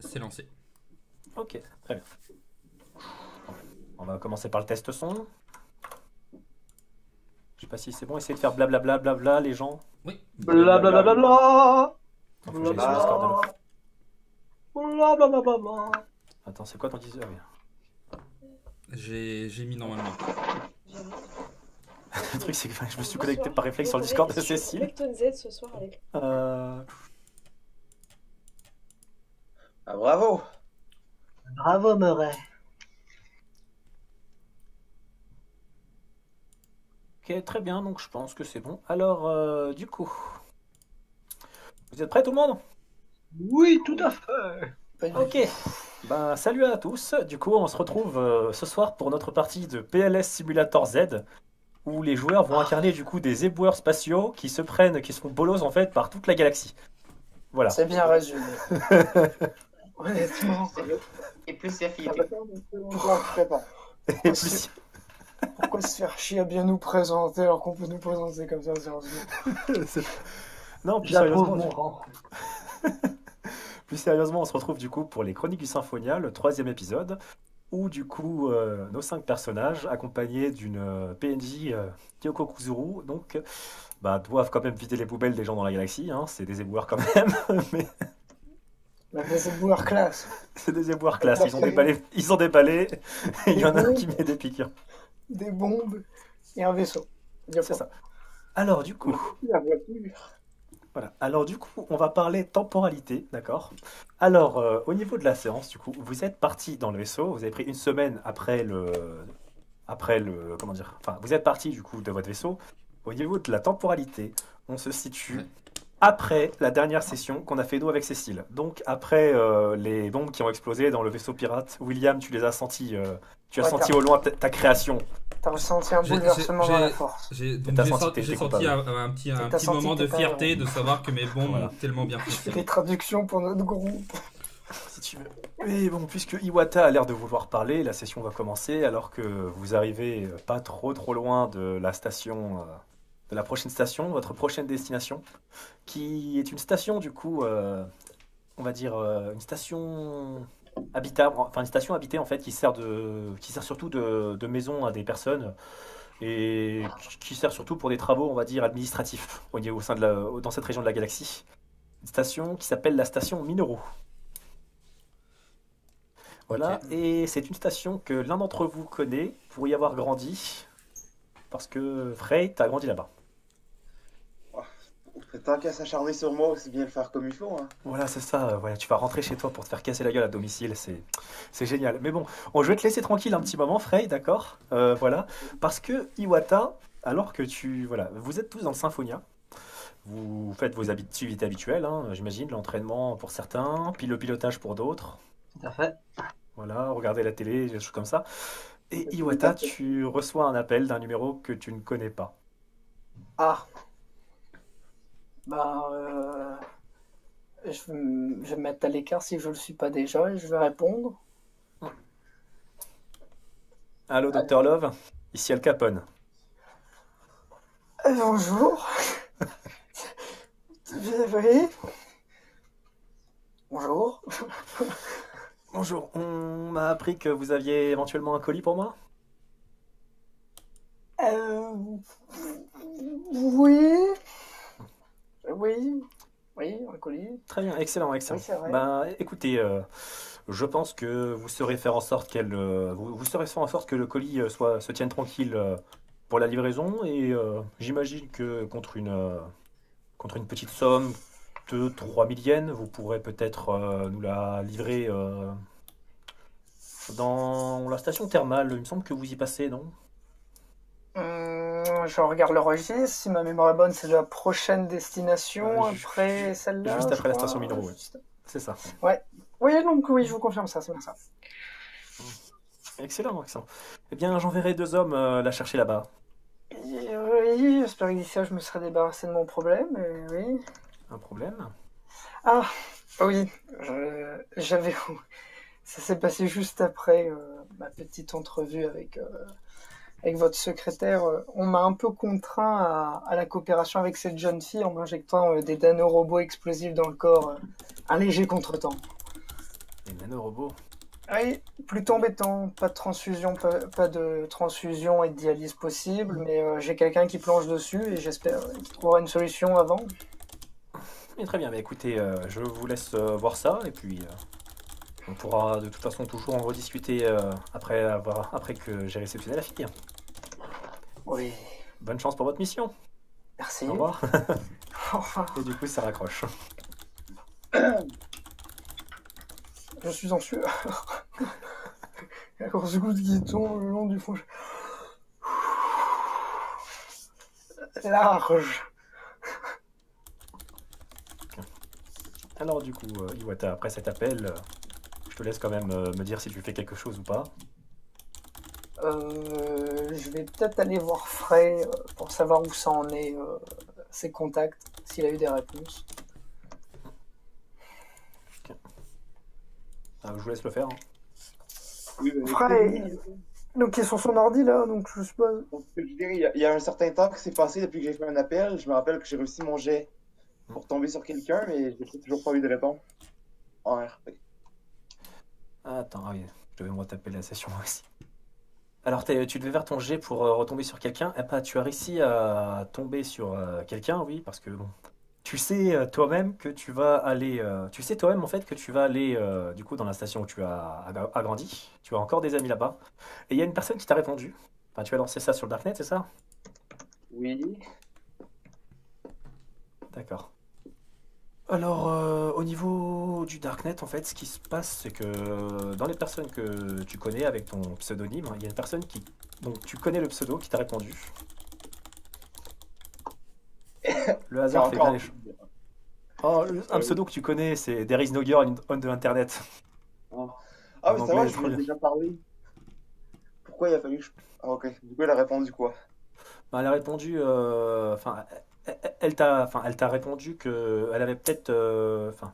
c'est lancé. Ok, très bien. On va commencer par le test son. Je sais pas si c'est bon, essayez de faire blablabla bla, les gens. Oui. Blablabla. Discord de Blablabla. Attends, c'est quoi ton teaser. J'ai j'ai mis normalement. Le truc, c'est que je me suis connecté par réflexe sur le Discord de Cécile. Z ce soir avec. Euh, Ah, bravo Bravo, Murray. Ok, très bien, donc je pense que c'est bon. Alors, euh, du coup, vous êtes prêts tout le monde? Oui, tout à fait. Ok. Ben, salut à tous. Du coup, on se retrouve euh, ce soir pour notre partie de PLS Simulator Z, où les joueurs vont incarner du coup des éboueurs spatiaux qui se prennent, qui se font bolos en fait par toute la galaxie. Voilà. C'est bien résumé. Honnêtement. Et plus fais pas. Et plus- Pourquoi se faire chier à bien nous présenter alors qu'on peut nous présenter comme ça, sérieusement non, plus sérieusement, du- plus sérieusement, on se retrouve du coup pour les Chroniques du Symphonia, le troisième épisode, où du coup euh, nos cinq personnages, accompagnés d'une euh, PNJ euh, Kyoko Kuzuru, donc bah, doivent quand même vider les poubelles des gens dans la galaxie. hein, c'est des éboueurs quand même, mais La éboueurs classe. c'est des éboueurs classe. Ils ont des balais, ils ont et il y en a un qui met des piqûres. Des bombes et un vaisseau. C'est ça. Alors du coup, La voiture. Voilà. Alors du coup, on va parler temporalité, d'accord? Alors, euh, au niveau de la séance, du coup, vous êtes parti dans le vaisseau, vous avez pris une semaine après le, après le, comment dire, enfin, vous êtes parti du coup de votre vaisseau. Au niveau de la temporalité, on se situe Ouais. Après la dernière session qu'on a fait nous avec Cécile. Donc après euh, les bombes qui ont explosé dans le vaisseau pirate. William, tu les as sentis, euh, tu as Ouais, senti au loin ta, ta création. T'as ressenti un bouleversement dans la force. J'ai senti un, un petit, un moment de fierté de savoir que mes bombes Voilà. ont tellement bien Je fais fonctionné. des traductions pour notre groupe. si tu veux. Mais bon, puisque Iwata a l'air de vouloir parler, la session va commencer alors que vous arrivez euh, pas trop trop loin de la station, euh, de la prochaine station, votre prochaine destination, qui est une station du coup, euh, on va dire euh, une station habitable, enfin une station habitée en fait qui sert de, qui sert surtout de, de maison à des personnes et qui sert surtout pour des travaux, on va dire administratifs au niveau au sein de la, dans cette région de la galaxie. Une station qui s'appelle la station Minoru. Voilà, et c'est une station que l'un d'entre vous connaît pour y avoir grandi, parce que Frey, t'as grandi là-bas. Tant qu'à s'acharner sur moi, c'est bien le faire comme il faut. Hein. Voilà, c'est ça, euh, voilà, tu vas rentrer chez toi pour te faire casser la gueule à domicile, c'est c'est génial. Mais bon, on, je vais te laisser tranquille un petit moment, Frey, d'accord? Euh, Voilà, parce que Iwata, alors que tu... Voilà, vous êtes tous dans le Symphonia, vous faites vos activités habituelles, hein, j'imagine, l'entraînement pour certains, puis le pilotage pour d'autres. Tout à fait. Voilà, regarder la télé, des choses comme ça. Et Iwata, tu reçois un appel d'un numéro que tu ne connais pas. Ah. Bah, euh, je, vais me- je vais me mettre à l'écart si je le suis pas déjà et je vais répondre. Allô, Dr Love Ici Al Capone. Euh, bonjour. oui. Bonjour. Bonjour, on m'a appris que vous aviez éventuellement un colis pour moi? Euh, oui. Oui. Oui, un colis. Très bien, excellent, excellent. Oui. Ben, écoutez, euh, je pense que vous saurez faire en sorte qu'elle, euh, vous, vous saurez faire en sorte que le colis euh, soit, se tienne tranquille euh, pour la livraison et j'imagine que contre une, contre une petite somme de 3000 yens, vous pourrez peut-être nous la livrer dans la station thermale. Il me semble que vous y passez, non? Hum, je regarde le registre. Si ma mémoire est bonne, c'est la prochaine destination Ouais, ju- après celle-là. juste après la crois. station Minoro, ouais. C'est ça. Oui, donc oui, je vous confirme ça, c'est bien ça. Excellent, excellent. Eh bien, j'enverrai deux hommes euh, la chercher là-bas. Oui, j'espère que d'ici là, je me serai débarrassé de mon problème. et oui. Un problème? Ah, oui, j'avais. Ça s'est passé juste après euh, ma petite entrevue avec, euh, avec votre secrétaire. Euh, On m'a un peu contraint à, à la coopération avec cette jeune fille en m'injectant euh, des nanorobots explosifs dans le corps. euh, un léger contretemps. Les nanorobots? Oui, plutôt embêtant. Pas de transfusion, pas, pas de transfusion et de dialyse possible, mais euh, j'ai quelqu'un qui planche dessus et j'espère qu'il trouvera une solution avant. Mais très bien, mais écoutez, euh, je vous laisse euh, voir ça et puis euh, on pourra de toute façon toujours en rediscuter euh, après, avoir, après que j'ai réceptionné la fille. Oui, Bonne chance pour votre mission. merci. Au revoir. Au revoir. Et du coup, ça raccroche. Je suis en sueur. La grosse goutte qui tombe le long du front. Large. Alors du coup, euh, Iwata, après cet appel, euh, je te laisse quand même euh, me dire si tu fais quelque chose ou pas. Euh, je vais peut-être aller voir Frey euh, pour savoir où ça en est, euh, ses contacts, s'il a eu des réponses. Ah, je vous laisse le faire. hein. Oui, Frey Donc il est sur son ordi là, donc je. Donc, que je dirais, il y, a, il y a un certain temps qui s'est passé depuis que j'ai fait un appel. Je me rappelle que j'ai réussi mon jet pour tomber sur quelqu'un, mais j'ai toujours pas eu de réponse en RP. Ah, attends, ah oui, je devais me retaper la session moi aussi. Alors, t'es- tu devais faire ton jet pour euh, retomber sur quelqu'un. Eh ben, tu as réussi à tomber sur euh, quelqu'un, oui, parce que bon, tu sais euh, toi-même que tu vas aller. euh, tu sais toi-même en fait que tu vas aller euh, du coup dans la station où tu as agra- agrandi. Tu as encore des amis là-bas. Et il y a une personne qui t'a répondu. Enfin, tu as lancé ça sur le Darknet, c'est ça? Oui. D'accord. Alors, euh, au niveau du Darknet, en fait, ce qui se passe, c'est que dans les personnes que tu connais avec ton pseudonyme, hein, il y a une personne qui, donc tu connais le pseudo, qui t'a répondu. Le hasard fait bien les choses. Oh, un pseudo que tu connais, c'est There is no girl on the internet. Ah, mais En ça va, je lui ai déjà parlé. Pourquoi il a fallu que je. Ah, ok. Du coup, elle a répondu quoi? Ben, elle a répondu, euh, enfin, elle- t'a, enfin, elle t'a répondu que elle avait peut-être, euh, enfin,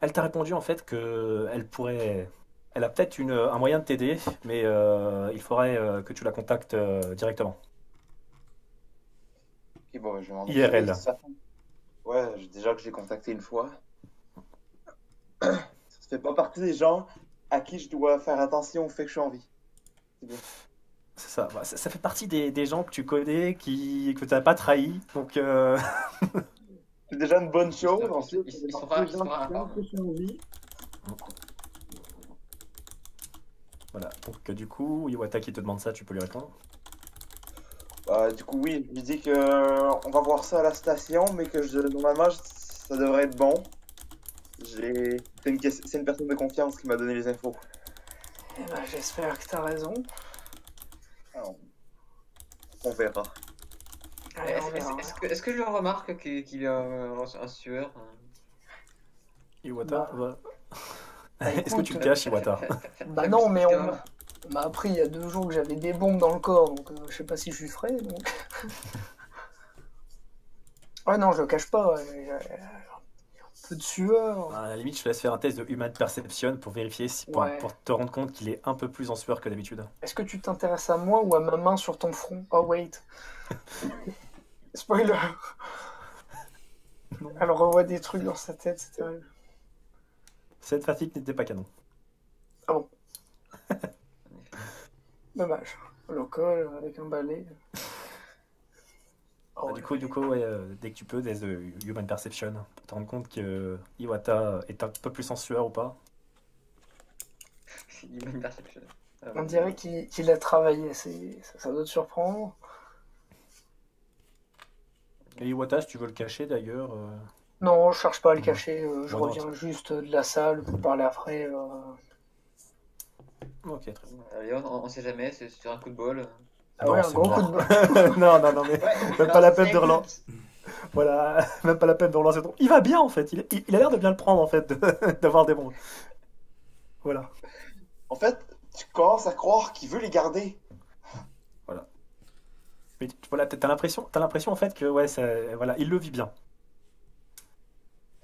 elle t'a répondu en fait que elle pourrait, elle a peut-être une, un moyen de t'aider, mais euh, il faudrait euh, que tu la contactes directement. Ok, bon, je vais m'en IRL. Ouais, déjà que j'ai contacté une fois. Ça fait pas partie des gens à qui je dois faire attention au fait que je suis en vie. C'est bien. C'est ça. Bah, ça, ça fait partie des, des gens que tu connais, qui que t'as pas trahi, donc. euh, C'est déjà une bonne chose. Ils- Ensuite, ils- ça fait ils sont ils. Voilà. Donc du coup, Iwata qui te demande ça, tu peux lui répondre. Bah, du coup, oui, je lui dis que euh, on va voir ça à la station, mais que je, normalement, je- ça devrait être bon. J'ai... C'est une, une personne de confiance qui m'a donné les infos. Eh ben, J'espère que t'as raison. Alors, on verra. On Est-ce que, je remarque qu'il a un, un sueur hein Iwata, Bah, bah, Est-ce que tu écoute, caches, Iwata? Bah non, mais on m'a- appris il y a deux jours que j'avais des bombes dans le corps, donc euh, je sais pas si je suis frais. Donc... ouais, non, je le cache pas. Peu de sueur. À la limite, je te laisse faire un test de Human Perception pour vérifier, si, pour, Ouais. pour te rendre compte qu'il est un peu plus en sueur que d'habitude. Est-ce que tu t'intéresses à moi ou à ma main sur ton front? Oh, wait. Spoiler. Elle revoit des trucs dans sa tête, c'est terrible. Cette fatigue n'était pas canon. Dommage. Le col avec un balai. Oh, Bah, du coup, du coup ouais, euh, dès que tu peux, test de Human Perception pour te rendre compte que Iwata est un peu plus en sueur ou pas. Human Perception. Ah, On dirait qu'il a travaillé, c'est- ça, ça doit te surprendre. Et Iwata, si tu veux le cacher d'ailleurs, euh, Non, je cherche pas à le cacher, euh, je Bon, non, reviens juste de la salle pour parler après. euh. Ok, très bien. Allez, on, on sait jamais, c'est sur un coup de bol. Ah Non, ouais, un c'est gros mort. coup de bol. non, non, non, mais Ouais, Même pas la peine de relancer. voilà, même pas la peine de relancer ton. Il va bien en fait, il, il- a l'air de bien le prendre en fait, de- d'avoir des bons. Voilà. En fait, tu commences à croire qu'il veut les garder. Mais tu- voilà, t'as t'as l'impression, t'as l'impression en fait que ouais, ça, voilà, il le vit bien.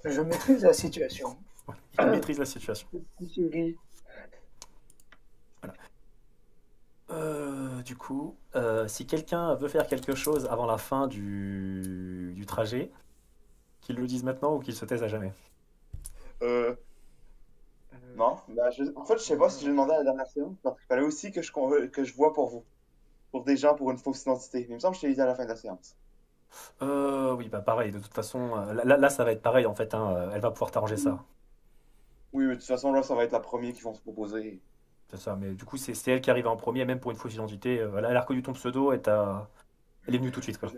Je maîtrise la situation. Il maîtrise la situation. Euh, du coup, euh, si quelqu'un veut faire quelque chose avant la fin du, du trajet, qu'il le dise maintenant ou qu'il se taise à jamais. Euh, Non, bah, je- en fait, je sais pas si j'ai demandé à la dernière séance, parce qu'il fallait aussi que je, que je vois pour vous. Pour des gens pour une fausse identité. Mais il me semble que je t'ai dit à la fin de la séance. Euh, oui, bah pareil, de toute façon, euh, là, là, ça va être pareil en fait, hein, euh, elle va pouvoir t'arranger ça. Oui, mais de toute façon, là, ça va être la première qui vont se proposer. C'est ça, mais du coup, c'est c'est elle qui arrive en premier, même pour une fausse identité. euh, elle a elle a reconnu ton pseudo et t'as- elle est venue tout de suite, quoi.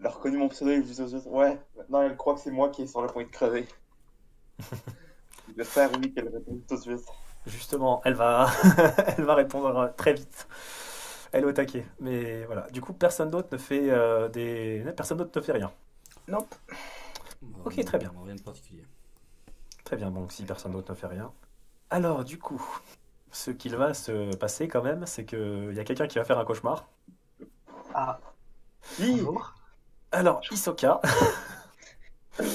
Elle a reconnu mon pseudo et je dis aux ouais, maintenant elle croit que c'est moi qui est sur le point de crever. J'espère, oui, qu'elle répond tout de suite. Justement, elle va, elle va répondre très vite. Elle est au taquet. Mais voilà, du coup, personne d'autre ne fait euh, des... Personne d'autre ne fait rien. Nope. Bah, Ok, très bien. Rien de particulier. Très bien, donc si personne d'autre ne fait rien. Alors, du coup, ce qu'il va se passer quand même, c'est qu'il y a quelqu'un qui va faire un cauchemar. Ah, bonjour. Alors, Hisoka,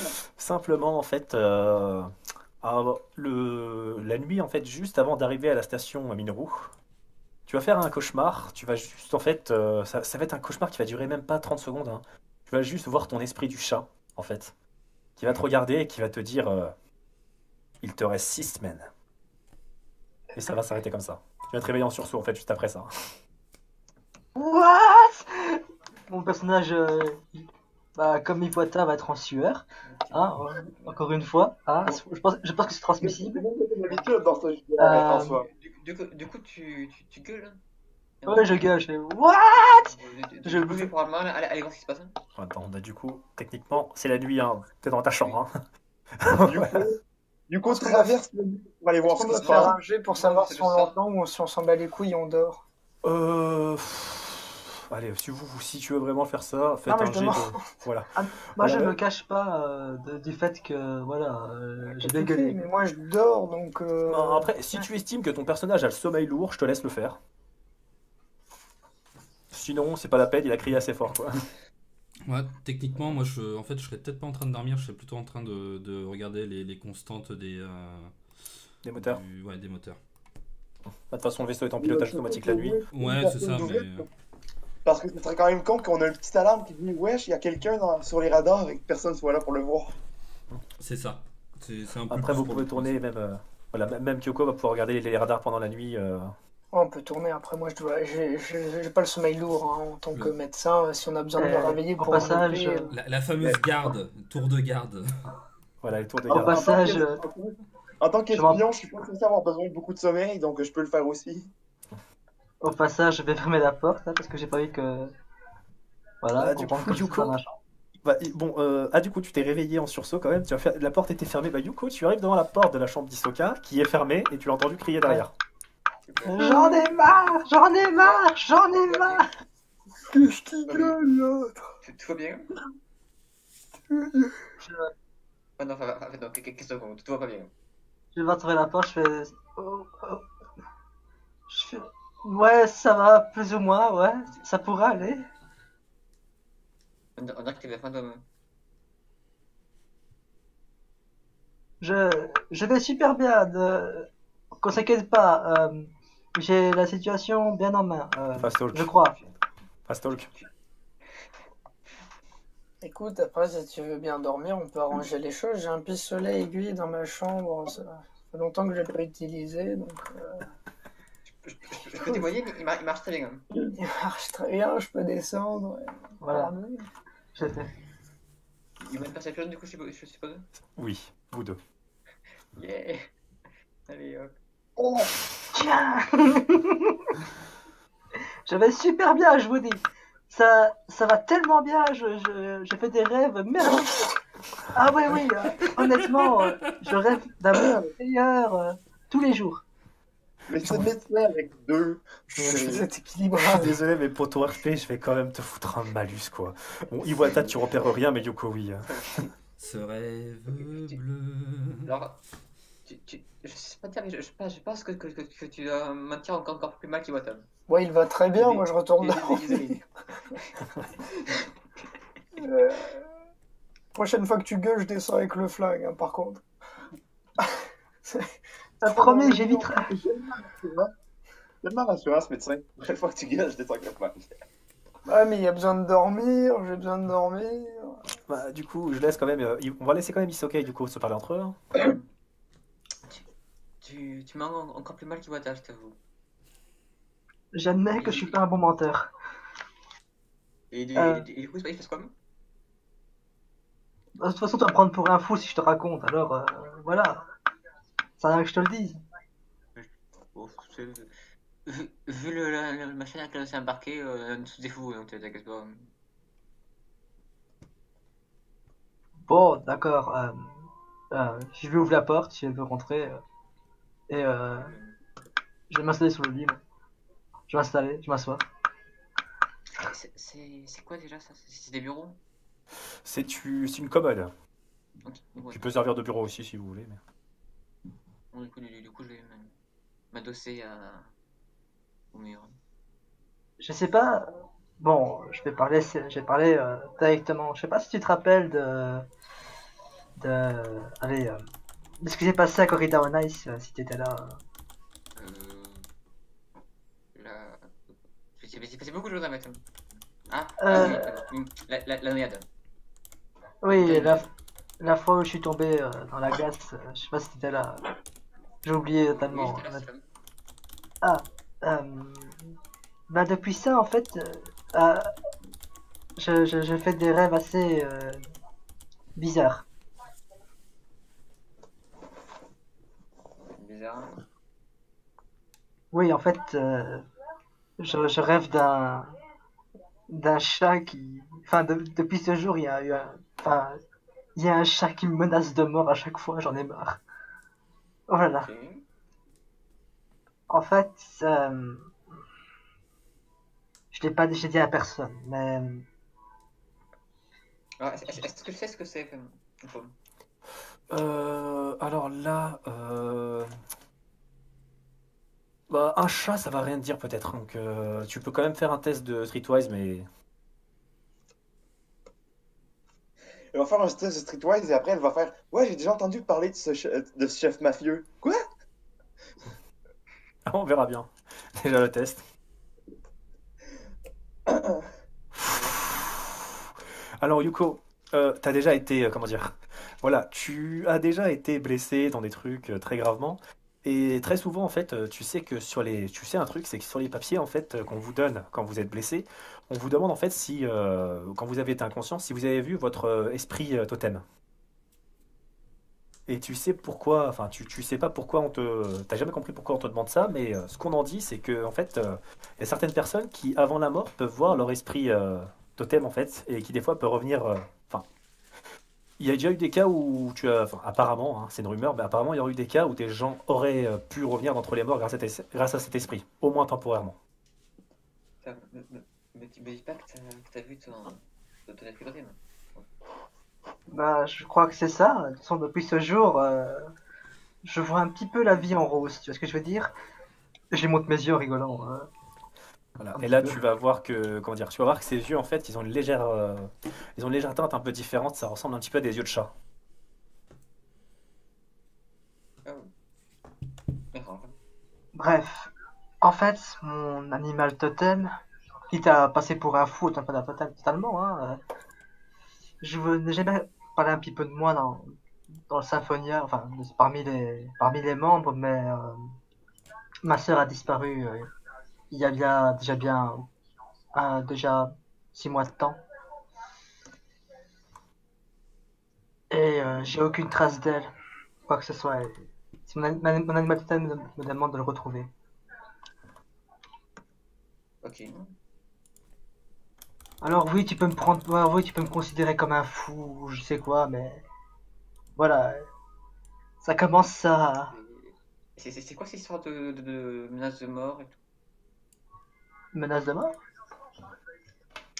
simplement en fait, euh, le, la nuit en fait, juste avant d'arriver à la station à Minoru, tu vas faire un cauchemar. Tu vas juste en fait, euh, ça, ça va être un cauchemar qui va durer même pas 30 secondes. hein. Tu vas juste voir ton esprit du chat en fait, qui va te regarder et qui va te dire, euh, il te reste 6 semaines. Et ça va s'arrêter comme ça. Tu vas te réveiller en sursaut en fait juste après ça. What? Mon personnage, euh, il- bah, comme Iwata va être en sueur, hein, euh, encore une fois, hein, je pense, je pense que c'est transmissible. C'est une habitude dans ce jeu Euh. Du, du coup, du coup, tu, tu, tu gueules. hein Ouais, je gueule, je fais What? Je- du coup, c'est probablement aller, aller voir ce qui se passe. hein? Attends, bah, du coup, techniquement, c'est la nuit, hein. T'es dans ta chambre. Hein. Du coup, du coup, on traverse le mur pour aller voir ce qu'on qui se faire un jet pour savoir si on l'entend ou si on s'en bat les couilles, on dort Euh... Allez, si, vous, si tu veux vraiment faire ça, faites un je jet de... demande. Voilà. Moi, je Voilà. me cache pas euh, de- du fait que, voilà, euh, j'ai dégueulé. Mais moi, je dors, donc... euh, Non, Après, si tu estimes que ton personnage a le sommeil lourd, je te laisse le faire. Sinon, c'est pas la peine, il a crié assez fort, quoi. Ouais, techniquement, moi, je, en fait, je serais peut-être pas en train de dormir, je serais plutôt en train de, de regarder les, les constantes des, euh, Des moteurs. du- ouais, des moteurs. Bah, De toute façon, le vaisseau est en pilotage automatique la nuit. Ouais, c'est ça, mais euh, Parce que ce serait quand même con qu'on a une petite alarme qui dit Wesh, il y a quelqu'un sur les radars et que personne soit là pour le voir. c'est ça. C'est un peu Après, vous pouvez tourner, même... euh, Voilà, même- même Kyoko va pouvoir regarder les radars pendant la nuit. euh, on peut tourner, après moi, je dois... j'ai pas le sommeil lourd hein, en tant que Le- médecin. Si on a besoin de me Euh, réveiller pour passage, enlever, euh, La, la fameuse garde, tour de garde. Voilà, les tours de Au garde. passage, euh, En tant qu'espion, je suis pas censé avoir besoin de beaucoup de sommeil, donc je peux le faire aussi. au passage, je vais fermer la porte, hein, parce que j'ai pas envie que, voilà, Ah, du coup, Yuko. Bah, bon, euh, ah, du coup, tu t'es réveillé en sursaut quand même. Tu as fait... La porte était fermée. Bah, Yuko, tu arrives devant la porte de la chambre d'Isoka, qui est fermée, et tu l'as entendu crier derrière. J'en ai marre, j'en ai marre, j'en ai marre. Qu'est-ce qu'il gueule, l'autre Tout, tout va bien Ah non, enfin, en fait, non, qu'est-ce que tout va pas bien. Je vais trouver la porte, je fais. oh, oh. Je fais. Ouais, ça va, plus ou moins, ouais, ça pourra aller. On, dirait que t'es fantôme. Je, je vais super bien, ne... qu'on s'inquiète pas, euh, j'ai la situation bien en main, euh, Fast talk. je crois. Fast talk. Écoute, après, si tu veux bien dormir, on peut arranger les choses. J'ai un pistolet aiguille dans ma chambre. Ça fait longtemps que je l'ai pas utilisé, donc euh, Je, je- je peux témoigner, mais il, mar- il marche très bien. hein. il marche très bien. Je peux descendre. et Voilà, fais. Il va une perception, du coup, je suppose- je suppose. Oui, vous deux. Yeah Allez, hop. Oh Tiens Je vais super bien, je vous dis. Ça, ça va tellement bien, je, je, je fais des rêves merveilleux. Ah oui, oui, euh, honnêtement, euh, je rêve monde meilleur euh, tous les jours. Mais c'est médecin avec deux. C'est équilibré. Je suis désolé, mais pour ton RP, je vais quand même te foutre un malus, quoi. Bon, Iwata, tu repères rien, mais Yoko, oui. hein. Ce rêve bleu. Alors, tu, tu, je sais pas dire, mais je, je pense, je pense que, que, que, que tu dois maintenir encore, encore plus mal qu'Iwata. Ouais, il va très bien. Moi, je retourne. Euh, Prochaine fois que tu gueules, je descends avec le flingue, hein, par contre. Euh, promis, j'éviterai. Tellement rassurant ce médecin. Chaque fois que tu gueules, je descends avec le flingue. Ah, mais il y a besoin de dormir, j'ai besoin de dormir. Bah, du coup, je laisse quand même. euh, on va laisser quand même Isoka et Yuko se parler entre eux. tu, tu en- encore plus mal qu'Iwata, je t'avoue. J'admets que je suis pas un bon menteur. Et du, Euh. et du- coup, il se passe quoi De toute façon, tu vas me prendre pour un fou si je te raconte, alors euh, voilà. Ça rien que je te le dise. Bon, c'est- vu, vu le, la, la machine à laquelle on s'est embarqué, euh, tout est fou, donc t'inquiète pas. Bon, d'accord. Euh, euh, je lui ouvre la porte si elle veut rentrer. Et euh, je vais m'installer sur le lit. moi. Je vais m'installer, je m'assois. C'est- quoi déjà ça? C'est des bureaux? C'est tu... c'est une commode. Ouais. Qui peut servir de bureau aussi si vous voulez. mais- Bon, du, coup, du, du coup, je vais m'adosser à... au mur. Je sais pas. Bon, je vais parler, je vais parler euh, directement. Je sais pas si tu te rappelles de. de. Allez. euh, de ce qui s'est passé à Corrida on Ice, euh, si t'étais là. Euh... La... Passé beaucoup de choses à mettre. Ah, ah Euh. oui, euh, la, la, la noyade. Oui, la, la fois où je suis tombé euh, dans la glace, je sais pas si t'étais là. J'ai oublié totalement. là, là. Euh, bah depuis ça, en fait, euh, je, je, je fais des rêves assez euh, bizarres. Bizarre. Oui, en fait, euh, je, je rêve d'un d'un chat qui... Enfin, de- depuis ce jour, il y a eu un... Enfin, il y a un chat qui me menace de mort à chaque fois, j'en ai marre. Voilà. Ok. En fait, euh, je l'ai pas j'ai dit à personne, mais Alors, Est-ce que tu sais ce que c'est Euh, alors là, euh, bah, un chat, ça va rien te dire peut-être. Donc, euh, tu peux quand même faire un test de Streetwise, mais Elle va faire un test de Streetwise et après elle va faire Ouais, j'ai déjà entendu parler de ce, de ce chef mafieux. Quoi? On verra bien. Déjà le test. Alors Yuko, euh, t'as déjà été, euh, comment dire, voilà, tu as déjà été blessé dans des trucs euh, très gravement. Et très souvent, en fait, euh, tu sais que sur les, tu sais un truc, c'est que sur les papiers, en fait, euh, qu'on vous donne quand vous êtes blessé, on vous demande en fait si, euh, quand vous avez été inconscient, si vous avez vu votre esprit totem. Et tu sais pourquoi, enfin, tu, tu sais pas pourquoi on te, t'as jamais compris pourquoi on te demande ça, mais ce qu'on en dit, c'est que, en fait, il y a certaines personnes qui, avant la mort, peuvent voir leur esprit totem, en fait, et qui, des fois, peut revenir, il y a déjà eu des cas où tu as, enfin, apparemment, hein, c'est une rumeur, mais apparemment, il y aurait eu des cas où des gens auraient euh, pu revenir d'entre les morts grâce à, tes- grâce à cet esprit, au moins temporairement. Putain, Me me- me dis pas que t'as vu ton, ton bah, je crois que c'est ça. De toute façon, depuis ce jour, euh, je vois un petit peu la vie en rose, tu vois ce que je veux dire? Je monte mes yeux en rigolant. hein. Voilà. Et là, tu vas voir que, comment dire, tu vas voir que ces yeux, en fait, ils ont une légère, euh, ils ont une légère teinte un peu différente. Ça ressemble un petit peu à des yeux de chat. Ah. Bref, en fait, mon animal totem, quitte à passer pour un fou, pas totem totalement, hein, euh, je veux- n'ai jamais parlé un petit peu de moi dans, dans le Symphonia, enfin, parmi les, parmi les membres, mais euh, ma sœur a disparu euh, il y a bien, déjà bien, déjà six mois de temps. Et euh, j'ai aucune trace d'elle, quoi que ce soit. Si mon, an- mon animal totem me, me demande de le retrouver. Ok. Alors oui, tu peux me prendre, ouais, oui, tu peux me considérer comme un fou, ou je sais quoi, mais voilà, ça commence à, C'est quoi cette histoire de, de, de menace de mort et tout? Menace de mort?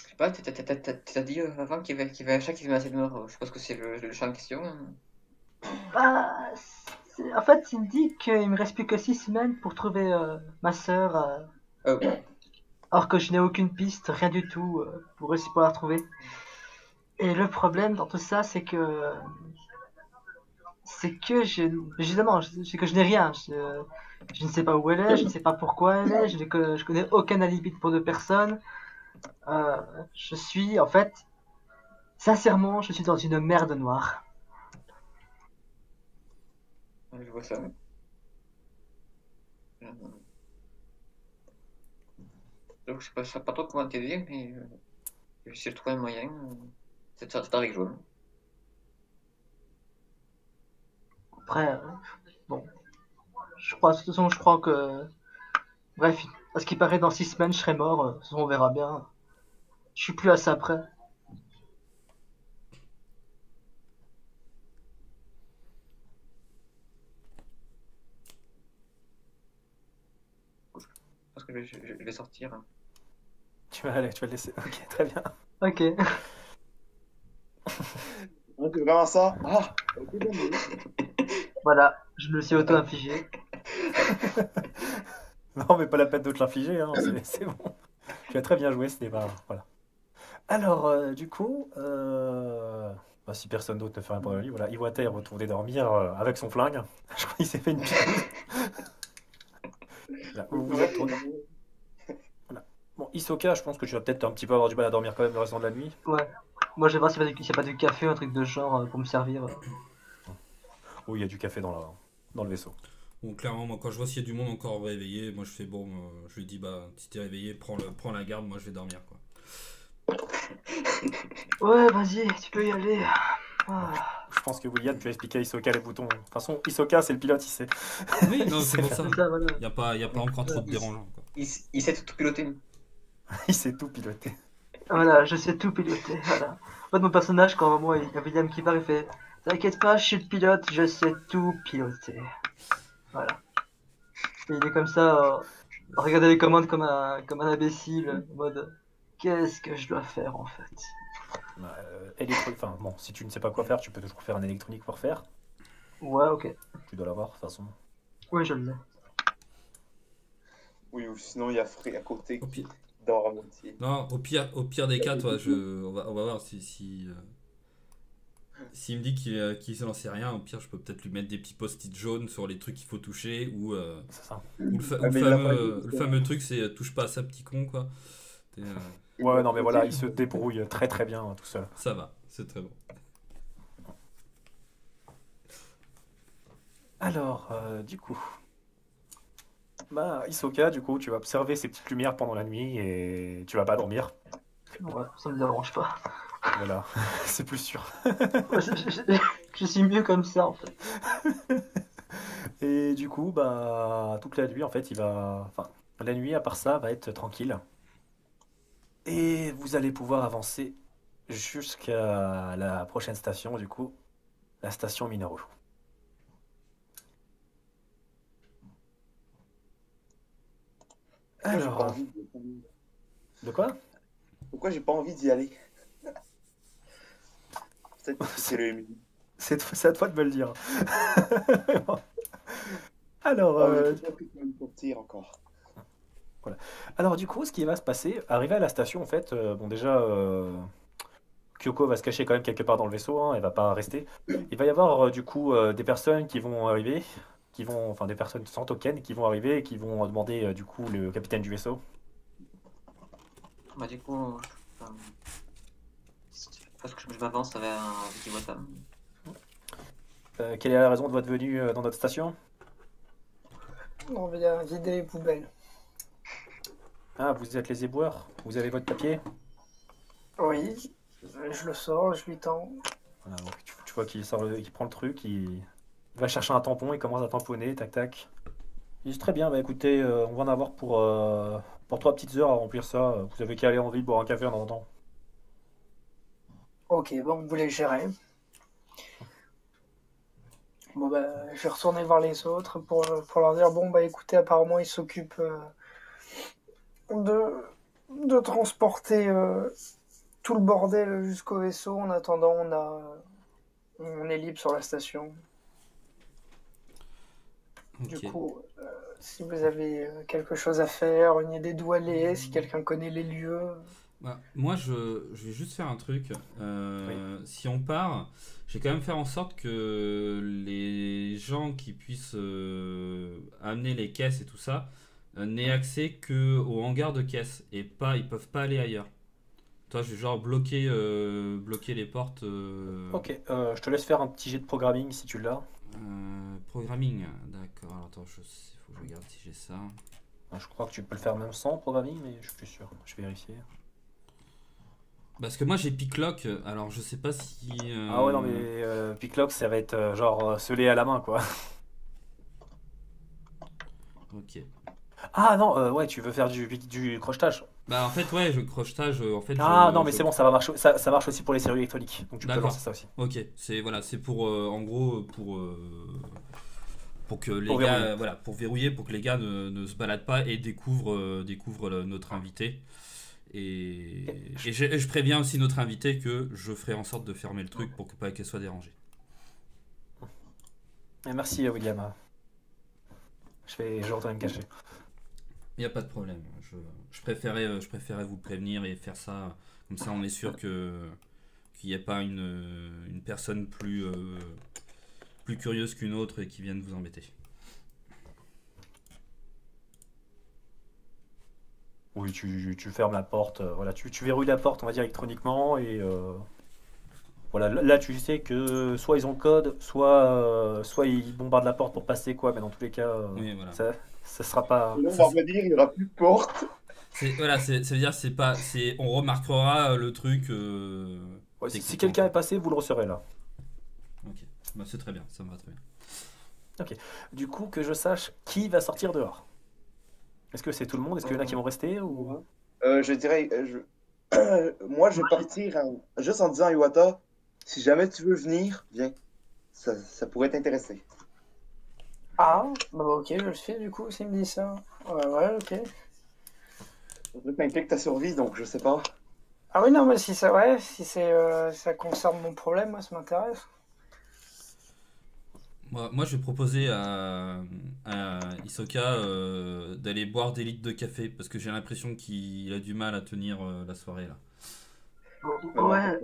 Je sais pas, t'as- dit euh, avant qu'il y, avait- qu'il y avait un chat qui se menaçait de mort. Je suppose que c'est le, le chat en question. hein. Bah, en fait, il me dit qu'il me reste plus que six semaines pour trouver euh, ma sœur, euh, Oh, alors que je n'ai aucune piste, rien du tout, euh, pour réussir pour la retrouver. Et le problème dans tout ça, c'est que, c'est que je, justement, c'est que je n'ai rien. Je, je ne sais pas où elle est, je ne sais pas pourquoi elle est, je ne connais aucun alibi pour deux personnes. Euh, je suis, en fait, sincèrement, je suis dans une merde noire. Je vois ça. Euh, donc, je ne sais pas trop comment t'aider, mais euh, je vais essayer de trouver un moyen. C'est de ça, avec jaune. Après, je crois, de toute façon, je crois que. Bref, à ce qui paraît, dans six semaines, je serai mort. De toute façon, on verra bien. Je suis plus à ça près. Parce que je, je- je vais sortir. hein. Tu vas, aller- tu vas le laisser. Ok, très bien. Ok. Donc, c'est vraiment ça. Ah, ok, bon, mais- Voilà, je me suis auto-infligé. Non, mais pas la peine de te l'infliger, hein, c'est bon. Tu as très bien joué, c'était pas. Voilà. Alors, euh, du coup, euh, bah, si personne d'autre ne fait rien pour lui, voilà, Iwata est retourné dormir euh, avec son flingue. Je crois qu'il s'est fait une pique. Là, vous vous êtes tourné. Bon, Isoka, je pense que tu vas peut-être un petit peu avoir du mal à dormir quand même le restant de la nuit. Ouais. Moi, je vais voir s'il n'y a, pas du- s'il y a pas du café ou un truc de genre euh, pour me servir. Oui, il y a du café dans, la, dans le vaisseau. Bon, clairement, moi, quand je vois s'il y a du monde encore réveillé, moi, je fais bon, euh, je lui dis, bah, si t'es réveillé, prends, le, prends la garde, moi, je vais dormir, quoi. Ouais, vas-y, tu peux y aller. Ah. Je pense que William, tu as expliqué à Isoka les boutons. De toute façon, Isoka, c'est le pilote, il sait. Oui, non, c'est pour ça. Il n'y a, pas- y a pas encore trop de dérangeants, quoi. Il, il sait tout piloter. Il sait tout piloter. Voilà, je sais tout piloter. Voilà. En fait, mon personnage, quand vraiment il y a William qui part, il fait T'inquiète pas, je suis le pilote, je sais tout piloter. Voilà. Et il est comme ça, euh, regarder les commandes comme un, comme un imbécile, en mode Qu'est-ce que je dois faire en fait? Euh, électro- Enfin, bon, si tu ne sais pas quoi faire, tu peux toujours faire un électronique pour faire. Ouais, ok. Tu dois l'avoir, de toute façon. Oui, je l'ai. Oui, ou sinon, il y a Free à côté Au qui pire, dort à moitié. non, au pire, au pire des cas, toi, je, on, va, on va voir si. si euh, S'il me dit qu'il euh, qu'il n'en sait rien, au pire, je peux peut-être lui mettre des petits post-it jaunes sur les trucs qu'il faut toucher, ou, euh, C'est ça. ou le, fa- Ah, ou fameux, le truc, c'est euh, touche pas à ça, petit con, quoi. Euh, Ouais, non, mais voilà, il se débrouille très très bien hein, tout seul. ça va, c'est très bon. Alors, euh, du coup. Bah, Isoka, du coup, tu vas observer ces petites lumières pendant la nuit et tu vas pas dormir. Ouais, ça me dérange pas. Voilà, c'est plus sûr. je, je- je- je suis mieux comme ça en fait. Et du coup, bah, toute la nuit, en fait, il va. Enfin, la nuit, à part ça, va être tranquille. Et vous allez pouvoir avancer jusqu'à la prochaine station, du coup, la station Minoru. Pourquoi j'ai pas Alors, envie de- de quoi? Pourquoi j'ai pas envie d'y aller? Peut-être parce que c'est le C'est c'est à toi de me le dire. Alors, Oh, euh. Alors du coup, ce qui va se passer, arrivé à la station, en fait, euh, bon déjà, euh, Kyoko va se cacher quand même quelque part dans le vaisseau, hein, elle va pas rester. Il va y avoir euh, du coup euh, des personnes qui vont arriver, qui vont, enfin des personnes sans token qui vont arriver et qui vont demander euh, du coup le capitaine du vaisseau. Bah, du coup, euh, parce que je, m'avance vers Iwata. Euh, quelle est la raison de votre venue euh, dans notre station? On vient vider les poubelles. Ah, vous êtes les éboueurs, vous avez votre papier? Oui, je le sors, je lui tends. Voilà, donc tu, tu vois qu'il sort le- qu'il prend le truc, il, il va chercher un tampon, il commence à tamponner, tac tac. Il dit très bien, bah écoutez, euh, on va en avoir pour, euh, pour trois petites heures à remplir ça. Vous avez qu'à aller en ville boire un café en attendant. Ok, bon, vous les gérez. Bon, bah, je vais retourner voir les autres pour, pour leur dire bon, bah écoutez, apparemment, ils s'occupent euh, de, de transporter euh, tout le bordel jusqu'au vaisseau. En attendant, on a, on est libre sur la station. Du coup, euh, si vous avez quelque chose à faire, une idée d'où aller, si quelqu'un connaît les lieux. Bah, moi, je, je vais juste faire un truc. Euh, Si on part, je vais quand même faire en sorte que les gens qui puissent euh, amener les caisses et tout ça euh, n'aient accès que au hangar de caisses et pas, ils peuvent pas aller ailleurs. Toi, je vais genre bloquer, bloquer les portes. Ok, euh, je te laisse faire un petit jet de programming si tu l'as. programming, d'accord. Alors attends, je faut que je regarde si j'ai ça. Je crois que tu peux le faire même sans Probami, mais je suis plus sûr. Je vais vérifier. Parce que moi j'ai Picklock, alors je sais pas si. euh, Ah ouais, non, mais euh, Picklock, ça va être euh, genre euh, scellé à la main, quoi. Ok. Ah non, euh, ouais, tu veux faire du, du crochetage. Bah en fait, ouais, je crochetage, euh, en fait. Ah je- non, mais je- c'est bon, ça va marcher. Ça, ça marche aussi pour les serrures électroniques. Donc tu peux lancer ça aussi. Ok, c'est voilà, c'est pour euh, en gros pour euh, pour que les Pour gars verrouiller. euh, voilà pour verrouiller pour que les gars ne, ne se baladent pas et découvrent euh, découvrent le- notre invité et, et je, et je préviens aussi notre invité que je ferai en sorte de fermer le truc pour que pas qu'elle soit dérangée. Et merci, William. Je vais, je vais retourner me cacher. Il n'y a pas de problème. Je, je préférais euh, je préférais vous prévenir et faire ça comme ça on est sûr que qu'il n'y ait pas une, une personne plus euh, plus curieuse qu'une autre et qui vienne vous embêter. Oui, tu, tu fermes la porte. euh, voilà, tu, tu verrouilles la porte, on va dire électroniquement, et euh, voilà. Là, là, tu sais que soit ils ont le code, soit, euh, soit ils bombardent la porte pour passer, quoi. Mais dans tous les cas, euh, Oui, voilà. ça, ça sera pas. Là, on ça- va me dire, il n'y aura plus de porte. Voilà, ça veut dire c'est pas c'est on remarquera le truc euh, ouais, si, quelqu'un est passé, vous le recevrez là. OK. Bah, c'est très bien, ça me va très bien. Du coup, que je sache qui va sortir dehors. Est-ce que c'est tout le monde? Est-ce qu'il y en a qui vont rester ou... Euh, je dirais, euh, je... moi, je vais partir en- juste en disant à Iwata, si jamais tu veux venir, viens. Ça, ça pourrait t'intéresser. Ah, bah ok, je le fais du coup, s'il me dit ça. Ouais, ouais, ok. Ça implique ta survie, donc je sais pas. Ah oui, non, mais si ça, ouais, si c'est, euh, ça concerne mon problème, moi, ça m'intéresse. Moi, moi, je vais proposer à, à Hisoka euh, d'aller boire des litres de café parce que j'ai l'impression qu'il a du mal à tenir euh, la soirée là. Ouais,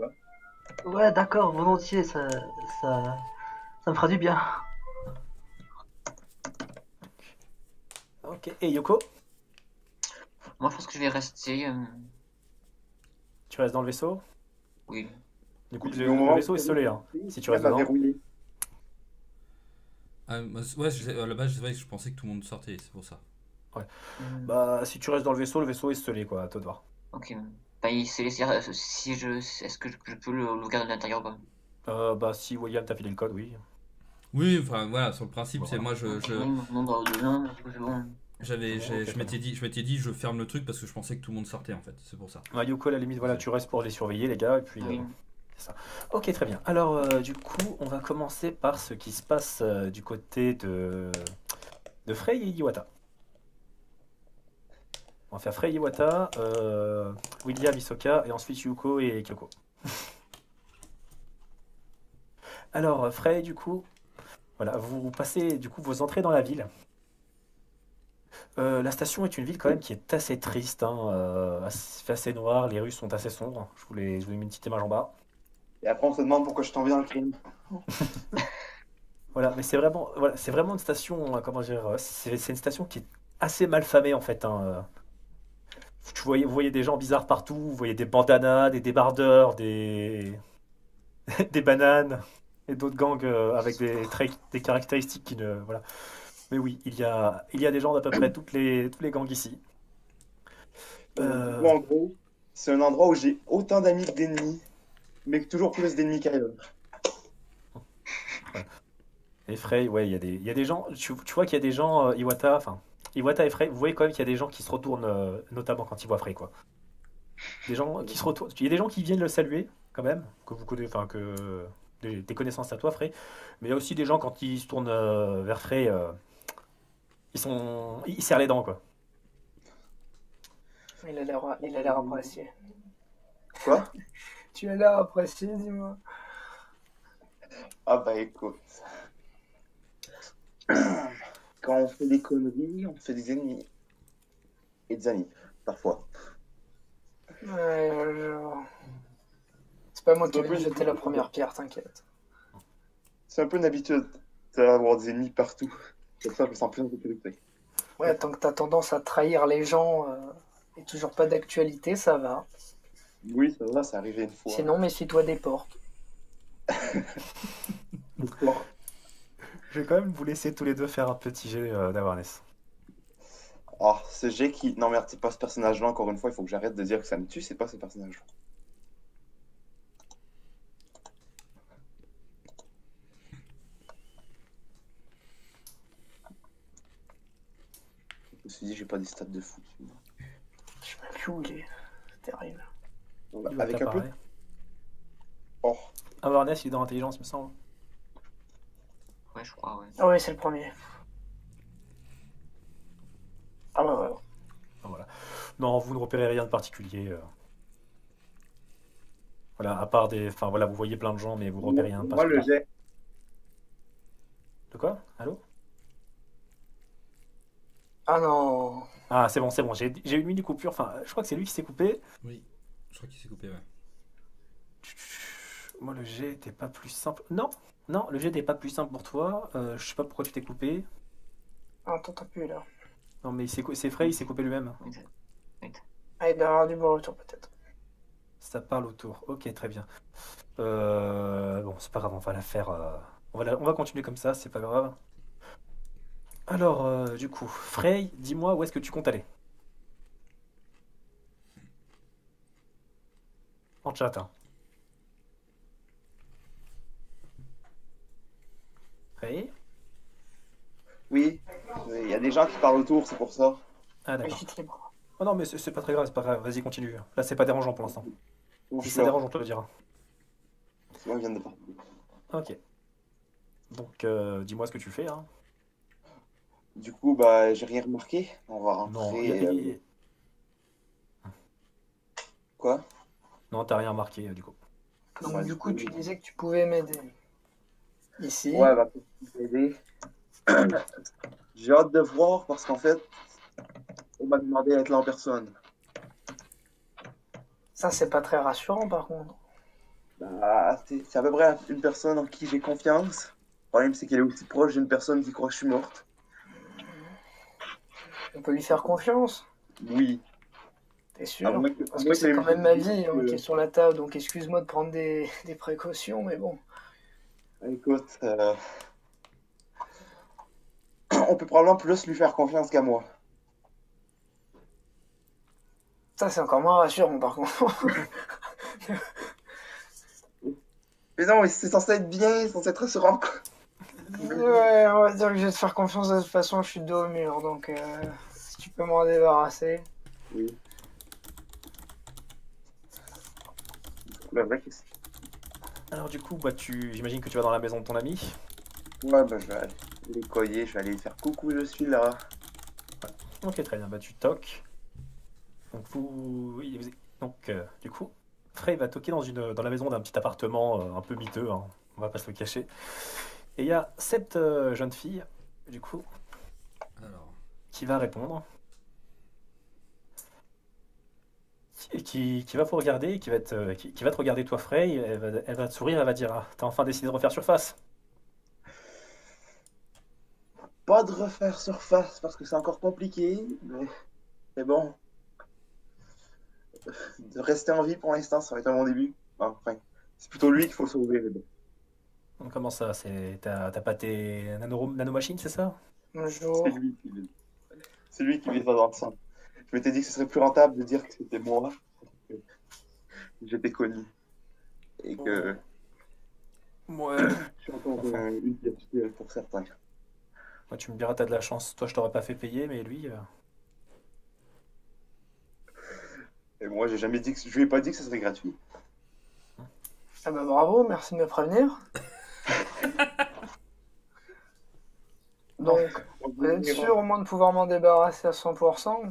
ouais, d'accord, volontiers, ça, ça, ça me fera du bien. Ok. Et Yoko? Moi, je pense que je vais rester. euh, Tu restes dans le vaisseau? Oui. Du coup, le, vaisseau est scellé. Hein. Si tu restes dedans. verrouiller. Ah, ouais, je- à la base, je pensais que tout le monde sortait, c'est pour ça. Hmm, Bah, si tu restes dans le vaisseau, le vaisseau est scellé, quoi. À toi de voir. Ok. Bah, il s'est laissé. Si je. Est-ce que je, je peux le, garder à l'intérieur ou pas? Euh, bah, si William t'a filé le code, oui. Oui, enfin voilà, sur le principe, c'est moi je, je- non, bah, de non, c'est bon. j'avais j'ai- Ok, je m'étais dit je m'étais dit je ferme le truc parce que je pensais que tout le monde sortait en fait, c'est pour ça. Bah, Yoko, à la limite, voilà, tu restes pour les surveiller, les gars, et puis. Oui. euh, Ok, très bien. Alors, euh, du coup, on va commencer par ce qui se passe euh, du côté de, Frey et Iwata. On va faire Frey Iwata, euh, William, Hisoka, et ensuite Yuko et Kyoko. Alors, Frey, du coup, voilà, vous passez du coup vos entrées dans la ville. La station est une ville quand même qui est assez triste, hein, assez, assez noir, les rues sont assez sombres. Je vous les, je vous mis une petite image en bas. Et après, on se demande pourquoi je t'en viens dans le crime. Voilà, mais c'est vraiment, voilà, c'est vraiment une station, euh, comment dire, euh, c'est c'est une station qui est assez mal famée en fait. hein, euh. Tu voyez, vous voyez des gens bizarres partout, vous voyez des bandanas, des débardeurs, des, des bananes et d'autres gangs euh, avec des traits, des caractéristiques qui ne, voilà. Mais oui, il y a, il y a des gens d'à peu près toutes les, tous les gangs ici. Euh, en gros, c'est un endroit où j'ai autant d'amis que d'ennemis, mais toujours plus d'ennemis qu'ailleurs. Et Frey, ouais, il y a des, il y a des gens, tu, tu vois qu'il y a des gens, euh, Iwata, enfin, Iwata et Frey, vous voyez quand même qu'il y a des gens qui se retournent, euh, notamment quand ils voient Frey, quoi. Des gens qui se retournent, il y a des gens qui viennent le saluer, quand même, que vous connaissez, enfin, que, des, des connaissances à toi, Frey, mais il y a aussi des gens, quand ils se tournent euh, vers Frey, euh, ils sont, ils serrent les dents, quoi. Il a l'air, il a l'air apprécié. Quoi? Tu as l'air apprécié, dis-moi. Ah bah écoute. Quand on fait des conneries, on fait des ennemis. Et des amis, parfois. Ouais, je- C'est pas moi qui peu- jeter la première pierre, t'inquiète. C'est un peu une habitude d'avoir des ennemis partout. Comme ça, je me sens plus en sécurité. Ouais, tant que t'as tendance à trahir les gens euh, et toujours pas d'actualité, ça va. Oui, ça va, c'est arrivé une fois. Sinon, méfie-toi des portes. Je vais quand même vous laisser tous les deux faire un petit jet euh, d'awareness. Ah, ce jet qui. Non, merde, c'est pas ce personnage-là, encore une fois, il faut que j'arrête de dire que ça me tue, c'est pas ce personnage-là. Je me suis dit, j'ai pas des stats de fou. Je sais même plus où il est. C'est terrible. Voilà, Il va Avec un peu. Oh, Awareness, il est dans l'intelligence, il me semble. Ouais, je crois, ouais. Ah ouais, c'est le premier. Ah bah voilà. Ah, Voilà. Non, vous ne repérez rien de particulier. euh. Voilà, à part des. Enfin voilà, vous voyez plein de gens, mais vous repérez rien de moi, le particulier. jet. De quoi? Allô? Ah non. Ah, c'est bon, c'est bon. J'ai j'ai une mini coupure. Enfin, je crois que c'est lui qui s'est coupé. Oui, je crois qu'il s'est coupé, ouais. Moi, le jet n'était pas plus simple. Non, non, le jet n'était pas plus simple pour toi. Euh, je sais pas pourquoi tu t'es coupé. Ah, t'entends plus là. Non, mais il s'est cou- c'est Frey, il s'est coupé lui-même. Ah, il doit y avoir du bois autour peut-être. Ça parle autour. Ok, très bien. Euh, bon, c'est pas grave, on va la faire. euh, On va, la- on va continuer comme ça, c'est pas grave. Alors, euh, du coup, Frey, dis-moi où est-ce que tu comptes aller? En chat, hein. Frey Oui, il y a des gens qui parlent autour, c'est pour ça. Ah, d'accord. Oh non, mais c'est pas très grave, c'est pas grave. Vas-y, continue. Là, c'est pas dérangeant pour l'instant. Si je ça dérange, on te le dira. C'est moi qui viens de parler. Ok. Donc, euh, dis-moi ce que tu fais, hein. Du coup, bah, j'ai rien remarqué. On va Non, rentrer. y a- euh, Quoi? Non, t'as rien remarqué, euh, du coup. Donc Ouais, du coup, tu disais que tu pouvais m'aider. Ici. Ouais, bah, t'aider. J'ai hâte de voir parce qu'en fait, on m'a demandé d'être là en personne. Ça, c'est pas très rassurant par contre. Bah, c'est c'est à peu près une personne en qui j'ai confiance. Le problème, c'est qu'elle est aussi proche d'une personne qui croit que je suis morte. On peut lui faire confiance. Oui. T'es sûr à Parce que c'est quand me même ma vie hein, que- qui est sur la table, donc excuse-moi de prendre des, des précautions, mais bon. Écoute, euh, on peut probablement plus lui faire confiance qu'à moi. Ça, c'est encore moins rassurant par contre. Mais non, mais c'est censé être bien, c'est censé être rassurant. quoi. ouais, on va dire que je vais te faire confiance de toute façon, je suis dos au mur, donc euh, si tu peux m'en débarrasser. Oui. La vraie question. Alors, du coup, bah, tu... j'imagine que tu vas dans la maison de ton ami. Ouais, bah, je vais aller les coyer, je vais aller lui faire coucou, je suis là. Ok, très bien. Bah, tu toques. Donc, vous. Donc, euh, du coup, Frey va toquer dans, une... dans la maison d'un petit appartement euh, un peu miteux, hein. on va pas se le cacher. Et il y a cette euh, jeune fille, du coup, Alors, qui va répondre. Qui, qui, qui va vous regarder, qui va, te, qui, qui va te regarder toi, Frey. Elle va, elle va te sourire, elle va dire Ah, T'as enfin décidé de refaire surface Pas de refaire surface parce que c'est encore compliqué, mais c'est bon. De rester en vie pour l'instant, ça va être un bon début. Enfin, c'est plutôt lui qu'il faut sauver, mais bon. Donc, Comment ça. T'as pas tes nano... nanomachines, c'est ça? Bonjour. C'est lui qui vit. C'est lui qui vit dans le sang. Je m'étais dit que ce serait plus rentable de dire que c'était moi. que J'étais connu. Et que Ouais. je suis encore euh, une pièce pour certains. Moi, tu me diras, t'as de la chance. Toi, je t'aurais pas fait payer, mais lui. euh, Et moi, j'ai jamais dit que je lui ai pas dit que ce serait gratuit. Ah bah bravo, merci de me prévenir. Donc, vous êtes sûr au moins de pouvoir m'en débarrasser à 100%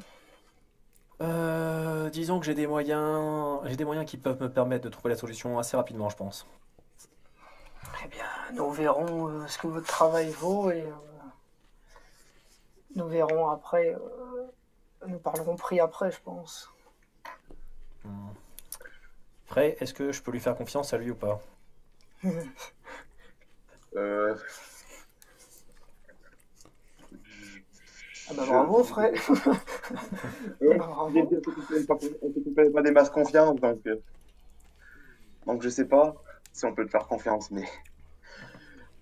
Euh, disons que j'ai des moyens, j'ai des moyens qui peuvent me permettre de trouver la solution assez rapidement, je pense. Eh bien, nous verrons euh, ce que votre travail vaut et euh, nous verrons après. euh, nous parlerons prix après, je pense. Hmm. Frey, est-ce que je peux lui faire confiance à lui ou pas? Ah bah bravo, frère. Ouais, on peut pas- des masses confiance, donc, euh, donc je sais pas si on peut te faire confiance, mais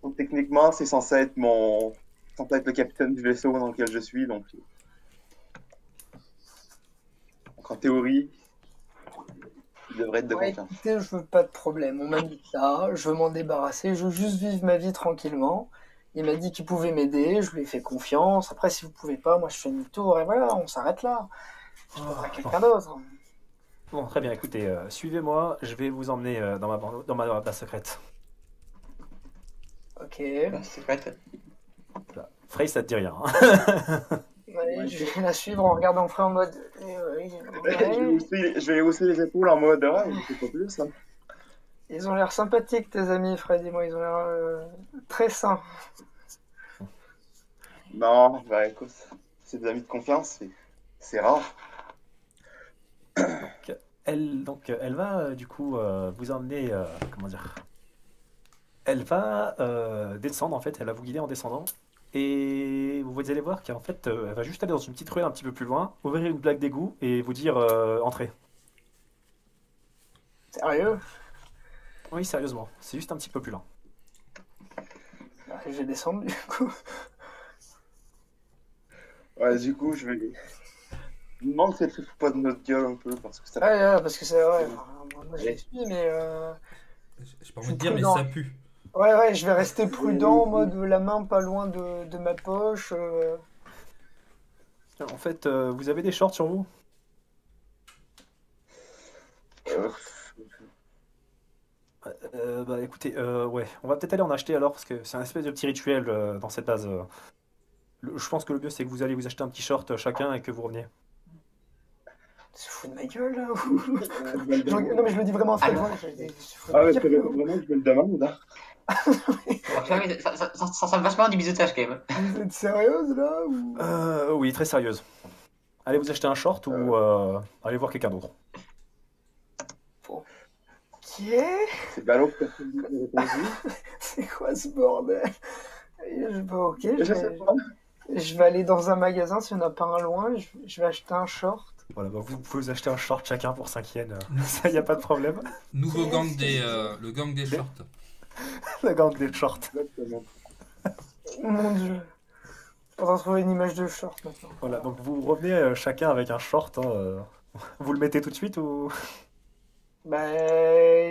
donc, techniquement c'est censé être mon, censé être le capitaine du vaisseau dans lequel je suis, donc en théorie, il devrait être de Ouais, confiance. écoutez, je veux pas de problème. On m'a dit ça, je veux m'en débarrasser, je veux juste vivre ma vie tranquillement. Il m'a dit qu'il pouvait m'aider, je lui ai fait confiance. Après, si vous pouvez pas, moi je fais demi-tour et voilà, on s'arrête là. Je Oh, quelqu'un d'autre. Bon, très bien, écoutez, euh, suivez-moi, je vais vous emmener euh, dans, ma, dans ma base secrète. Ok. Chouette. Frey, ça te dit rien. hein. Ouais, je vais la suivre en regardant Frey en mode. ouais, je, vais hausser, je vais hausser les épaules en mode ah, il fait pas plus. Hein. Ils ont l'air sympathiques, tes amis, Fred et moi. Ils ont l'air euh, très sains. Non, bah écoute, c'est des amis de confiance, c'est- rare. Elle, donc, elle va euh, du coup euh, vous emmener, euh, comment dire, elle va euh, descendre en fait, elle va vous guider en descendant. Et vous allez voir qu'en fait, euh, elle va juste aller dans une petite ruelle un petit peu plus loin, ouvrir une plaque d'égout et vous dire euh, entrez. Sérieux? Oui, sérieusement, c'est juste un petit peu plus loin. Bah, Je vais descendre du coup. Ouais, du coup, je vais. Je me demande si elle se fout pas de notre gueule un peu parce que ça. Ouais, ouais, parce que c'est vrai. enfin, moi je les suis, mais. euh, J'ai pas Je envie de dire, mais prudent. ça pue. Ouais, ouais, je vais rester prudent en mode la main pas loin de, de ma poche. euh. En fait, euh, vous avez des shorts sur vous? Euh, bah écoutez, euh, ouais, on va peut-être aller en acheter alors parce que c'est un espèce de petit rituel euh, dans cette base. euh. Le- je pense que le mieux c'est que vous allez vous acheter un petit short euh, chacun et que vous reveniez. Tu te fous de ma gueule là ou... Je- Non, mais je le dis vraiment je- je- je- faut Ah ouais, dire c'est que- vraiment, je me le demande. Hein. Ouais, Ça, ça, ça, ça ressemble vachement à du biseautage quand même. Vous êtes sérieuse là ou... Euh, oui, très sérieuse. Allez vous acheter un short ou euh, allez voir quelqu'un d'autre. C'est ballot que personne n'a répondu. C'est quoi ce bordel? Et je- bah, Ok, je Je sais vais... pas. je vais aller dans un magasin s'il n'y en a pas un loin. Je, je vais acheter un short. Voilà, bah, vous pouvez vous acheter un short chacun pour 5 yens. euh, Ça y a pas de problème. Nouveau Qu'est-ce gang des, euh, le gang des shorts. La gang des shorts. Exactement. Mon dieu. On va trouver une image de short maintenant. Voilà, donc vous revenez euh, chacun avec un short. hein, euh. Vous le mettez tout de suite ou? Bah,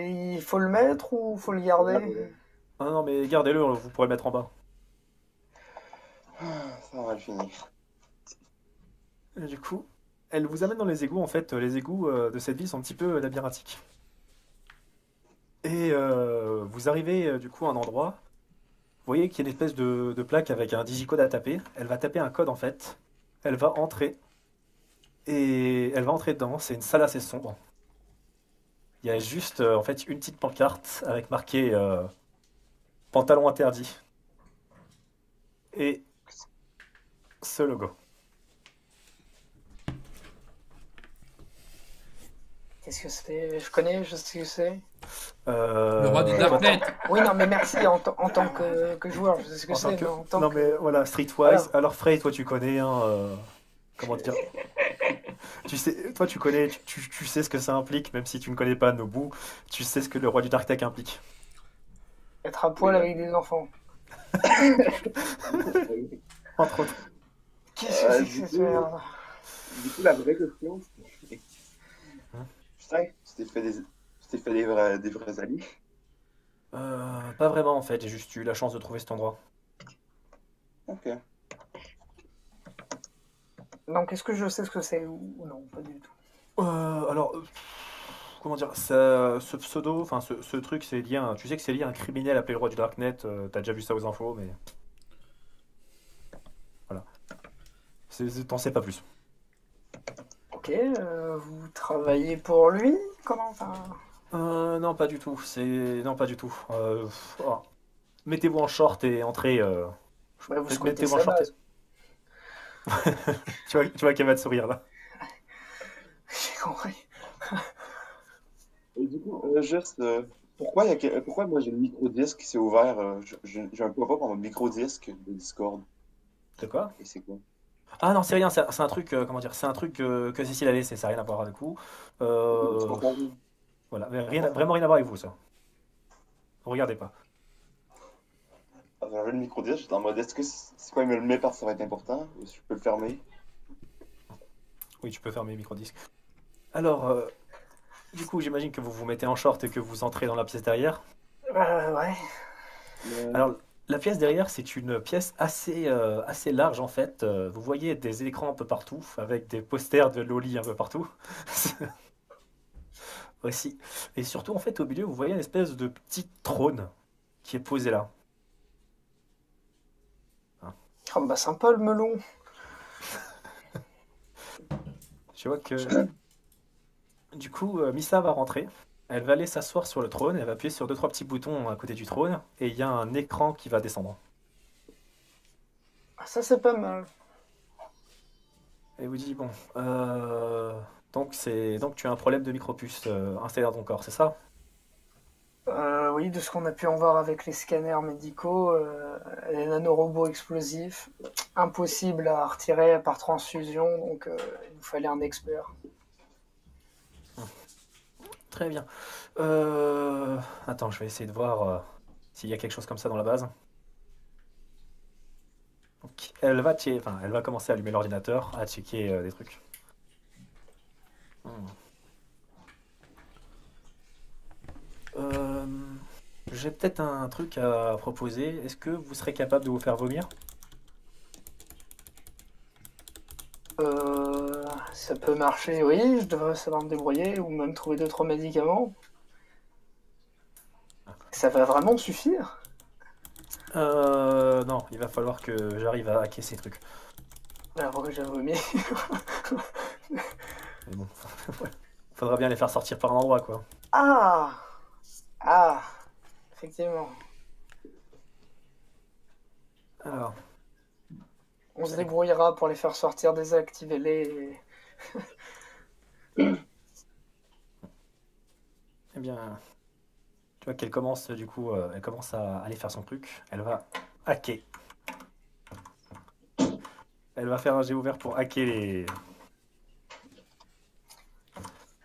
il faut le mettre ou faut le garder? Ah non, mais gardez-le, vous pourrez le mettre en bas. Ah, Ça va le finir. Et du coup, elle vous amène dans les égouts. En fait, les égouts euh, de cette ville sont un petit peu labyrinthiques. Et euh, vous arrivez euh, du coup à un endroit. Vous voyez qu'il y a une espèce de, de plaque avec un digicode à taper. Elle va taper un code en fait. Elle va entrer. Et elle va entrer dedans. C'est une salle assez sombre. Il y a juste euh, en fait une petite pancarte avec marqué euh, pantalon interdit. Et ce logo. Qu'est-ce que c'est? Je connais, je sais ce que c'est. Euh, Le roi du Darknet. Oui, non, mais merci en, tant que, que joueur, je sais ce que En tant c'est. que- mais en tant Non que- mais voilà, Streetwise. Voilà. Alors Frey, toi tu connais, hein, euh, comment dire? Tu sais, toi tu connais, tu, tu- sais ce que ça implique, même si tu ne connais pas Nobu, tu sais ce que le roi du Dark Tech implique. Être à poil avec des enfants. Entre autres. Qu'est-ce que Euh, c'est que cette merde Du coup, la vraie question, c'est. Hein Putain, tu t'es fait des, t'es fait des vrais, des vrais alliés. Euh, pas vraiment en fait, j'ai juste eu la chance de trouver cet endroit. Ok. Donc, est-ce que je sais ce que c'est ou non Pas du tout. Euh, alors, euh, comment dire, ça- ce pseudo, enfin ce, ce truc, c'est lié à, tu sais que c'est lié à un criminel appelé le roi du Darknet, euh, t'as déjà vu ça aux infos, mais... Voilà. T'en sais pas plus. Ok, vous travaillez pour lui Comment. Euh, non, pas du tout. C'est non, pas du tout. Oh. Mettez-vous en short et entrez. bah, Vous Mettez-vous en short. Tu vois, tu vois qu'elle va te sourire là. J'ai compris. Et du coup, euh, juste, euh, pourquoi, y a pourquoi moi j'ai le micro-disque qui s'est ouvert euh, J'ai un pop-up en mode micro-disque de Discord. De quoi? Et c'est quoi? Ah non, c'est rien. C'est un truc. euh, comment dire? C'est un truc euh, que Cécile a laissé. Ça n'a rien à voir avec vous. Euh, voilà, mais rien, vraiment rien à voir avec vous ça. Regardez pas. Ah, J'avais le micro-disque, j'étais en mode est-ce que c'est quoi, il me le met parce que ça va être important Ou que je peux le fermer? Oui, tu peux fermer le micro-disque. Alors, euh, du coup, j'imagine que vous vous mettez en short et que vous entrez dans la pièce derrière. Euh, ouais. Mais- Alors, la pièce derrière, c'est une pièce assez, euh, assez large en fait. Euh, vous voyez des écrans un peu partout, avec des posters de Loli un peu partout. Aussi. Et surtout, en fait, au milieu, vous voyez une espèce de petit trône qui est posé là. Oh, bah sympa le melon. Tu vois que. Du coup, euh, Missa va rentrer. Elle va aller s'asseoir sur le trône. Elle va appuyer sur deux, trois petits boutons à côté du trône. Et il y a un écran qui va descendre. Ah, Ça c'est pas mal. Et vous dit bon, euh, donc c'est donc tu as un problème de micropuce euh, installé dans ton corps, c'est ça? Euh, oui, de ce qu'on a pu en voir avec les scanners médicaux, euh, les nanorobots explosifs, impossible à retirer par transfusion, donc euh, il nous fallait un expert. Très bien. Euh, Attends, je vais essayer de voir s'il y a quelque chose comme ça dans la base. Elle va elle va commencer à allumer l'ordinateur, à checker des trucs. Hmm. J'ai peut-être un truc à proposer. Est-ce que vous serez capable de vous faire vomir? Euh, ça peut marcher, oui, je devrais savoir me débrouiller, ou même trouver d'autres médicaments. Ça va vraiment suffire? Euh, non, il va falloir que j'arrive à hacker ces trucs. Alors que j'ai vomi? Mais bon. Faudra bien les faire sortir par un endroit, quoi. Ah! Ah! Effectivement. Alors, On se débrouillera pour les faire sortir, désactiver-les. et- eh bien, tu vois qu'elle commence, du coup, euh, elle commence à aller faire son truc. Elle va hacker. Elle va faire un jet ouvert pour hacker les...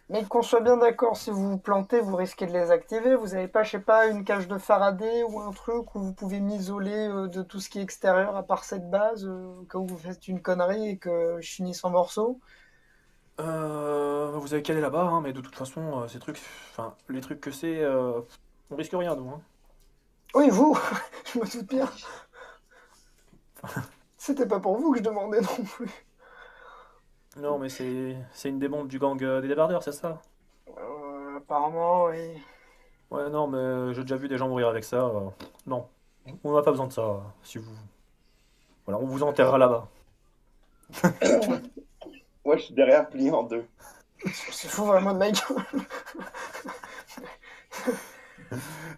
Mais qu'on soit bien d'accord, si vous vous plantez, vous risquez de les activer. Vous n'avez pas, je sais pas, une cage de Faraday ou un truc où vous pouvez m'isoler euh, de tout ce qui est extérieur à part cette base, euh, cas où vous faites une connerie et que je finisse en morceaux. Euh, vous avez calé là-bas, hein, mais de toute façon, euh, ces trucs, enfin, les trucs que c'est, euh, on risque rien, nous. Hein. Oui, vous, je me doute bien. C'était pas pour vous que je demandais non plus. Non, mais c'est c'est une des bombes du gang euh, des débardeurs, c'est ça? Euh, apparemment, oui. Ouais, non, mais j'ai déjà vu des gens mourir avec ça. euh, non, on n'a pas besoin de ça. euh, si vous... Voilà, on vous enterrera là-bas. Moi, je suis derrière plié en deux. C'est fou vraiment de ma gueule.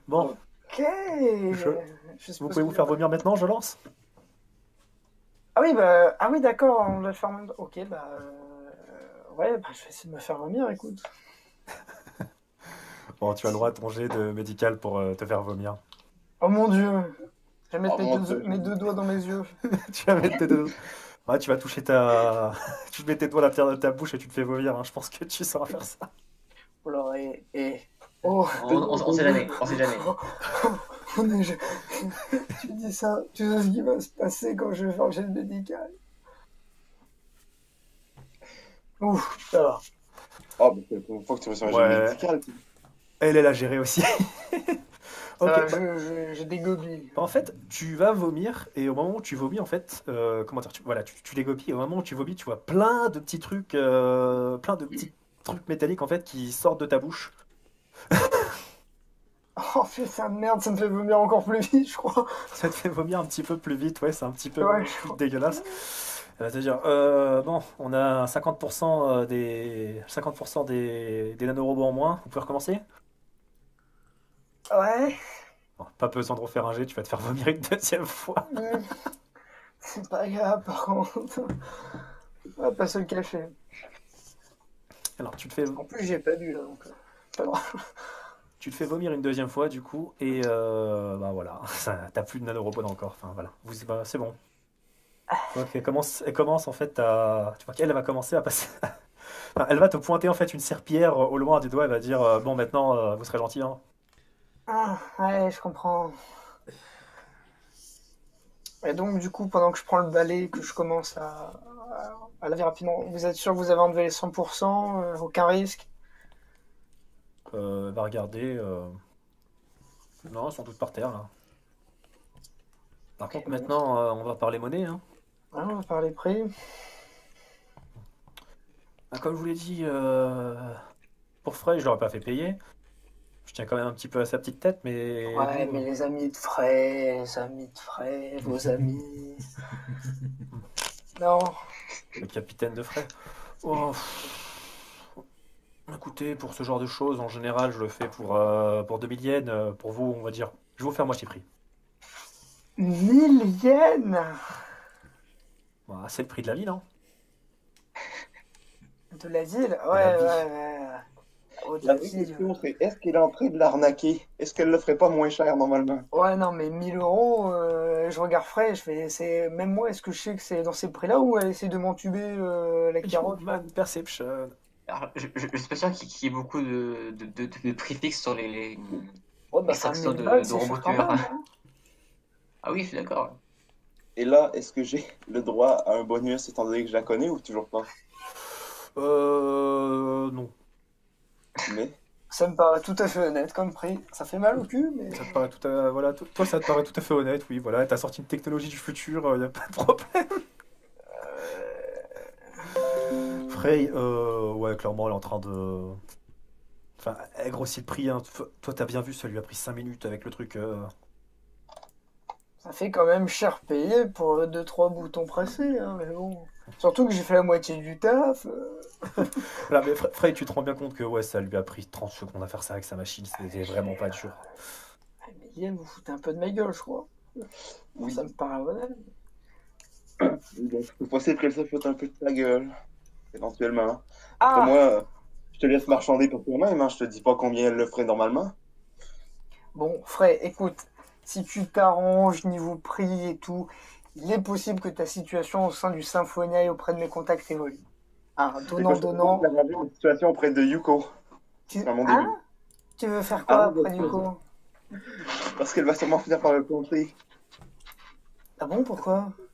Bon, Ok. Je- vous pouvez vous faire vomir maintenant, je lance? Ah oui, bah, ah oui, d'accord, on doit le faire même. Ok, bah, euh, ouais, bah, je vais essayer de me faire vomir, écoute. Bon, tu as le droit à ton jet de médical pour euh, te faire vomir. Oh mon dieu, je vais mettre Oh mes, mon deux, Dieu. mes deux doigts dans mes yeux. tu vas mettre tes deux... Ouais, tu vas toucher ta... tu mets tes doigts à l'intérieur de ta bouche et tu te fais vomir. hein. Je pense que tu sauras faire ça. Alors, et, et, oh, On, on, on sait jamais, on sait jamais. Je- tu dis ça, tu sais ce qui va se passer quand je vais faire le médical. Ouf, ça va. Oh, mais c'est la première fois que tu vas sur un Ouais. médical. tu- Elle, elle a géré aussi. Ça Ok, va, bah, je- je- j'ai des gobies. En fait, tu vas vomir et au moment où tu vomis, en fait, euh, comment dire, tu, voilà, tu, tu les gobies et au moment où tu vomis, tu vois plein de petits trucs, euh, plein de petits trucs métalliques en fait qui sortent de ta bouche. Oh putain de merde, ça me fait vomir encore plus vite, je crois. Ça te fait vomir un petit peu plus vite, ouais, c'est un petit peu Ouais, dégueulasse. Elle va te dire, euh, bon, on a 50% des, 50% des, des nanorobots en moins, on peut recommencer? Ouais. Bon, pas besoin de refaire un jet, tu vas te faire vomir une deuxième fois. C'est pas grave, par contre. On va pas se le cacher. Alors, tu te fais, En plus, j'ai pas bu là, donc. euh, Pas grave. Tu te fais vomir une deuxième fois, du coup, et euh, bah voilà, t'as plus de le corps, enfin voilà, bah, c'est bon. Vois qu'elle commence, elle commence en fait à, tu vois qu'elle va commencer à passer, Enfin, elle va te pointer en fait une serpillière au loin du doigt, elle va dire, euh, bon maintenant, euh, vous serez gentil, hein. Ah, ouais, je comprends. Et donc, du coup, pendant que je prends le balai, que je commence à, à la vie rapidement. Vous êtes sûr que vous avez enlevé les 100%, euh, aucun risque? Euh, va regarder. euh, Non, elles sont toutes par terre là. Par contre, bon. maintenant, euh, on va parler monnaie. Hein. Ah, On va parler prix. Ah, comme je vous l'ai dit, pour Frey, je l'aurais pas fait payer. Je tiens quand même un petit peu à sa petite tête, mais. Ouais, mais les amis de Frey, les amis de Frey, vos amis. Non, Le capitaine de Frey. Oh. Écoutez, pour ce genre de choses, en général, je le fais pour, euh, pour 2000 yens. Euh, Pour vous, on va dire, je vais vous faire moitié prix. 1000 yens Voilà, c'est le prix de la vie, non? De la ville? La Ouais, ouais, ouais. Oh, de La ville. question, c'est est-ce qu'elle est en train de l'arnaquer? Est-ce qu'elle le ferait pas moins cher normalement? Ouais, non, mais 1000 euros, euh, je regarde Frey, je fais, c'est, même moi, est-ce que je sais que c'est dans ces prix-là ou elle essaie de m'entuber euh, la carotte? Man Perception. Alors, je, je, je suis pas sûr qu'il y ait beaucoup de, de, de, de prix fixes sur les, les... Ouais, bah, Extraction 5000 de- balles, hein. Ah oui, je suis d'accord. Et là, est-ce que j'ai le droit à un bonus étant donné que je la connais ou toujours pas? Euh. Non. Mais? Ça me paraît tout à fait honnête comme prix. Ça fait mal au cul, mais. Ça te paraît tout à... voilà, to- toi, ça te paraît tout à fait honnête, oui. Voilà, t'as sorti une technologie du futur, il n'y a pas de problème. Frey, euh, ouais, clairement, elle est en train de. Enfin, elle grossit le prix. Hein. Toi, t'as bien vu, ça lui a pris 5 minutes avec le truc. euh. Ça fait quand même cher payé pour 2-3 boutons pressés, hein, mais bon. Surtout que j'ai fait la moitié du taf. euh. Voilà, mais Fre- Frey, tu te rends bien compte que ouais, ça lui a pris 30 secondes à faire ça avec sa machine. C'était vraiment pas dur. Ah, Mais Yann, vous foutez un peu de ma gueule, je crois. oui, Ça me paraît honnête. donc c'est possible qu'elle se foute un peu de ta gueule, éventuellement. Ah moi, je te laisse marchander pour toi-même, hein. Je te dis pas combien elle le ferait normalement. Bon, Frey, écoute, si tu t'arranges niveau prix et tout, il est possible que ta situation au sein du Symphonia et auprès de mes contacts évolue. Ah, Et donnant, te donnant. une situation auprès de Yuko, Tu... à mon Hein début. Tu veux faire quoi Ah, du sûr. coup Parce qu'elle va sûrement finir par le compter. Ah bon, pourquoi? Ah,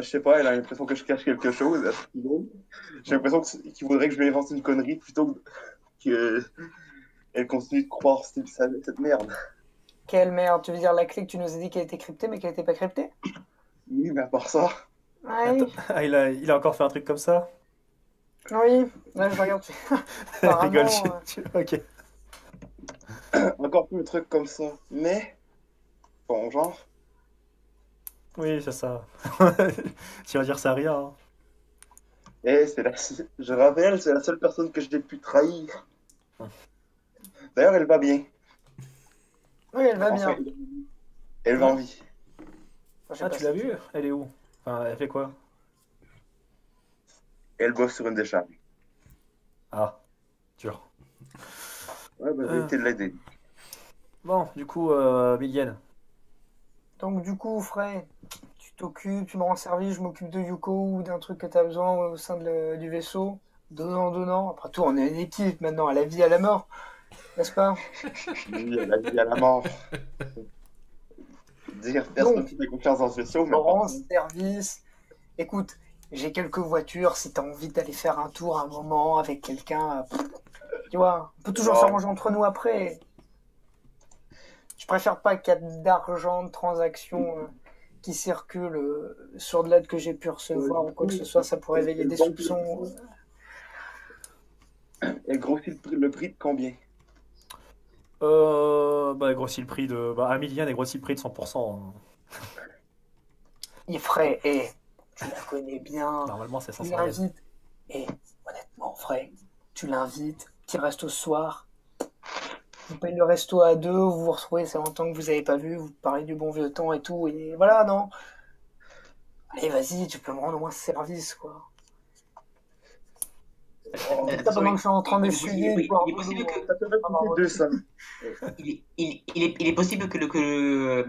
je sais pas, elle a l'impression que je cache quelque chose. J'ai l'impression qu'il voudrait que je lui invente une connerie plutôt que qu'elle continue de croire cette, cette merde. Quelle merde, tu veux dire la clé que tu nous as dit qu'elle était cryptée mais qu'elle n'était pas cryptée? Oui, mais à part ça, Ouais, Ah, il a, il a encore fait un truc comme ça? Oui, là je regarde. Elle Apparemment, rigole. euh, Ok. encore plus de trucs comme ça. Mais, bon, genre, Oui, c'est ça. tu vas dire ça à rien. hein. eh, c'est la... je rappelle, c'est la seule personne que j'ai pu trahir. D'ailleurs, elle va bien. Oui, elle va bien. Elle va en vie. Je Ah, tu l'as si- vu Elle est où? Enfin, elle fait quoi? Elle bosse sur une décharge. Ah, dur. Ouais, bah, j'ai Euh. de l'aider. Bon, du coup, euh, Millienne. Donc du coup, Frey, tu t'occupes, tu me rends service, je m'occupe de Yuko ou d'un truc que tu as besoin au sein de le- du vaisseau. Donnant, donnant. Après tout, on est une équipe maintenant, à la vie, à la mort. N'est-ce pas? Oui, à la vie, à la mort. Dire personne Donc, qui fait confiance dans ce vaisseau, mais rends service. Écoute, j'ai quelques voitures, si tu as envie d'aller faire un tour un moment avec quelqu'un, tu vois, on peut toujours s'arranger entre nous après. Je préfère pas qu'il y ait d'argent, de transactions euh, qui circulent euh, sur de l'aide que j'ai pu recevoir ou quoi que ce soit, ça pourrait éveiller des soupçons. elle grossit le prix, le prix de combien? Euh, bah, elle grossit le prix de. Bah, à Millienne, elle grossit le prix de 100%. hein. Il ferait, et tu la connais bien, Normalement, c'est tu 500 yens. l'invites, et honnêtement, Frey, tu l'invites, tu restes au soir, vous payez le resto à deux, vous vous retrouvez, c'est longtemps que vous avez pas vu, vous parlez du bon vieux temps et tout, et voilà, non Allez, vas-y, tu peux me rendre au moins service, quoi. Pas que je suis en train il- d'essuyer, il- de boire il est possible que- Ça peut pas coûter 200. Il est, il, il est, il est possible que le, que le,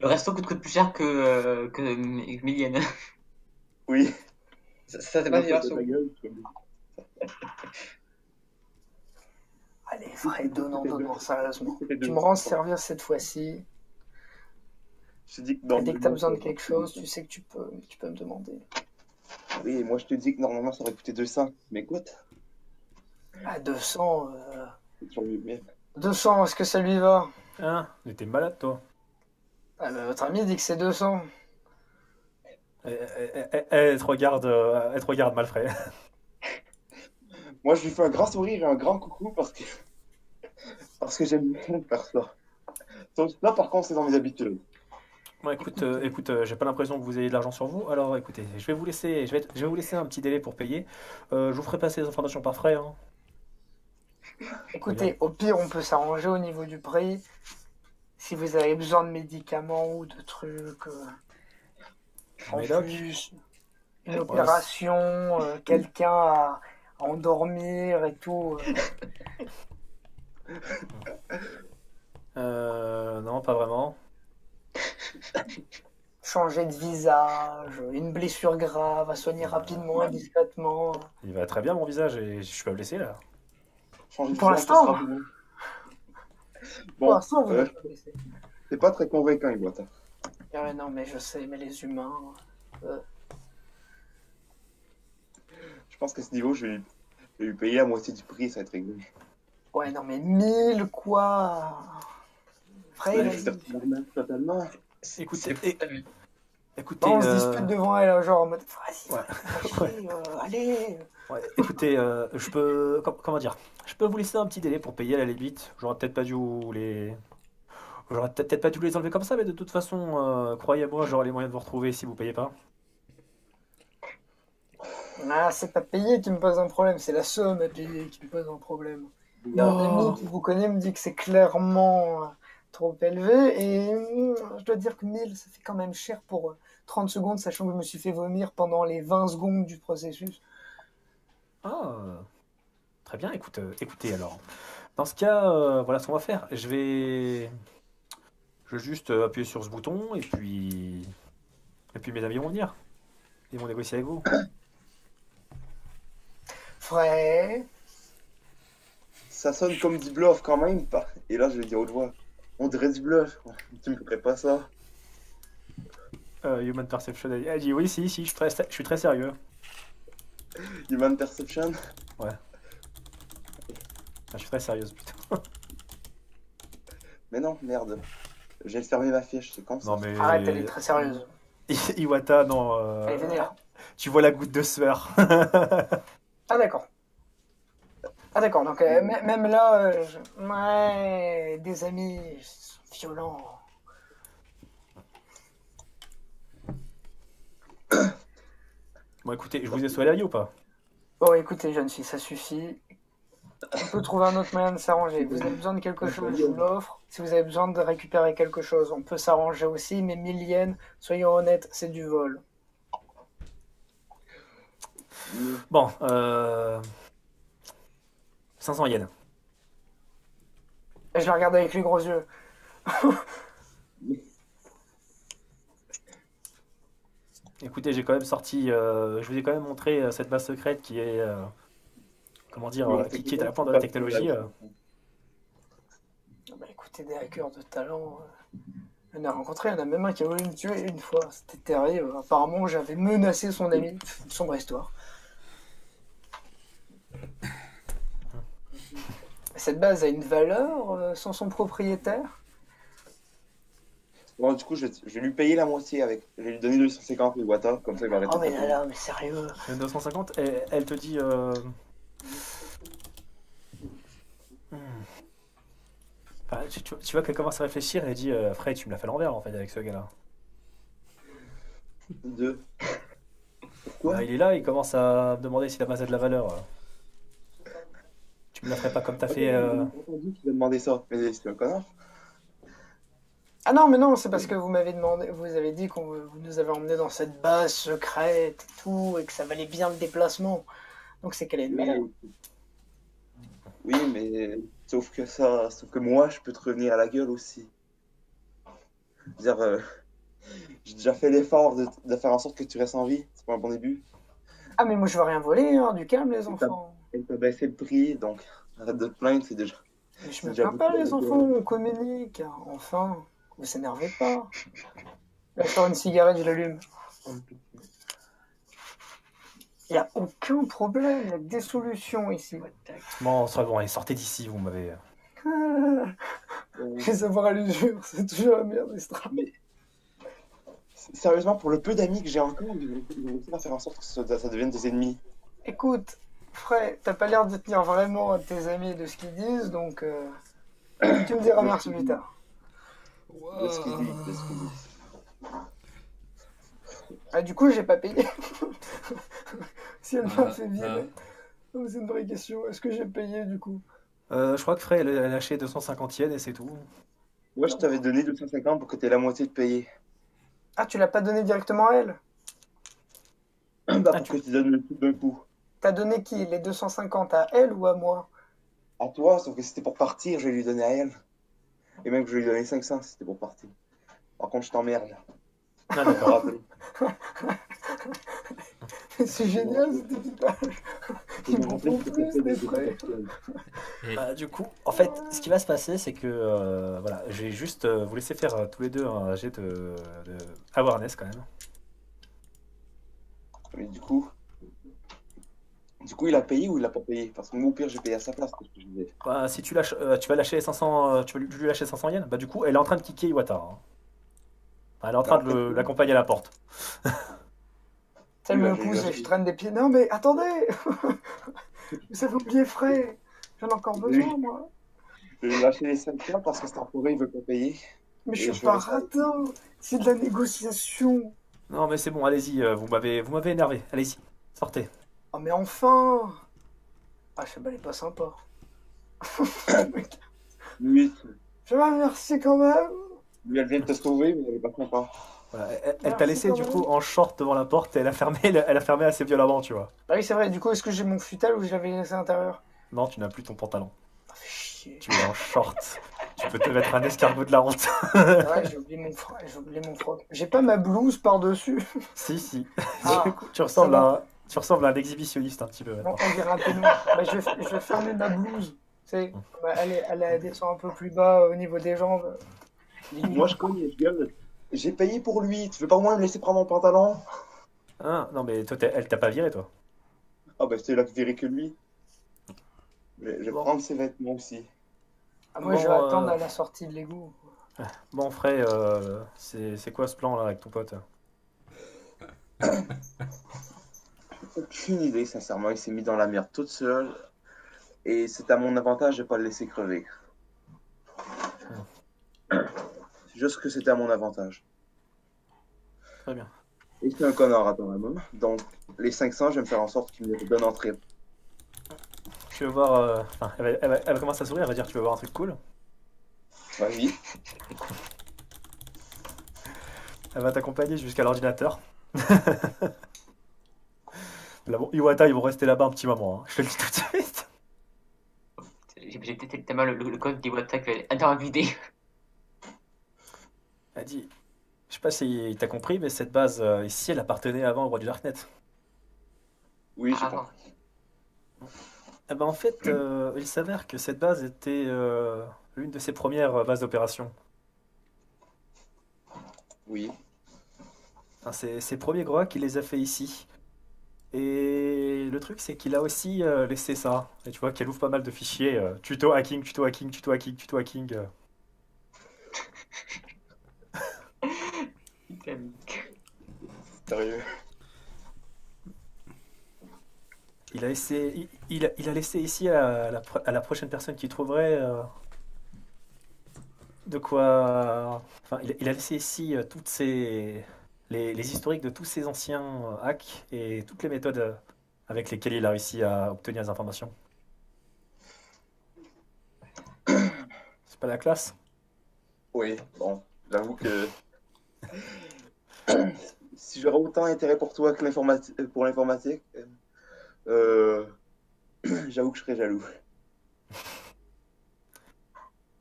le resto coûte, coûte plus cher que, que Millienne. Oui. Ça, ça t'est pas Verso gueule, Allez, Frey, donnant, donnant, sérieusement. Tu me rends service cette fois-ci, Je dis que et dès que t'as mois, besoin de quelque chose, tu sais que tu peux, tu peux me demander. Oui, moi je te dis que normalement ça aurait coûté 200. Mais écoute, À 200, euh, c'est toujours mieux. Mais 200, est-ce que ça lui va? Hein? Mais t'es malade, toi. ah, bah, Votre ami dit que c'est 200. Elle, elle- elle- elle te regarde, euh, elle te regarde mal frais. Moi je lui fais un grand sourire et un grand coucou parce que parce que j'aime bien faire ça. Donc, là par contre c'est dans mes habitudes. Bon, écoute, euh, écoute, euh, j'ai pas l'impression que vous ayez de l'argent sur vous. Alors, écoutez, je vais vous laisser, je vais, je vais vous laisser un petit délai pour payer. Euh, je vous ferai passer les informations par frais. hein. Écoutez, au pire, on peut s'arranger au niveau du prix. Si vous avez besoin de médicaments ou de trucs euh, en Médoc. plus, une opération, euh, quelqu'un à, à endormir et tout. euh, Euh, non, pas vraiment. changer de visage, une blessure grave à soigner rapidement et discrètement. Il va très bien mon visage et je suis pas blessé là. Changer Pour l'instant. sera bon. Pour l'instant, vous euh, pas blessé. c'est pas très convaincant, Iwata. Ah ouais, non, mais je sais, mais les humains. Je pense qu'à ce niveau, je vais, lui- je vais lui payer la moitié du prix, ça va être réglé. Ouais, non, mais 1000 quoi Ouais, totalement. Écoutez, é- écoutez, Non, on se euh, dispute devant elle, genre en mode vas-y, Ouais. euh, allez. ouais, écoutez, euh, je peux, com- comment dire, je peux vous laisser un petit délai pour payer à la limite. J'aurais peut-être pas dû vous les, j'aurais peut-être pas dû vous les enlever comme ça, mais de toute façon, euh, croyez-moi, j'aurai les moyens de vous retrouver si vous payez pas. Ah, c'est pas payé qui me pose un problème, c'est la somme à payer qui me pose un problème. Un ami qui vous connaît me dit que c'est clairement euh, trop élevé et hum, je dois dire que 1000 ça fait quand même cher pour euh, 30 secondes, sachant que je me suis fait vomir pendant les 20 secondes du processus. Ah, très bien. Écoute, euh, écoutez alors. Dans ce cas, euh, voilà ce qu'on va faire. Je vais, je vais juste euh, appuyer sur ce bouton et puis, et puis mes amis vont venir. Ils vont négocier avec vous. Frais. Ça sonne comme du bluff quand même. pas- Et là, je vais dire haute voix. On dirait du bluff. Tu me ferais pas ça. Euh, Human Perception. Elle elle dit oui, si, si, je suis très, je suis très sérieux. Human Perception. Ah, je suis très sérieuse plutôt. Mais non, merde. De fermer ma fiche, c'est comme ça. Non mais. Arrête, elle est très sérieuse. Iwata, non. euh, Allez, venez là. tu vois la goutte de sueur. Ah d'accord. Ah d'accord, donc euh, m- même là, euh, je- ouais, des amis sont violents. bon, écoutez, je vous ai vie ou pas? Bon écoutez jeune fille, ça suffit. On peut trouver un autre moyen de s'arranger. Vous avez besoin de quelque chose, je vous l'offre. Si vous avez besoin de récupérer quelque chose, on peut s'arranger aussi, mais 1000 yens, soyons honnêtes, c'est du vol. Bon, euh... 500 yens. Et je la regarde avec les gros yeux. Écoutez, j'ai quand même sorti, euh, je vous ai quand même montré euh, cette base secrète qui est, euh, comment dire, qui, qui est à la pointe de la technologie. euh. Ah Bah écoutez, des hackers de talent, euh, j'en ai rencontré, il y en a même un qui a voulu me tuer une fois, c'était terrible. Apparemment, j'avais menacé son ami, une sombre histoire. Cette base a une valeur euh, sans son propriétaire? Bon, du coup, je vais, je vais lui payer la moitié avec. Je vais lui donner 250 000 Wata, comme ça il va arrêter. Oh mais là là, mais sérieux Le 250, elle, elle te dit, euh, hmm. Enfin, tu, tu- tu vois qu'elle commence à réfléchir et elle dit, euh, Fred, tu me l'as fait à l'envers en fait avec ce gars-là. Deux. Pourquoi Bah, il est là, il commence à me demander si la base a de la valeur. Tu me la ferais pas comme t'as fait. euh, demandé ça. Mais c'est un connard. Ah non, mais non, c'est parce que vous m'avez demandé, vous avez dit qu'on vous nous avez emmené dans cette base secrète et tout, et que ça valait bien le déplacement. Donc c'est qu'elle est valeur. Oui, mais sauf que ça, sauf que moi, je peux te revenir à la gueule aussi. Dire, euh, j'ai déjà fait l'effort de, de faire en sorte que tu restes en vie. C'est pas un bon début. Ah mais moi je veux rien voler, hein, du calme les enfants. Elle t'a baissé le prix, donc arrête de te plaindre, c'est déjà. Mais je me plains pas les enfants, on communique, enfin. Vous s'énervez pas. Je sors une cigarette, je l'allume. Il n'y a aucun problème, il y a des solutions ici. Bon, ça va, bon, allez, sortez d'ici, vous m'avez. Euh, les avoir à l'usure, c'est toujours la merde, Estra. Sérieusement, pour le peu d'amis que j'ai encore, réussir à faire en sorte que ça, ça devienne des ennemis. Écoute, frère, t'as pas l'air de tenir vraiment à tes amis de ce qu'ils disent, donc euh, tu me diras merci plus tard. De ce qu'ils disent, de ce qu'ils disent. Ah, du coup, j'ai pas payé. si elle m'a Ah, fait virer. Non, mais C'est une vraie question. Est-ce que j'ai payé du coup? Euh, je crois que Frey, elle a lâché 250 yens et c'est tout. Moi, je t'avais donné 250 pour que tu aies la moitié de payer. Ah, tu l'as pas donné directement à elle? Bah, Ah, pour tu- que tu donnes le tout d'un coup. T'as donné qui Les 250 à elle ou à moi? À toi, sauf que c'était pour partir, je vais lui donner à elle. Et même que je vais lui donner 500, c'était pour partir. Par contre, je t'emmerde. Ah, d'accord. C'est génial cet équipage. Ils m'en font plus des frais. Bah, du coup, en fait, ce qui va se passer, c'est que euh, voilà, je vais juste euh, vous laisser faire euh, tous les deux un jet de, de awareness quand même. Mais du coup. Du coup, il a payé ou il a pas payé? Parce que moi, au pire, j'ai payé à sa place. que je disais. Bah, si tu lâches, euh, tu vas lâcher 500, euh, tu vas lui lui lâcher 500 yens. Bah, du coup, elle est en train de kicker Iwata. hein. Elle est en train de le- l'accompagner à la porte. Ça me bah, pousse et je traîne des pieds. Non, mais attendez Vous avez oublié frais. J'en ai encore besoin, Oui. moi. Je vais lâcher les 500 parce que cet empereur, il veut pas payer. Mais je suis je pas radin. C'est de la négociation. Non, mais c'est bon, allez-y. euh, vous m'avez, vous m'avez énervé. Allez-y, sortez. Oh, mais enfin Ah, je sais pas, elle est pas sympa. Je vais merci quand même. lui, elle vient de te sauver, mais elle est pas sympa. Voilà, elle elle t'a laissé du coup en short devant la porte et elle a fermé, elle a fermé assez violemment, tu vois. Bah oui, c'est vrai. Du coup, est-ce que j'ai mon futal ou je l'avais laissé à l'intérieur? Non, tu n'as plus ton pantalon. Ah, chier. Tu es en short. tu peux te mettre un escargot de la honte. Ouais, j'ai oublié mon froc. J'ai oublié mon froc. J'ai pas ma blouse par-dessus. si, si. Ah, tu, ressembles à, tu ressembles à un exhibitionniste un petit peu. Non, maintenant. on dirait un peu noir. Bah, je, vais, je vais fermer ma blouse. Tu sais, bah, elle, est- elle, elle descend un peu plus bas au niveau des jambes. Moi, je connais, je gueule. J'ai payé pour lui. Tu veux pas au moins me laisser prendre mon pantalon? Ah, non, mais toi, t'es- elle t'a pas viré, toi? Ah, bah, c'est là que verrai que lui. Je je vais Bon. prendre ses vêtements aussi. Ah, moi, je vais Bon, attendre euh, à la sortie de l'égout. Bon, Frey, euh, c'est c'est quoi ce plan là avec ton pote? Aucune idée, sincèrement. Il s'est mis dans la merde toute seule. Et c'est à mon avantage de pas le laisser crever. C'est juste que c'était à mon avantage. Très bien. Et c'est un connard apparemment. Donc, les 500, je vais me faire en sorte qu'il me les donne en trip. Tu veux voir. euh, Enfin, elle, va, elle, va, elle va commencer à sourire, elle va dire Tu veux voir un truc cool? Vas-y. Elle va t'accompagner jusqu'à l'ordinateur. Là, bon, Iwata, ils vont rester là-bas un petit moment, hein. je te le dis tout de suite. J'ai peut-être tellement le, le, le code d'Iwata que elle est en vidé. Elle dit Je sais pas si t'as compris, mais cette base euh, ici, elle appartenait avant au roi du Darknet. Oui, j'ai Ah. Eh ben, en fait, euh, il s'avère que cette base était euh, l'une de ses premières bases d'opération. Oui. Enfin, c'est ses premiers Groa qui les a fait ici. Et le truc, c'est qu'il a aussi euh, laissé ça. Et tu vois qu'elle ouvre pas mal de fichiers. euh, tuto hacking, tuto hacking, tuto hacking, tuto hacking. euh. Sérieux. Il a laissé, il, a, il a laissé ici à la, prochaine personne qui trouverait euh, de quoi. Enfin, il, a- laissé ici toutes ces les, les historiques de tous ces anciens euh, hacks et toutes les méthodes euh, avec lesquelles il a réussi à obtenir des informations. C'est pas la classe? Oui, bon, j'avoue que si j'aurais autant intérêt pour toi que pour l'informatique, euh, j'avoue que je serais jaloux.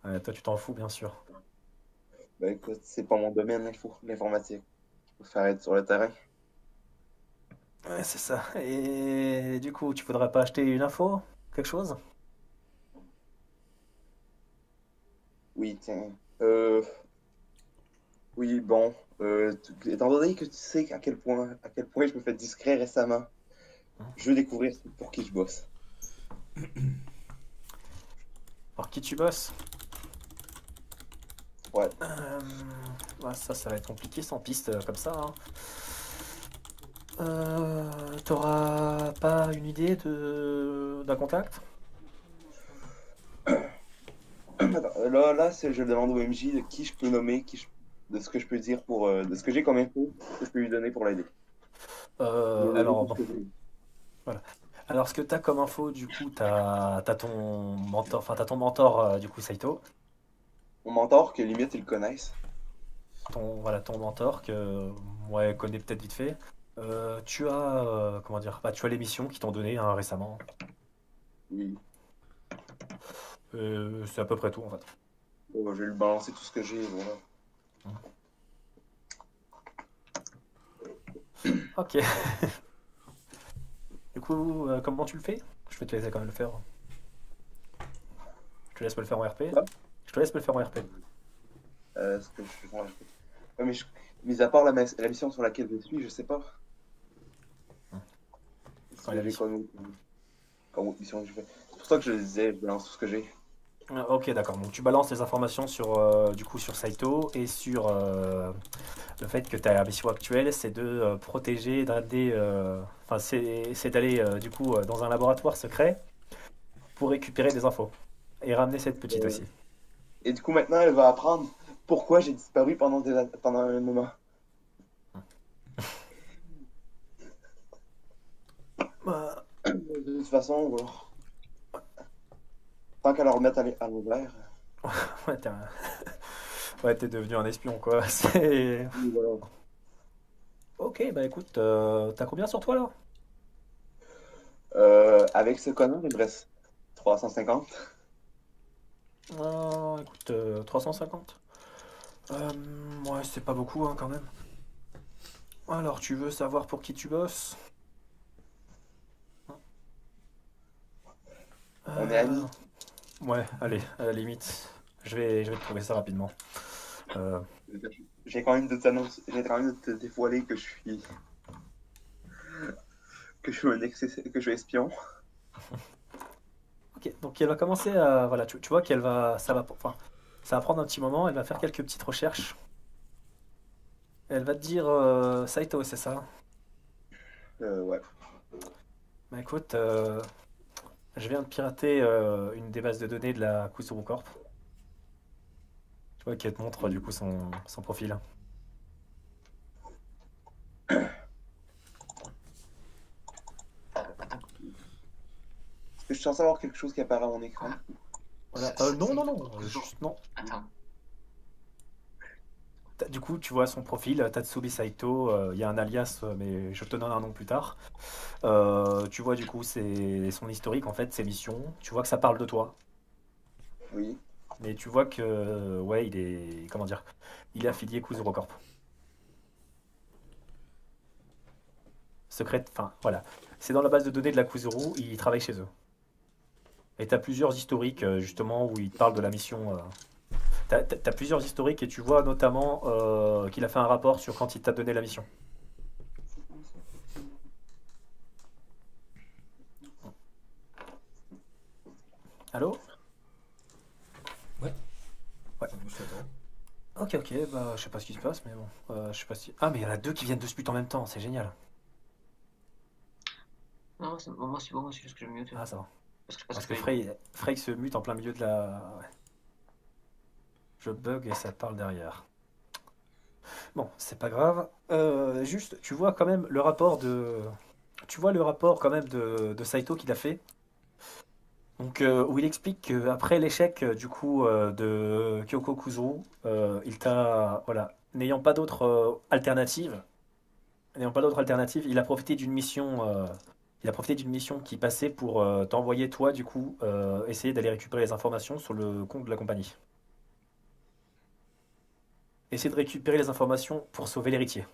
Ouais, toi, tu t'en fous, bien sûr. Ben écoute, c'est pas mon domaine, l'info, l'informatique. Faire être sur le terrain. Ouais, c'est ça. Et du coup, tu voudrais pas acheter une info? Quelque chose? Oui, tiens. Euh, oui, bon, euh, étant donné que tu sais à quel point, à quel point je me fais discret récemment, Je veux découvrir pour qui je bosse. Pour qui tu bosses? Ouais. Euh, ouais, ça, ça va être compliqué sans piste euh, comme ça. hein. Euh, T'auras pas une idée d'un contact? Attends, là, là c'est- je demande au MJ de qui je peux nommer, qui je- de ce que je peux dire pour. euh, de ce que j'ai comme info que je peux lui donner pour l'aider. Euh, alors, bon. j'ai. alors, ce que t'as comme info, du coup, t'as as ton mentor, enfin, t'as ton mentor, euh, du coup, Saito. Mon mentor, que limite ils le connaissent. Ton, voilà, ton mentor que, ouais, connaît peut-être vite fait. Euh, tu as, euh, comment dire, bah, tu as les missions qui t'ont donné hein, récemment. Oui. Euh, c'est à peu près tout, en fait. Bah, je vais lui balancer tout ce que j'ai, voilà. Ok. Du coup, euh, comment tu le fais? Je vais te laisser quand même le faire. Je te laisse me le faire en RP. Quoi? Je te laisse me le faire en RP. Euh, ce que je fais. Ouais, mais je... mis à part la, la mission sur laquelle je suis, je sais pas. Mission. comme, comme autre mission que je fais. C'est pour ça que je disais, je balance tout ce que j'ai. Ah, Ok, d'accord. Donc tu balances les informations sur, euh, du coup, sur Saito et sur euh, le fait que ta mission actuelle, c'est de euh, protéger, d'aller, euh, enfin, c'est d'aller du coup dans un laboratoire secret pour récupérer des infos et ramener cette petite aussi. Et du coup, maintenant, elle va apprendre pourquoi j'ai disparu pendant, des... pendant un moment. Bah, De toute façon. Tant qu'à leur remettre à l'envers. ouais, t'es un- ouais, t'es devenu un espion, quoi. C'est... voilà. Ok, bah écoute, euh, t'as combien sur toi là? Euh, avec ce connard, il me reste 350. Euh, écoute, euh, 350. Euh, ouais, c'est pas beaucoup hein, quand même. Alors, tu veux savoir pour qui tu bosses? On est amis. Euh, Ouais, allez, à la limite. Je vais, je vais te trouver ça rapidement. Euh, J'ai quand même de t'annoncer, j'ai quand même de te dévoiler que je suis. que je suis un ex que je suis espion. ok, donc elle va commencer à, voilà, tu, tu vois qu'elle va, ça va, enfin, ça va prendre un petit moment. Elle va faire quelques petites recherches. Elle va te dire, euh, Saito, c'est ça? Euh, ouais. Bah écoute, euh, je viens de pirater euh, une des bases de données de la Kusuru Corp. Tu vois qu'elle te montre du coup son, son profil. Je suis censé avoir quelque chose qui apparaît à mon écran? Voilà. Euh, non, non, non, euh, juste non. Attends. T'as- Du coup, tu vois son profil, Tatsubi Saito, euh, il y a un alias, euh, mais je te donne un nom plus tard. Euh, tu vois du coup c'est son historique en fait, ses missions. Tu vois que ça parle de toi. Oui. Mais tu vois que, euh, ouais, il est, comment dire, il est affilié Kuzuro Corp. Secret, enfin, voilà. C'est dans la base de données de la Kuzuru, il travaille chez eux. Et t'as plusieurs historiques, euh, justement, où il te parle de la mission. euh. T'as, t'as- t'as plusieurs historiques et tu vois notamment euh, qu'il a fait un rapport sur quand il t'a donné la mission. Allô? Je t'attends. Ok, ok, bah je sais pas ce qui se passe, mais bon, euh, je sais pas si... Ah, mais il y en a deux qui viennent de se buter en même temps, c'est génial. Non, c'est bon, moi c'est bon, c'est juste que je me mute. Ah, ça va. Parce que je Parce pense que Frey, Frey se mute en plein milieu de la... ouais. Je bug et ça parle derrière. Bon, c'est pas grave. Euh, juste, tu vois quand même le rapport de... Tu vois le rapport quand même de, de Saito qu'il a fait. Donc, euh, où il explique qu'après l'échec euh, du coup euh, de Kyoko Kuzuru, il t'a... Voilà, n'ayant pas d'autre alternative, n'ayant pas d'autre alternative, il a profité d'une mission... il a profité d'une mission qui passait pour euh, t'envoyer toi du coup euh, essayer d'aller récupérer les informations sur le compte de la compagnie. Essayer de récupérer les informations pour sauver l'héritier.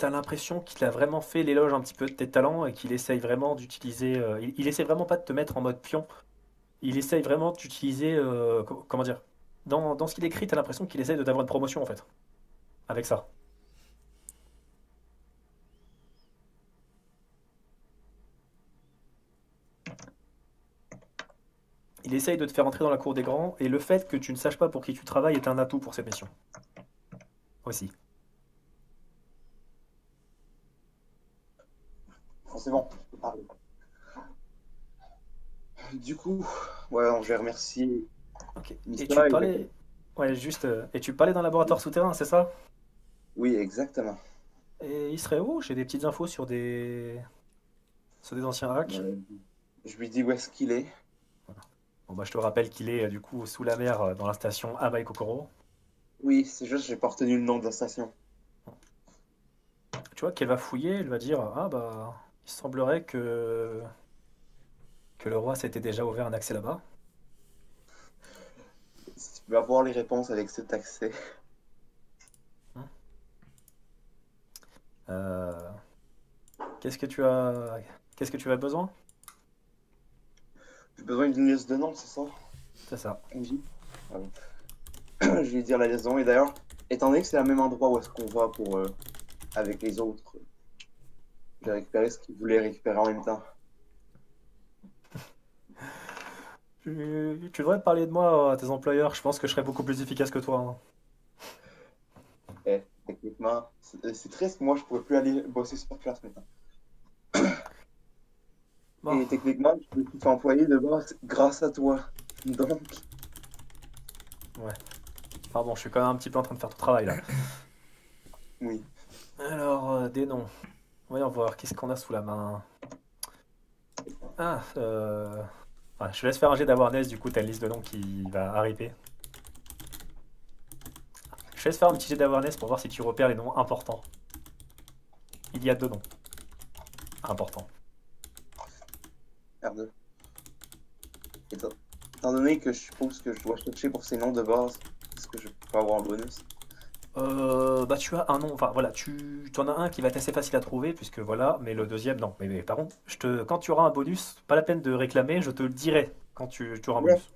T'as as l'impression qu'il a vraiment fait l'éloge un petit peu de tes talents et qu'il essaye vraiment d'utiliser. euh, il, il essaie vraiment pas de te mettre en mode pion. Il essaye vraiment d'utiliser. euh, co- comment dire? Dans, dans ce qu'il écrit, tu as l'impression qu'il essaye de t'avoir une promotion en fait. Avec ça. Il essaye de te faire entrer dans la cour des grands et le fait que tu ne saches pas pour qui tu travailles est un atout pour cette mission. Aussi. Bon, je peux parler. Du coup, ouais, je vais remercier Ok. Et tu et- parlais. Ouais, juste. euh, Et tu parlais d'un laboratoire souterrain, c'est ça? Oui, exactement. Et il serait où? J'ai des petites infos sur des. Sur des anciens hacks. Euh, je lui dis où est-ce qu'il est. Bon, bah, je te rappelle qu'il est euh, du coup sous la mer euh, dans la station Abai Kokoro. Oui, c'est juste, j'ai pas retenu le nom de la station. Tu vois qu'elle va fouiller, elle va dire Ah bah, il semblerait que. que le roi s'était déjà ouvert un accès là-bas. Tu vas voir les réponses avec cet accès. Euh, Qu'est-ce que tu as. Qu'est-ce que tu as besoin? J'ai besoin d'une liste de noms, c'est ça? C'est ça. Je vais dire la liaison. Et d'ailleurs, étant donné que c'est le même endroit où est-ce qu'on va pour euh, avec les autres, j'ai récupéré ce qu'ils voulaient récupérer en même temps. Tu, tu devrais parler de moi à tes employeurs, je pense que je serais beaucoup plus efficace que toi. hein. Eh, techniquement, c'est c'est triste, moi je pourrais plus aller bosser sur place maintenant. Bon. Et techniquement, je peux plus employé de base grâce à toi. Donc, Pardon, je suis quand même un petit peu en train de faire ton travail là. oui. Alors, euh, des noms. Voyons voir, qu'est-ce qu'on a sous la main? Ah, euh... ouais, je laisse faire un jet d'awareness, du coup, t'as une liste de noms qui va arriver. Je laisse faire un petit jet d'awareness pour voir si tu repères les noms importants. Il y a deux noms. Importants. Merde. Étant, étant donné que je suppose que je dois chercher pour ces noms de base, est-ce que je peux avoir un bonus? Euh, bah tu as un nom, enfin voilà, tu, en as un qui va être assez facile à trouver, puisque voilà, mais le deuxième, non. Mais, mais par contre, je te, quand tu auras un bonus, pas la peine de réclamer, je te le dirai quand tu, tu auras un Ouais. bonus.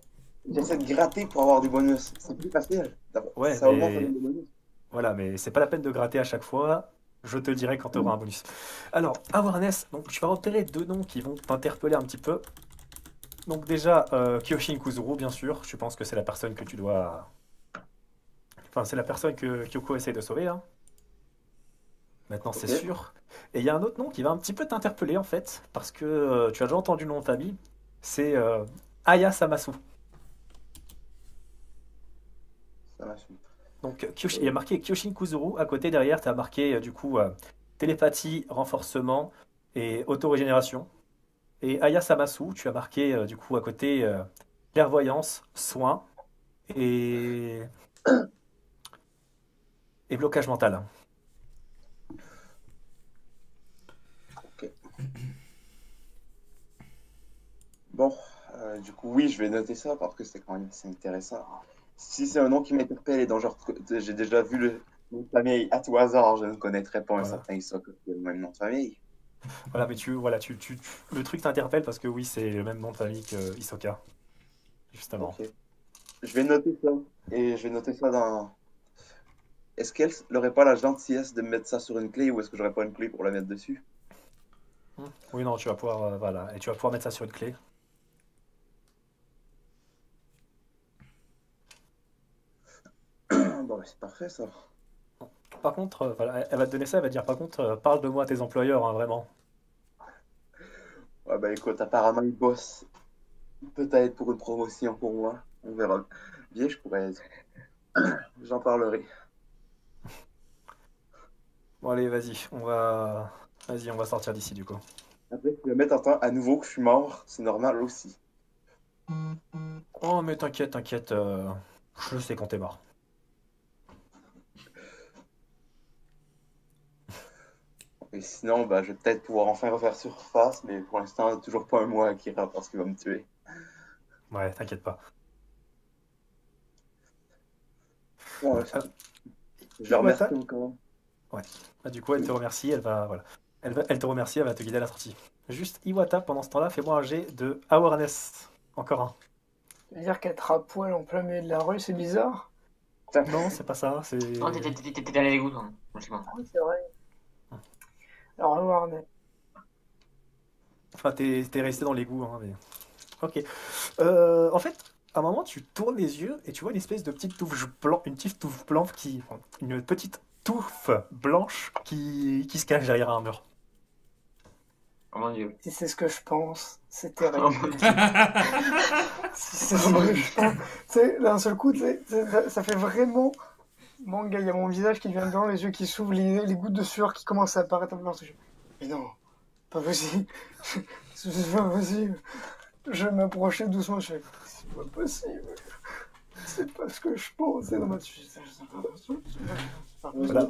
J'essaie de gratter pour avoir des bonus. C'est plus facile. Ouais, ça mais- bonus. Voilà, mais c'est pas la peine de gratter à chaque fois. Je te le dirai quand tu auras un bonus. Alors, awareness, donc tu vas repérer deux noms qui vont t'interpeller un petit peu. Donc déjà, euh, Kyoshin Kuzuru, bien sûr. Je pense que c'est la personne que tu dois... Enfin, c'est la personne que Kyoko essaie de sauver, là. Maintenant, c'est sûr. Et il y a un autre nom qui va un petit peu t'interpeller, en fait, parce que euh, tu as déjà entendu le nom de famille. C'est euh, Aya Samasu. Donc, Kyoshi- il y a marqué Kyoshin Kuzuru. À côté, derrière, tu as marqué euh, du coup euh, télépathie, renforcement et autorégénération. Et Aya Samasu, tu as marqué du coup à côté clairvoyance, soins et... et blocage mental. Bon, euh, du coup, oui, je vais noter ça parce que c'est quand même assez intéressant. Si c'est un nom qui m'interpelle et dont j'ai déjà vu le nom de famille à tout hasard, je ne connaîtrais pas un Voilà. certain Isoka qui a le même nom de famille. Voilà, mais tu, voilà, tu, tu, tu- le truc t'interpelle parce que oui, c'est le même nom de famille que Hisoka. Justement. Ok. Je vais noter ça. Et je vais noter ça dans. Est-ce qu'elle n'aurait pas la gentillesse de me mettre ça sur une clé ou est-ce que j'aurais pas une clé pour la mettre dessus? Oui, non, tu vas pouvoir, euh, voilà, et tu vas pouvoir mettre ça sur une clé. Bon, c'est parfait ça. Par contre, euh, voilà, elle va te donner ça, elle va te dire par contre, euh, parle de moi à tes employeurs, hein, vraiment. Ouais, bah écoute, apparemment, il bosse peut-être pour une promotion pour moi. On verra. Bien, je pourrais. J'en parlerai. Bon, allez, vas-y, on va, vas-y, on va sortir d'ici du coup. Après, tu vas mettre en temps à nouveau que je suis mort, c'est normal aussi. Oh, mais t'inquiète, t'inquiète, euh, je sais quand t'es mort. Et sinon, bah, je vais peut-être pouvoir enfin refaire surface, mais pour l'instant, toujours pas un mois Akira parce qu'il va me tuer. Ouais, t'inquiète pas. Bon, ouais, ça- Je le remercie encore. Bah, du coup, elle te remercie, elle va, voilà. Elle, va, elle te remercie, elle va te guider à la sortie. Juste Iwata, pendant ce temps-là, fais-moi un jet de awareness. Encore un. dire qu'être à poil en plein milieu de la rue, c'est bizarre. Non, c'est pas ça. C'est. Non, t'étais- dans les égouts, non? Ah oui, c'est vrai. Alors, Awareness. Enfin, t'es t'es resté dans l'égout. Hein, mais... Ok. Euh, en fait, à un moment, tu tournes les yeux et tu vois une espèce de petite touffe blanche, une petite touffe blanche qui, une petite touffe blanche qui, qui se cache derrière un mur. Oh mon dieu. Si c'est ce que je pense, c'est Oh terrible. dieu. Si c'est ce que je pense. Tu sais, d'un seul coup, ça, ça fait vraiment manga. Il y a mon visage qui devient blanc, les yeux qui s'ouvrent, les, les gouttes de sueur qui commencent à apparaître un peu partout. Je- Mais non, pas possible. C'est pas possible. Je m'approchais doucement. Je fais, c'est pas possible. C'est pas ce que je pense. C'est dans ma. Voilà.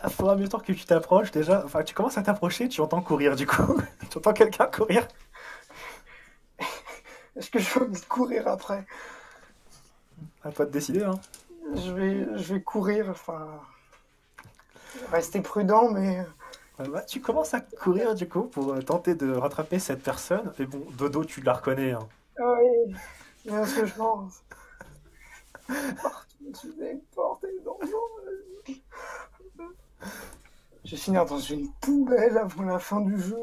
À fur et à mesure que tu t'approches, déjà, enfin, tu commences à t'approcher, tu entends courir du coup. tu entends quelqu'un courir. Est-ce que envie de courir après? À toi de décider. Hein. je vais, je vais courir. Enfin, rester prudent, mais. Bah, tu commences à courir du coup pour euh, tenter de rattraper cette personne. Mais bon, Dodo, tu la reconnais. hein. Ah Oui, c'est bien ce que je pense. Vais porter dangereux. Je vais finir dans une poubelle avant la fin du jeu.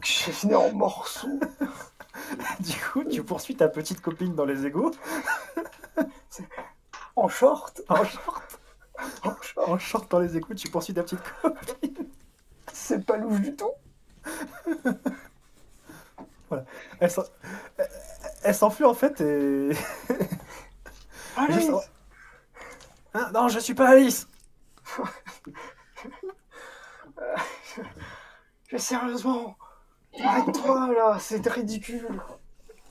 vais finir en morceaux. Du coup, tu poursuis ta petite copine dans les égouts. En short. En short, En short. en short dans les égouts, tu poursuis ta petite copine. C'est pas louche du tout. Elle- elle s'enfuit en fait et. Juste- Ah, non, je suis pas Alice. mais sérieusement. Arrête-toi là, c'est ridicule.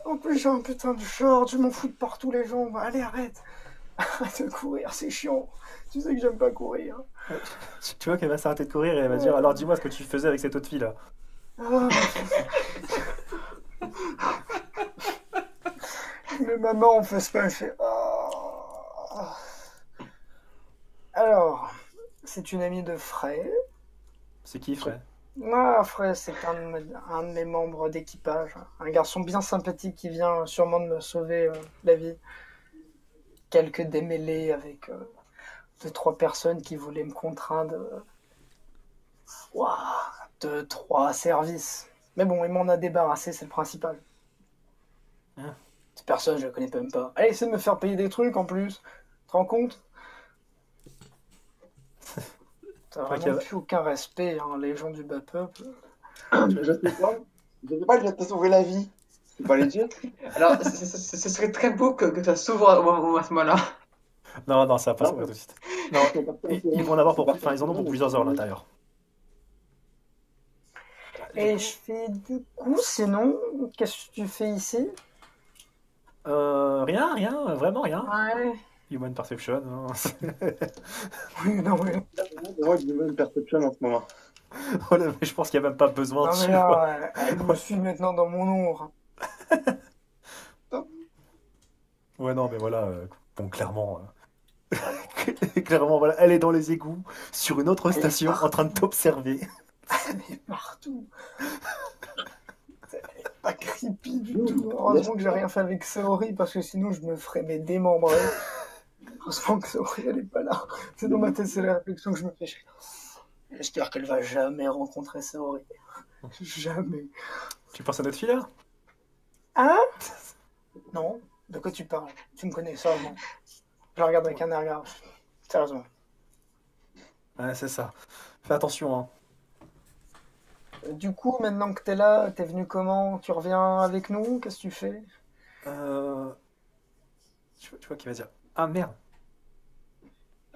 En plus, j'ai un putain de short, je m'en fous de partout les jambes. Allez, arrête. Arrête de courir, c'est chiant. Tu sais que j'aime pas courir. Tu vois qu'elle va s'arrêter de courir et elle va dire alors dis-moi ce que tu faisais avec cette autre fille là. Ah. Mais maman, on fait pas, fait. Ah. Alors, c'est une amie de Frey. C'est qui, frère Ah, Frey, c'est un, de mes- un de mes membres d'équipage. Un garçon bien sympathique qui vient sûrement de me sauver euh, la vie. Quelques démêlés avec euh, deux, trois personnes qui voulaient me contraindre. euh, deux, trois services. Mais bon, il m'en a débarrassé, c'est le principal. Hein Cette personne, je la connais même pas. Elle essaie de me faire payer des trucs en plus. Tu te rends compte? T'as vraiment plus aucun respect, hein, les gens du bas peuple. Je sais pas. Je sais pas, il vient de te sauver la vie. C'est pas legit. Alors, ce, serait très beau que, que ça s'ouvre au moment- à ce moment-là. Non, non, ça va pas Non. tout de suite. Non, ils, ils vont en avoir pour, enfin, ils en ont pour plusieurs heures à l'intérieur. Et je fais du coup, sinon, qu'est-ce que tu fais ici? Euh, rien, rien, vraiment rien. Ouais. Human perception. hein. Oui, non, Moi, j'ai une perception en ce moment. Oh là, mais je pense qu'il n'y a même pas besoin non, de mais là, elle, elle me suit maintenant dans mon ombre. Ouais, non, mais voilà. euh, bon, clairement. euh, clairement, voilà. Elle est dans les égouts, sur une autre station, en train de t'observer. Elle est partout. Elle est pas creepy du tout. Heureusement que j'ai rien fait avec Saori parce que sinon je me ferais mes démembrer. Heureusement que Saori elle est pas là. C'est dans ma tête, c'est la réflexion que je me fais. J'espère qu'elle va jamais rencontrer Saori. Jamais. Tu penses à notre fille là? Hein? Non De quoi tu parles? Tu me connais seulement. Je la regarde avec un air grave. Sérieusement. Ouais, c'est ça. Fais attention, hein. Du coup, maintenant que t'es là, t'es venu comment? Tu reviens avec nous? Qu'est-ce que tu fais? Euh... Tu vois, tu vois qu'il va dire Ah merde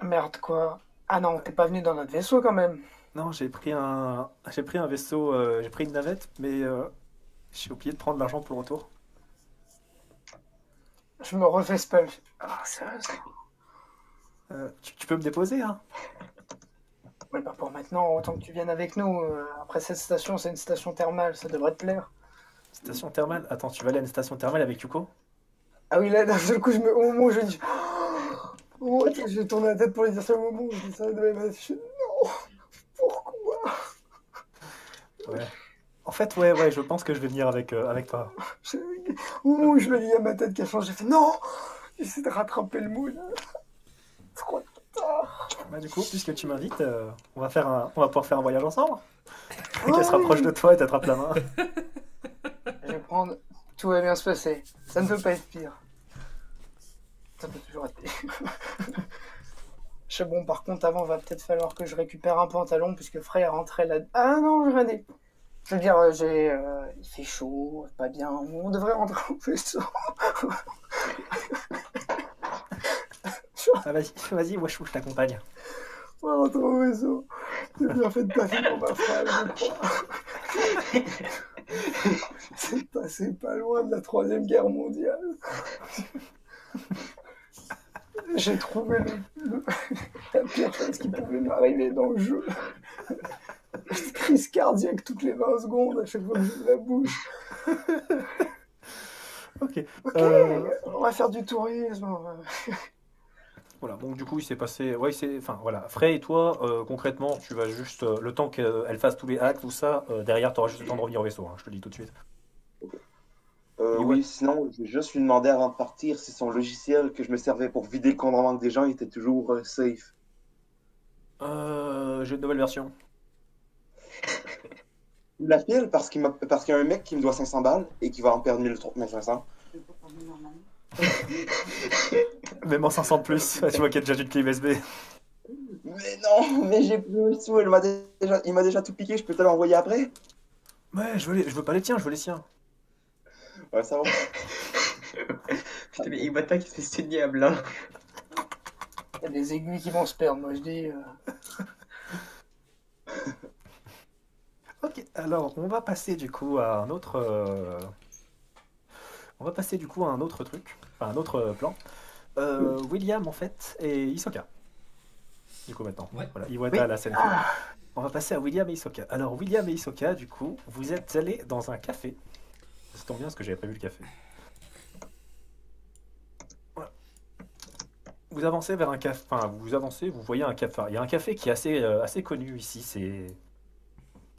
Merde, quoi Ah non, t'es pas venu dans notre vaisseau quand même. Non, j'ai pris un, j'ai pris un vaisseau, euh, j'ai pris une navette, mais euh, j'ai oublié de prendre l'argent pour le retour. Je me refais spell. Ah, sérieusement Euh, tu, tu peux me déposer, hein Ouais, pas pour maintenant, autant que tu viennes avec nous. Euh, Après cette station, c'est une station thermale, ça devrait te plaire. Station thermale? Attends, tu vas aller à une station thermale avec Yuko? Ah oui, là, d'un seul coup, je me... au moment où je dis... Oh, j'ai tourné la tête pour lui dire ça au moment où je dis ça de ma je non, pourquoi? Ouais. En fait, ouais, ouais, je pense que je vais venir avec, euh, avec toi. Je- où je le dis à ma tête qui a changé, j'ai fait non J'essaie de rattraper le moule. Trop tard. Bah, du coup, puisque tu m'invites, euh, on, va faire un, on va pouvoir faire un voyage ensemble. Oh Qu'elle se rapproche de toi et t'attrape la main. Je vais prendre. Tout va bien se passer. Ça ne peut pas être pire. Ça peut toujours être. Je sais bon, par contre, avant, va peut-être falloir que je récupère un pantalon puisque Frey est rentré là. Ah non, je venais. Je veux dire, euh, j'ai, euh, il fait chaud, pas bien. On devrait rentrer au vaisseau. Ah, vas-y, vas-y, Washou, je t'accompagne. On va rentrer au vaisseau. J'ai bien fait de passer pour ma phrase. C'est passé pas loin de la troisième guerre mondiale. J'ai trouvé le- la pire chose qui pouvait m'arriver dans le jeu. Crise cardiaque toutes les 20 secondes à chaque fois que j'ouvre la bouche. Ok. Ok, Euh, on va faire du tourisme. Voilà, donc du coup, il s'est passé. Ouais, c'est. Enfin, voilà. Frey et toi, euh, concrètement, tu vas juste. euh, le temps qu'elle fasse tous les hacks, tout ça, derrière, t'auras juste le temps de revenir au vaisseau, hein, je te le dis tout de suite. Euh, oui, sinon, je vais juste lui demander avant de partir si son logiciel que je me servais pour vider le compte en banque des gens était toujours euh, safe. Euh, J'ai une nouvelle version. Il la file parce qu'il m'a- parce qu'il y a un mec qui me doit 500 balles et qui va en perdre 1000 1500. Même en 500 de plus, tu vois qu'il y a déjà une clé USB. Mais non, mais j'ai plus le sous, il m'a déjà, il m'a déjà tout piqué, je peux te l'envoyer après? Ouais, je veux, les... je veux pas les tiens, je veux les siens. Ouais, ça va. Putain, mais Iwata qui se fait saigner à blanc. Il y a des aiguilles qui vont se perdre, moi je dis. euh, Ok, alors on va passer du coup à un autre. euh, On va passer du coup à un autre truc, enfin un autre euh, plan. Euh, William en fait et Isoka. Du coup maintenant. Ouais. Voilà, Iwata Oui. à la scène. On va passer à William et Isoka. Alors William et Isoka, du coup, vous êtes allés dans un café. Ça tombe bien parce que j'avais pas vu le café. Voilà. Vous avancez vers un café. Enfin, vous avancez, vous voyez un café. Il y a un café qui est assez, euh, assez connu ici. C'est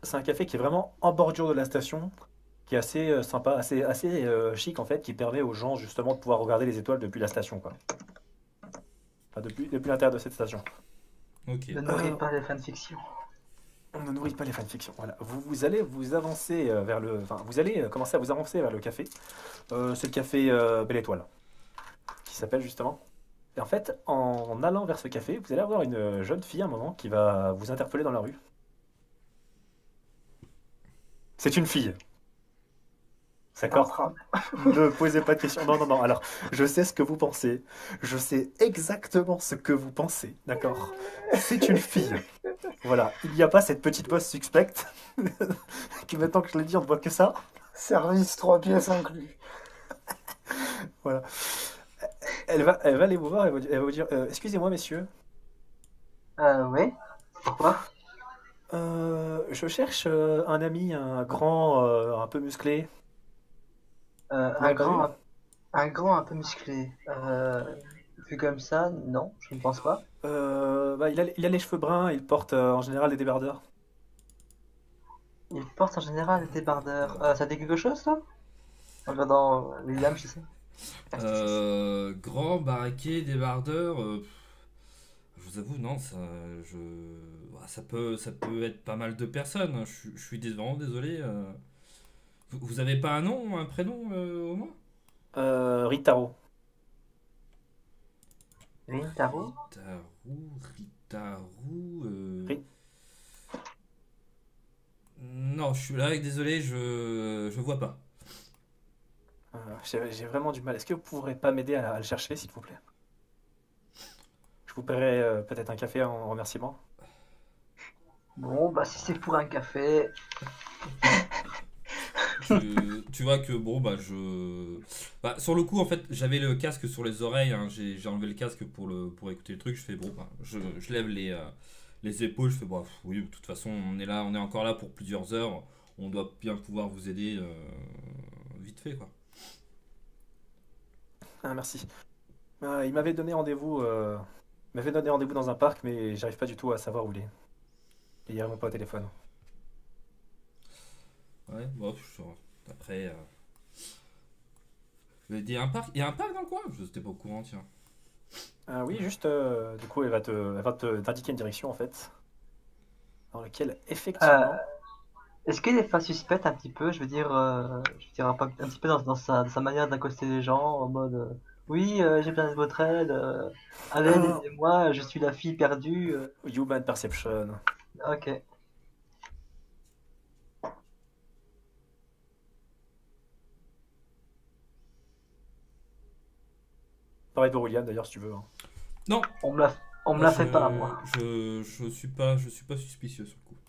c'est un café qui est vraiment en bordure de la station, qui est assez euh, sympa, assez, assez euh, chic en fait, qui permet aux gens justement de pouvoir regarder les étoiles depuis la station, quoi. Enfin, depuis, depuis l'intérieur de cette station. Ok. Ne nourris pas les fanfictions. On ne nourrit pas les fanfictions. Voilà. Vous, allez vous avancer euh, vers le, enfin, vous allez euh, commencer à vous avancer vers le café. Euh, c'est le café Belle Étoile, qui s'appelle justement. Et en fait, en allant vers ce café, vous allez avoir une jeune fille à un moment qui va vous interpeller dans la rue. C'est une fille. D'accord. Ne posez pas de questions. Non, non, non. Alors, je sais ce que vous pensez. Je sais exactement ce que vous pensez. D'accord C'est une fille. Voilà. Il n'y a pas cette petite bosse suspecte. qui maintenant que je l'ai dit, on ne voit que ça. Service, trois pièces inclus. Voilà. Elle va, elle va aller vous voir. Elle va, elle va vous dire euh, Excusez-moi, messieurs. Euh, oui. Pourquoi? Euh, je cherche euh, un ami, un grand, euh, un peu musclé. Euh, un pas grand, un, un grand un peu musclé. Euh, vu comme ça, non, je ne pense pas. Euh, bah, il, a, il a les cheveux bruns. Il porte euh, en général des débardeurs. Il porte en général des débardeurs. Euh, ça dit quelque chose, ça En regardant euh, William, je sais. Euh, grand, baraqué, débardeur. euh, je vous avoue, non, ça, je, bah, ça peut, ça peut être pas mal de personnes. hein, Je, suis- je suis dés- vraiment désolé. Vous, vous avez pas un nom, un prénom euh, au moins? Euh, Ritaro. Rintaro Ritaru, Ritaru. euh, Oui. Non, je suis là, désolé, je, je vois pas. Euh, J'ai vraiment du mal. Est-ce que vous pourrez pas m'aider à, à le chercher, s'il vous plaît? Je vous paierai euh, peut-être un café en remerciement. Bon, bah si c'est pour un café, tu, vois que bon bah je bah, sur le coup en fait j'avais le casque sur les oreilles hein, j'ai enlevé le casque pour le pour écouter le truc je fais bon bah, je, je lève les euh, les épaules je fais bon oui de toute façon on est là on est encore là pour plusieurs heures on doit bien pouvoir vous aider euh, vite fait quoi Ah, merci. Euh, il m'avait donné rendez-vous euh, m'avait donné rendez-vous dans un parc, mais j'arrive pas du tout à savoir où il est. Il est vraiment pas au téléphone. Ouais, bon. Après. Euh... Il y a un parc, il y a un parc dans le coin? Je n'étais pas au courant, tiens. Ah oui, juste, euh, du coup, elle va te, elle va te, t'indiquer une direction en fait, dans laquelle effectivement. Euh, Est-ce qu'il est pas suspect un petit peu? Je veux dire, euh, je veux dire un, peu- un petit peu dans, dans sa, dans sa manière d'accoster les gens, en mode euh, oui, euh, j'ai besoin de votre aide, euh, allez, Ah. aidez-moi, je suis la fille perdue. euh. Human Perception. ok. Pareil pour William d'ailleurs, si tu veux. hein. Non On me la, on me la fait pas, moi. Je, je suis pas, je suis pas suspicieux sur le coup.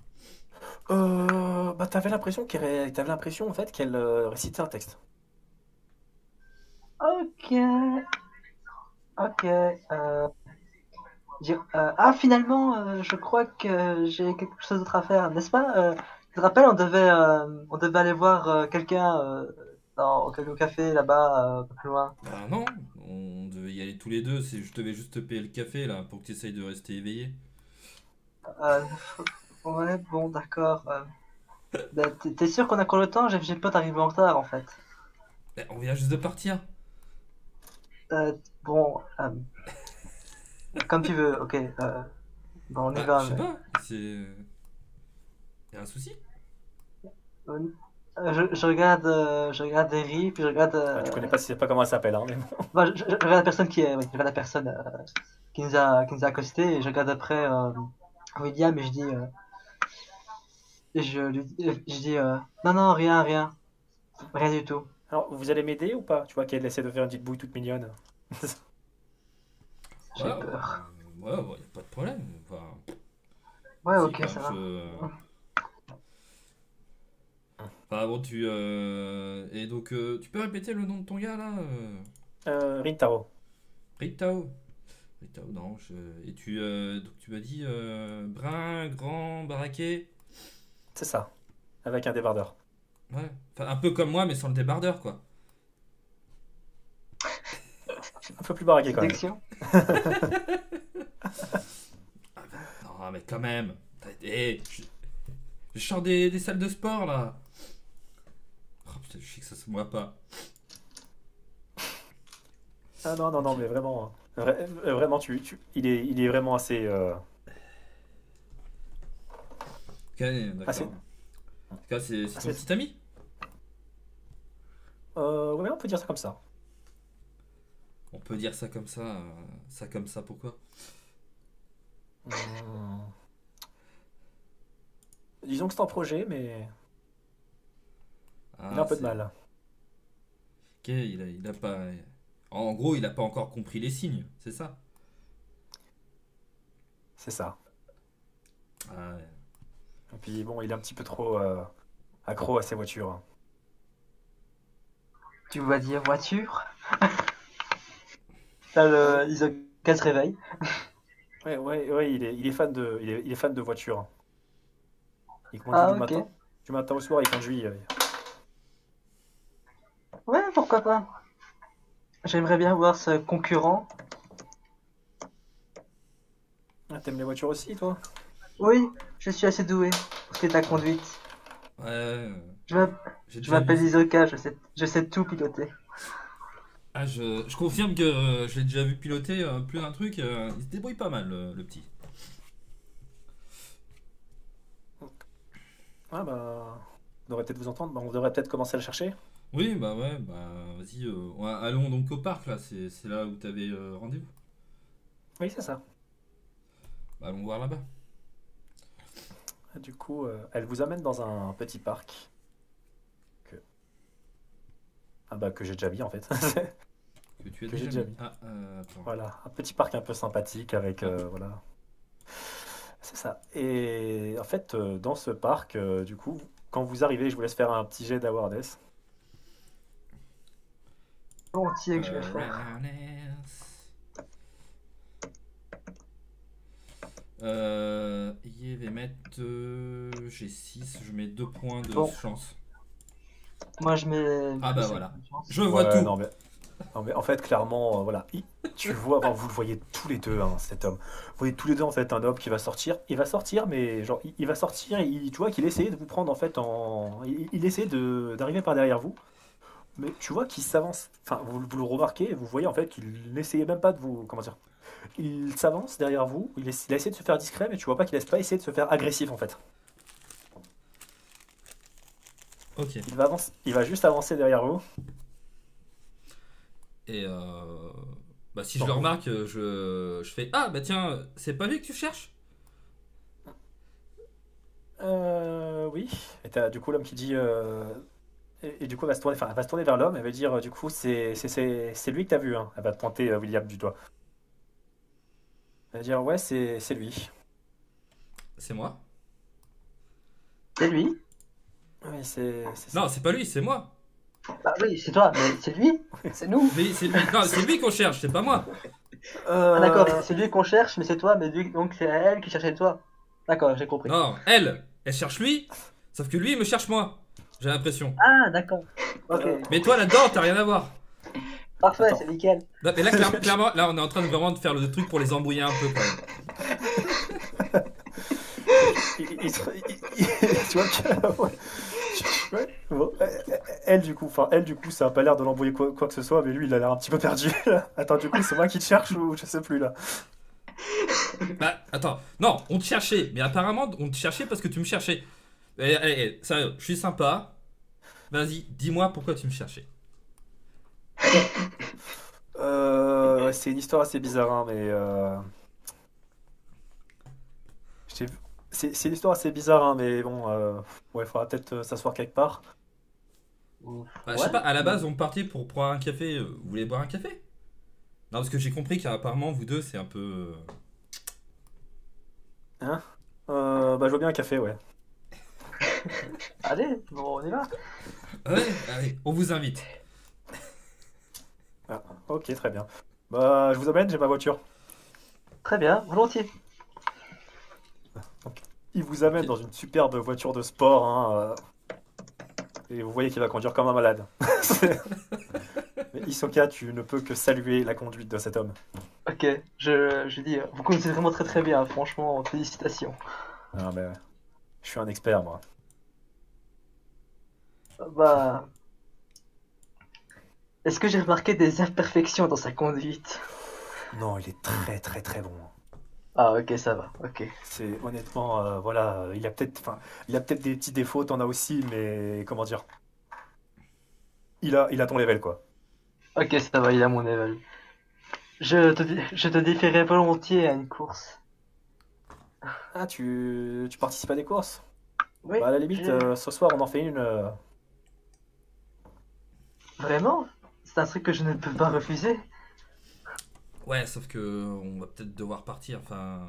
Euh, bah t'avais l'impression qu'elle, ré- t'avais l'impression en fait qu'elle euh, récitait un texte. Ok. Ok. euh, j'ai- euh, ah, finalement, euh, je crois que j'ai quelque chose d'autre à faire, n'est-ce pas? Euh, tu te rappelles, on devait, euh, on devait aller voir euh, quelqu'un euh, dans, café là-bas, euh, un peu plus loin. Bah non, on devait y aller tous les deux. Je devais juste te payer le café là pour que tu essayes de rester éveillé. Euh, ouais, bon, d'accord. euh. Bah, t'es sûr qu'on a encore le temps? J'ai peur d'arriver en retard, en fait. Bah, on vient juste de partir. Euh, bon, euh, comme tu veux, ok. euh, bon, on y Bah, va. je sais mais- pas. C'est. Y a un souci? Je, je regarde, euh, je regarde Eri, puis je regarde. euh, Ah, tu connais pas, sais pas comment elle s'appelle, hein, mais bon. bah, je, regarde la personne qui est, oui, je regarde la personne euh, qui nous a, qui nous a accosté, et je regarde après euh, William et je dis, euh, et je lui, dis- je dis, euh, non non rien rien, rien du tout. Alors, vous allez m'aider ou pas? Tu vois qu'elle essaie de faire une petite bouille toute mignonne. J'ai Ouais, peur. Ouais, ouais, y a pas de problème. Enfin, Ouais, si, ok, ça va. je- Enfin bon, tu. euh, Et donc, euh, tu peux répéter le nom de ton gars là euh, Rintaro. Ritao. Ritao, non. Je... Et tu, euh, donc tu m'as dit euh, brun, grand, baraqué. C'est ça. Avec un débardeur. Ouais. Enfin, un peu comme moi, mais sans le débardeur, quoi. Un peu plus baraqué quand même. Sélection. Non, mais quand même. Eh, je... je sors des, des salles de sport là. Putain, je sais que ça se voit pas. Ah non, non, non, mais vraiment. hein. Vra- euh, vraiment, tu, tu- il, est, il est vraiment assez. euh, Ok, d'accord. En tout cas, c'est ton petit ami euh, ouais, on peut dire ça comme ça. On peut dire ça comme ça. euh, ça comme ça, pourquoi? Hmm. Disons que c'est en projet, mais Ah, il a un peu de mal. Ok, il a, il a pas. En gros, il a pas encore compris les signes, c'est ça? C'est ça. Ah, ouais. Et puis bon, il est un petit peu trop euh, accro à ses voitures. Tu vas dire voiture? Là, le se réveille. Ouais, ouais, ouais, il est, il est fan de, il est, il est fan de voitures. Il conduit Ah, du ok. matin, du matin au soir, il conduit. euh, pourquoi pas. J'aimerais bien voir ce concurrent. Ah, T'aimes les voitures aussi, toi? Oui, je suis assez doué pour ce qui est de la conduite. Ouais, Je j'ai m'appelle Isoka, je sais, je sais tout piloter. Ah, je, je confirme que euh, je l'ai déjà vu piloter euh, plus d'un truc. euh, il se débrouille pas mal, le, le petit. Ah bah, on devrait peut-être vous entendre. Bah, on devrait peut-être commencer à le chercher. Oui, bah ouais, bah vas-y. euh, allons donc au parc là, c'est c'est là où t'avais euh, rendez-vous. Oui, c'est ça. Bah, allons voir là-bas. Du coup, euh, elle vous amène dans un petit parc. Que... Ah bah, que j'ai déjà mis en fait. Que tu as Que j'ai déjà déjà mis. mis. Ah, euh, attends. Voilà, un petit parc un peu sympathique avec euh, voilà. C'est ça. Et en fait, euh, dans ce parc, euh, du coup, quand vous arrivez, je vous laisse faire un petit jet d'awareness. Volontiers que je vais Euh, faire. Euh, je vais mettre. euh, J'ai 6, je mets 2 points de Bon. chance. Moi, je mets. Ah bah voilà. Je vois Ouais, tout. non, mais Non, mais en fait, clairement, euh, voilà, il- tu vois, enfin, vous le voyez tous les deux, hein, cet homme. Vous voyez tous les deux, en fait, un homme qui va sortir. Il va sortir, mais genre, il, il va sortir, il, tu vois qu'il essayait de vous prendre, en fait, en. Il, il essayait de- d'arriver par derrière vous. Mais tu vois qu'il s'avance. Enfin, vous, vous le remarquez, vous voyez, en fait, qu'il n'essayait même pas de vous. Comment dire Il s'avance derrière vous, il, essa- il a essayé de se faire discret, mais tu vois pas qu'il laisse pas essayer de se faire agressif, en fait. Ok. Il va, avancer, il va juste avancer derrière vous. Et euh, bah, si je le remarque, je, je fais Ah, bah tiens, c'est pas lui que tu cherches? Euh, oui. Et t'as du coup l'homme qui dit. euh, et, et du coup, elle va se tourner, enfin, elle va se tourner vers l'homme. Elle va dire, euh, du coup, c'est c'est- c'est- c'est lui que t'as vu. Hein. Elle va te pointer euh, William du doigt. Elle va dire, ouais, c'est c'est lui. C'est moi? C'est lui? Oui, c'est. Non, c'est pas lui, c'est moi. Bah oui, c'est toi, mais c'est lui C'est nous. Mais c'est lui, non, c'est lui qu'on cherche, c'est pas moi. Euh, Ah d'accord, c'est lui qu'on cherche, mais c'est toi, mais lui, donc c'est elle qui cherchait toi. D'accord, j'ai compris. Non, elle, elle cherche lui, sauf que lui, il me cherche moi. J'ai l'impression. Ah d'accord. Euh, Mais toi là-dedans, t'as rien à voir. parfait, c'est nickel. Non, mais là, clair- clairement, là, on est en train de vraiment de faire le truc pour les embrouiller un peu quand même. il- il se- il- il- tu vois que- ouais. Bon, Elle, du coup, enfin, elle, du coup, ça a pas l'air de l'embrouiller quoi, quoi que ce soit, mais lui, il a l'air un petit peu perdu. là. Attends, du coup, c'est moi qui te cherche ou je sais plus là? Bah, attends, non, on te cherchait, mais apparemment, on te cherchait parce que tu me cherchais. Eh, eh, eh, sérieux, je suis sympa. Vas-y, dis-moi pourquoi tu me cherchais. Euh, ouais, c'est une histoire assez bizarre, hein, mais euh... c'est c'est une histoire assez bizarre, hein, mais bon, euh... ouais, faudra peut-être euh, s'asseoir quelque part. Bah, je sais pas, à la base, on partait pour boire un café. Vous voulez boire un café? Non, parce que j'ai compris qu'apparemment, vous deux, c'est un peu. Euh, bah, je veux bien un café, ouais. Allez, bon, on y va. Ouais, allez, on vous invite. Ah, ok, très bien. Bah, je vous amène, j'ai ma voiture. Très bien, volontiers. Il vous amène dans une superbe voiture de sport, hein, euh, et vous voyez qu'il va conduire comme un malade. Mais Hisoka, tu ne peux que saluer la conduite de cet homme. Ok, je, je dis, vous conduisez vraiment très très bien, franchement, félicitations. Ah, mais ouais. Je suis un expert, moi. Bah. Est-ce que j'ai remarqué des imperfections dans sa conduite? Non, il est très très très bon. Ah, ok, ça va, ok. C'est honnêtement, euh, voilà, il a peut-être, enfin, il a peut-être des petits défauts, t'en as aussi, mais comment dire, il a, il a ton level quoi. Ok, ça va, il a mon level. Je te, je te défierai volontiers à une course. Ah, tu, tu participes à des courses? Oui, Bah, à la limite, euh, ce soir, on en fait une. euh, Vraiment? C'est un truc que je ne peux pas refuser. Ouais, sauf que on va peut-être devoir partir. Enfin,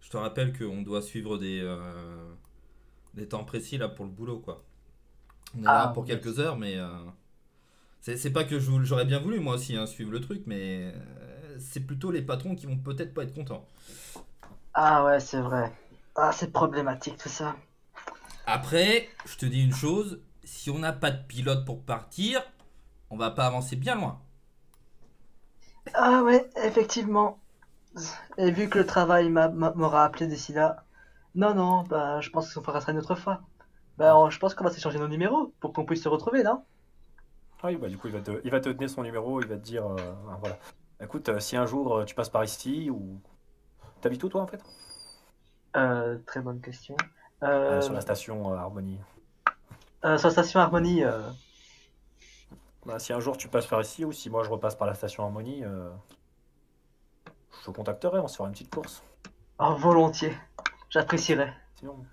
je te rappelle qu'on doit suivre des, euh, des temps précis là pour le boulot, quoi. On est Ah, là pour oui. quelques heures, mais euh, c'est pas que j'aurais bien voulu moi aussi hein, suivre le truc, mais euh, c'est plutôt les patrons qui vont peut-être pas être contents. Ah ouais, c'est vrai. Ah, c'est problématique tout ça. Après, je te dis une chose, si on n'a pas de pilote pour partir, on va pas avancer bien loin. Ah ouais, effectivement. Et vu que le travail m'a- m'a- m'aura appelé d'ici là, non, non, bah je pense qu'on fera ça une autre fois. Bah on- je pense qu'on va s'échanger nos numéros pour qu'on puisse se retrouver, non? Ah Oui, bah du coup, il va te, il va te donner son numéro, il va te dire, euh, voilà. Écoute, euh, si un jour euh, tu passes par ici ou t'habites où toi en fait? Euh, très bonne question. Euh, Euh, sur la station euh, Harmonie. euh, sur la station Harmonie, euh, Bah, si un jour tu passes par ici ou si moi je repasse par la station Harmonie, euh, je te contacterai, on se fera une petite course. oh, volontiers. J'apprécierais. Sinon,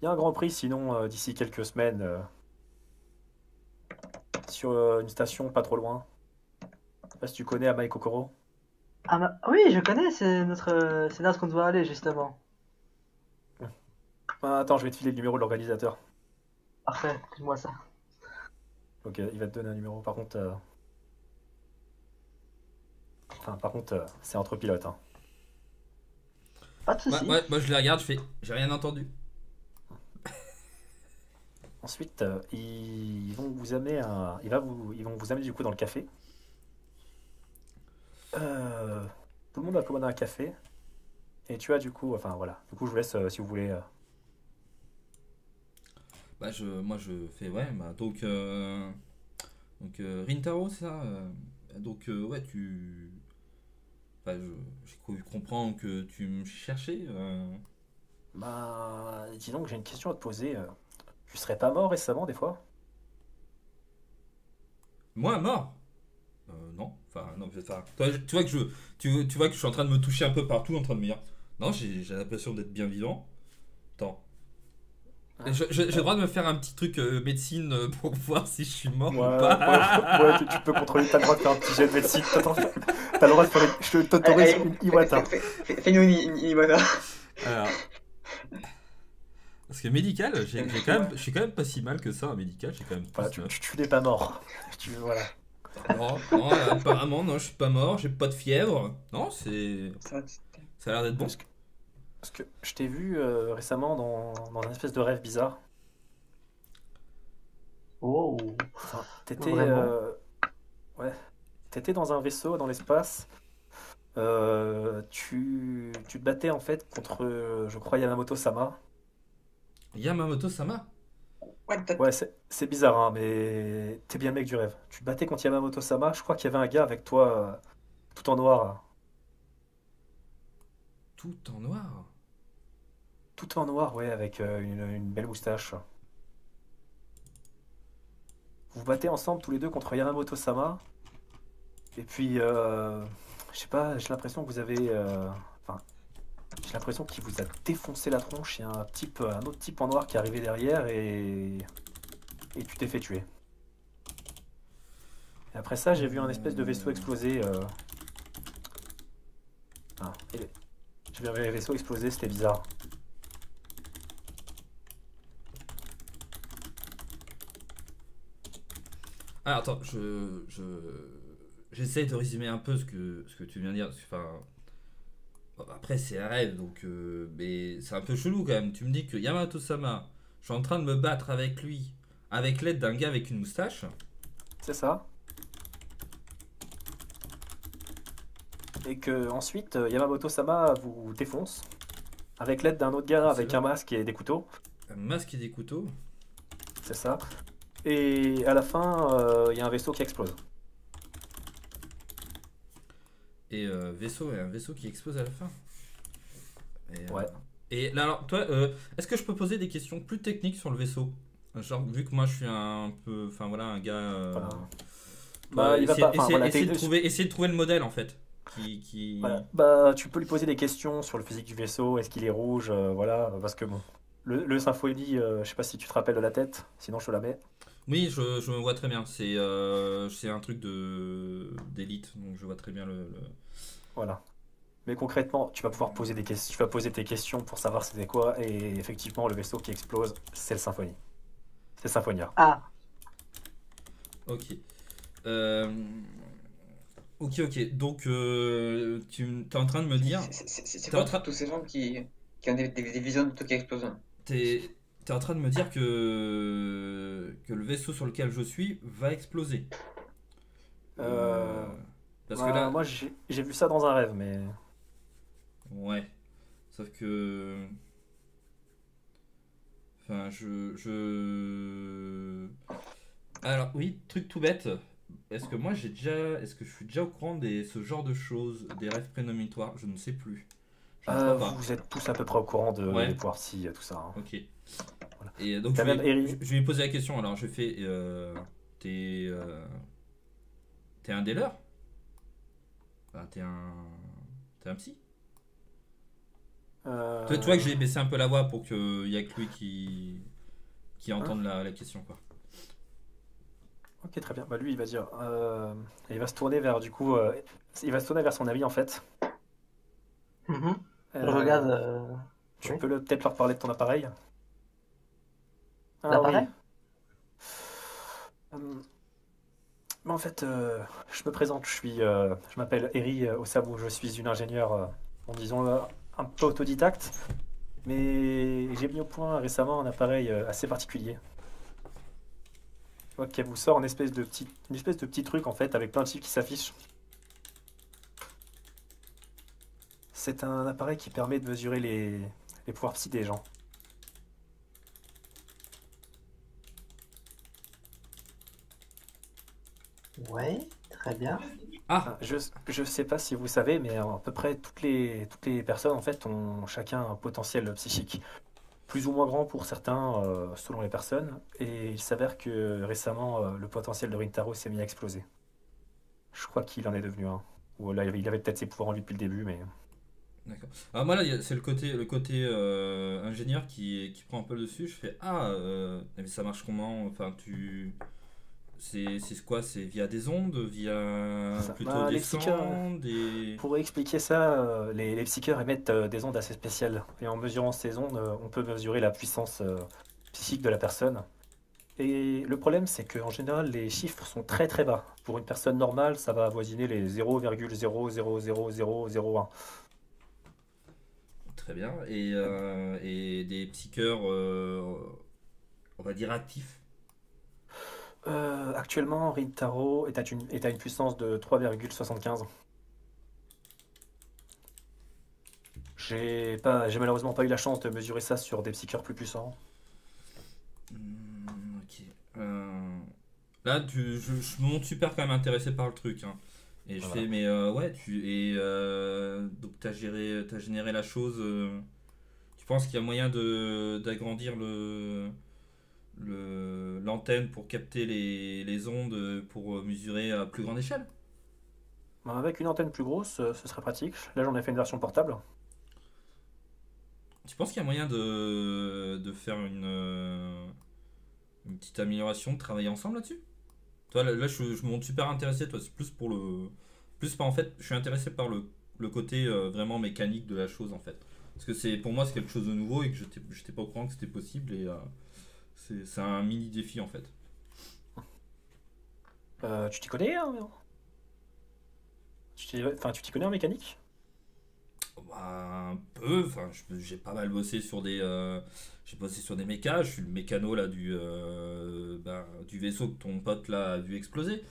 il y a un grand prix, sinon euh, d'ici quelques semaines, euh, sur une station pas trop loin. Je sais pas si tu connais Amai Kokoro. Ah oui, je connais, c'est notre, c'est là ce qu'on doit aller justement. Ah, attends, je vais te filer le numéro de l'organisateur. Parfait, dis-moi ça. Ok, il va te donner un numéro. Par contre, euh, enfin, par contre, euh, c'est entre pilotes. hein. Pas de soucis. ouais, moi je les regarde, je fais, j'ai rien entendu. Ensuite, euh, ils vont vous amener un... ils, va vous... ils vont vous amener du coup dans le café. euh, tout le monde va commander un café. Et tu as du coup, enfin voilà, du coup je vous laisse euh, si vous voulez. Bah, je, moi, je fais, ouais, bah, donc, euh, donc euh, Rintaro, c'est ça euh, Donc, euh, ouais, tu. Bah, je- j'ai cru comprendre que tu me cherchais. euh. Bah, dis donc, j'ai une question à te poser. Tu serais pas mort récemment des fois? Moi, mort? Euh, non, enfin, non, enfin, tu vois que je, tu, tu vois que je suis en train de me toucher un peu partout, en train de me dire, non, j'ai j'ai l'impression d'être bien vivant. Attends. Je- je- J'ai le droit de me faire un petit truc euh, médecine euh, pour voir si je suis mort Ouais, ou pas. ouais, tu, tu peux contrôler, t'as le droit de faire un petit jet de médecine. T'as le droit de faire une- Je t'autorise une Iwata. fais- fais- fais- Fais-nous une, Iwata. Alors. Parce que médical, j'ai j'ai quand même, je suis quand même pas si mal que ça, en médical, j'ai quand même Voilà, tu, neuf. tu, tu n'es pas mort. Tu, voilà. Non, non, apparemment, non, je suis pas mort, j'ai pas de fièvre. Non, c'est. Ça, Ça a l'air d'être bon. Parce que, je t'ai vu euh, récemment dans, dans un espèce de rêve bizarre. Oh. Enfin, t'étais euh, ouais, t'étais dans un vaisseau dans l'espace. Euh, tu, tu te battais en fait contre, je crois, Yamamoto Sama. Yamamoto Sama? Ouais, c'est c'est bizarre, hein, mais t'es bien le mec du rêve. Tu te battais contre Yamamoto Sama. Je crois qu'il y avait un gars avec toi, euh, tout en noir. Tout en noir? Tout en noir, ouais, avec euh, une, belle moustache. Vous vous battez ensemble tous les deux contre Yamamoto Sama. Et puis, euh, je sais pas, j'ai l'impression que vous avez. euh, Enfin, j'ai l'impression qu'il vous a défoncé la tronche. Il y a un type, un autre type en noir qui est arrivé derrière et. Et tu t'es fait tuer. Et après ça, j'ai vu un espèce de vaisseau exploser. euh. Ah, j'ai vu un vaisseau exploser, c'était bizarre. Ah, attends, je. je... J'essaie de résumer un peu ce que, ce que tu viens de dire. Enfin. Après, c'est un rêve, donc. euh, mais c'est un peu chelou quand même. Tu me dis que Yamamoto Sama, je suis en train de me battre avec lui, avec l'aide d'un gars avec une moustache. C'est ça. Et que ensuite euh, Yamamoto Sama vous défonce avec l'aide d'un autre gars avec un masque et des couteaux. Un masque et des couteaux. C'est ça. Et à la fin, euh, il y a un vaisseau qui explose. Et euh, vaisseau, un vaisseau qui explose à la fin. Et, euh, Ouais. et là, alors, toi, euh, est-ce que je peux poser des questions plus techniques sur le vaisseau? Genre, vu que moi je suis un peu. Enfin voilà, un gars. euh, Voilà. euh, Bah, il va essayer, pas- enfin, essayer- voilà, essayer de trouver, essayer de trouver le modèle en fait. Qui. qui... Voilà. Bah, tu peux lui poser des questions sur le physique du vaisseau. Est-ce qu'il est rouge euh, Voilà, parce que bon. Le, le Symphonie, euh, je sais pas si tu te rappelles de la tête, sinon je te la mets. Oui, je, je me vois très bien. C'est euh, un truc de d'élite, donc je vois très bien le. le- Voilà. Mais concrètement, tu vas pouvoir poser des questions, tu vas poser tes questions pour savoir c'était quoi, et effectivement, le vaisseau qui explose, c'est le Symphonie. C'est Symphonia. Ah, Ok. Euh, Ok, ok. Donc, euh, tu es en train de me dire. C'est- T'es en quoi train- tous ces gens qui, qui ont des, des, des visions de tout qui explosent T'es es en train de me dire que, que le vaisseau sur lequel je suis va exploser. Euh, Parce Bah, que là. Moi, j'ai vu ça dans un rêve, mais. Ouais. Sauf que. Enfin, je. je... Alors, oui, truc tout bête. Est-ce que moi j'ai déjà. Est-ce que je suis déjà au courant de ce genre de choses, des rêves prénomitoires Je ne sais plus. Euh, vous êtes tous à peu près au courant de, Ouais. des pouvoirs si, tout ça. hein. Ok. Et donc, je vais, même je vais lui poser la question. Alors, je fais. Euh, t'es. euh, t'es un dealer Enfin, T'es un. T'es un psy? Euh, Tu vois- que j'ai baissé un peu la voix pour qu'il y a que lui qui. qui entende la, la question, quoi. Ok, très bien. Bah, lui, il va dire. euh, il va se tourner vers, du coup. euh, il va se tourner vers son ami, en fait. mhm. Je Euh, regarde. euh, Tu oui. peux le- peut-être leur parler de ton appareil. Ah, L'appareil? oui. Euh, en fait, euh, je me présente. Je suis. euh, je m'appelle Eri euh, Osamu. Je suis une ingénieure, disons, euh, un peu autodidacte. Mais j'ai mis au point récemment un appareil assez particulier. Tu vois, qui vous sort une espèce de petit, une espèce de petit truc en fait avec plein de chiffres qui s'affichent. C'est un appareil qui permet de mesurer les, les pouvoirs psy des gens. Ouais, très bien. Ah, Je je sais pas si vous savez, mais à peu près toutes les, toutes les personnes en fait ont chacun un potentiel psychique. Plus ou moins grand pour certains, euh, selon les personnes. Et il s'avère que récemment, euh, le potentiel de Rintaro s'est mis à exploser. Je crois qu'il en est devenu un. Ou là, il avait peut-être ses pouvoirs en lui depuis le début, mais. D'accord. Alors moi là, c'est le côté, le côté euh, ingénieur qui, qui prend un peu le dessus. Je fais ah, euh, mais ça marche comment? Enfin, tu, c'est quoi? C'est via des ondes, via plutôt bah, des les des. Pour expliquer ça, euh, les, les psycheurs émettent euh, des ondes assez spéciales. Et en mesurant ces ondes, euh, on peut mesurer la puissance euh, psychique de la personne. Et le problème, c'est qu'en général, les chiffres sont très très bas. Pour une personne normale, ça va avoisiner les 0,00001. Très bien. Et, euh, et des psycheurs, euh, on va dire actifs. Euh, actuellement, Rintaro est à une, est à une puissance de 3,75. J'ai pas, j'ai malheureusement pas eu la chance de mesurer ça sur des psycheurs plus puissants. Hmm, ok. Euh, Là, tu, je, je me montre super quand même intéressé par le truc. hein. Et je Voilà. fais, mais euh, ouais, tu. Et euh, donc, t'as géré, t'as généré la chose. euh, tu penses qu'il y a moyen de d'agrandir le le- l'antenne pour capter les, les ondes euh, pour mesurer à plus grande échelle? Ben, Avec une antenne plus grosse, ce serait pratique. Là, j'en ai fait une version portable. Tu penses qu'il y a moyen de, de faire une, une petite amélioration, de travailler ensemble là-dessus? Toi, là, là, je, je me montre super intéressé, toi, c'est plus pour le... Plus par, en fait, je suis intéressé par le, le côté euh, vraiment mécanique de la chose, en fait. Parce que c'est, pour moi, c'est quelque chose de nouveau et que je n'étais pas au courant que c'était possible et euh, c'est, un mini défi, en fait. Euh, tu t'y connais, hein enfin, tu t'y connais en mécanique? Bah, un peu, enfin, j'ai pas mal bossé sur des, euh, j'ai bossé sur des mécas, je suis le mécano là du, euh, bah, du vaisseau que ton pote là a dû exploser.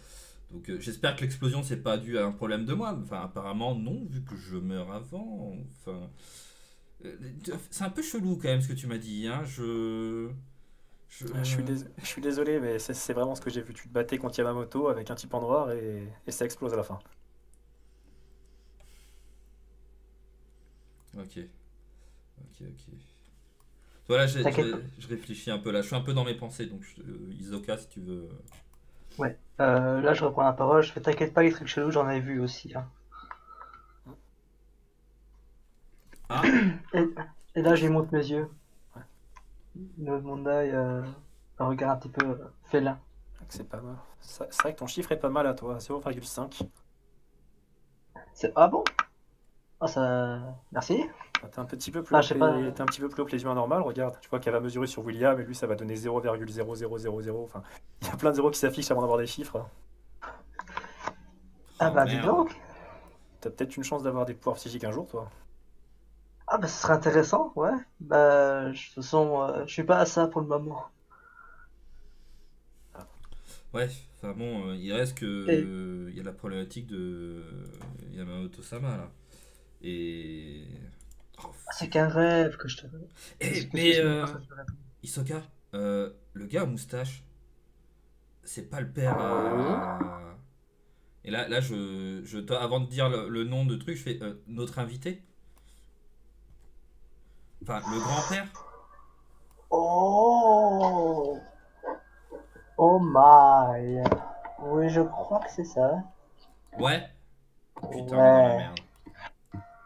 Donc euh, j'espère que l'explosion c'est pas dû à un problème de moi. Enfin apparemment non, vu que je meurs avant. Enfin, euh, c'est un peu chelou quand même ce que tu m'as dit. Hein. Je, je, Je suis, dés- je suis désolé, mais c'est c'est vraiment ce que j'ai vu. Tu te battais contre Yamamoto avec un type en noir et, et ça explose à la fin. Ok, ok, ok. Voilà, je réfléchis un peu là. Je suis un peu dans mes pensées, donc je- euh, Isoka si tu veux. Ouais. Euh, là, je reprends la parole. Je fais t'inquiète pas, les trucs chelous, j'en ai vu aussi. hein. Ah, Et là, je lui montre mes yeux. Le haut de mon œil, euh, un regard un petit peu félin. C'est pas mal. C'est vrai que ton chiffre est pas mal à toi, 0,5. C'est... Ah bon? Ah, ça. Merci. Ah, T'es un petit peu plus Ah, haut que les- un petit peu plus haut que les humains normaux, regarde. Tu vois qu'elle va mesurer sur William et lui ça va donner 0,0000. Enfin, il y a plein de zéros qui s'affichent avant d'avoir des chiffres. Ah Oh, bah, dis merde. donc. T'as peut-être une chance d'avoir des pouvoirs psychiques un jour, toi. Ah bah, ce serait intéressant, ouais. Bah, je- de toute façon, euh, je suis pas à ça pour le moment. Ouais, enfin bon, euh, il reste que Et- euh, il y a la problématique de Yamamoto Sama là. Et Ah, C'est qu'un rêve que je te. Eh, mais euh, Isoka, euh, le gars à moustache, c'est pas le père. Et là, là je, je avant de dire le, le nom de truc, je fais euh, notre invité. Enfin, le grand-père. Oh! Oh my! Oui, je crois que c'est ça. Ouais. Putain, dans la merde.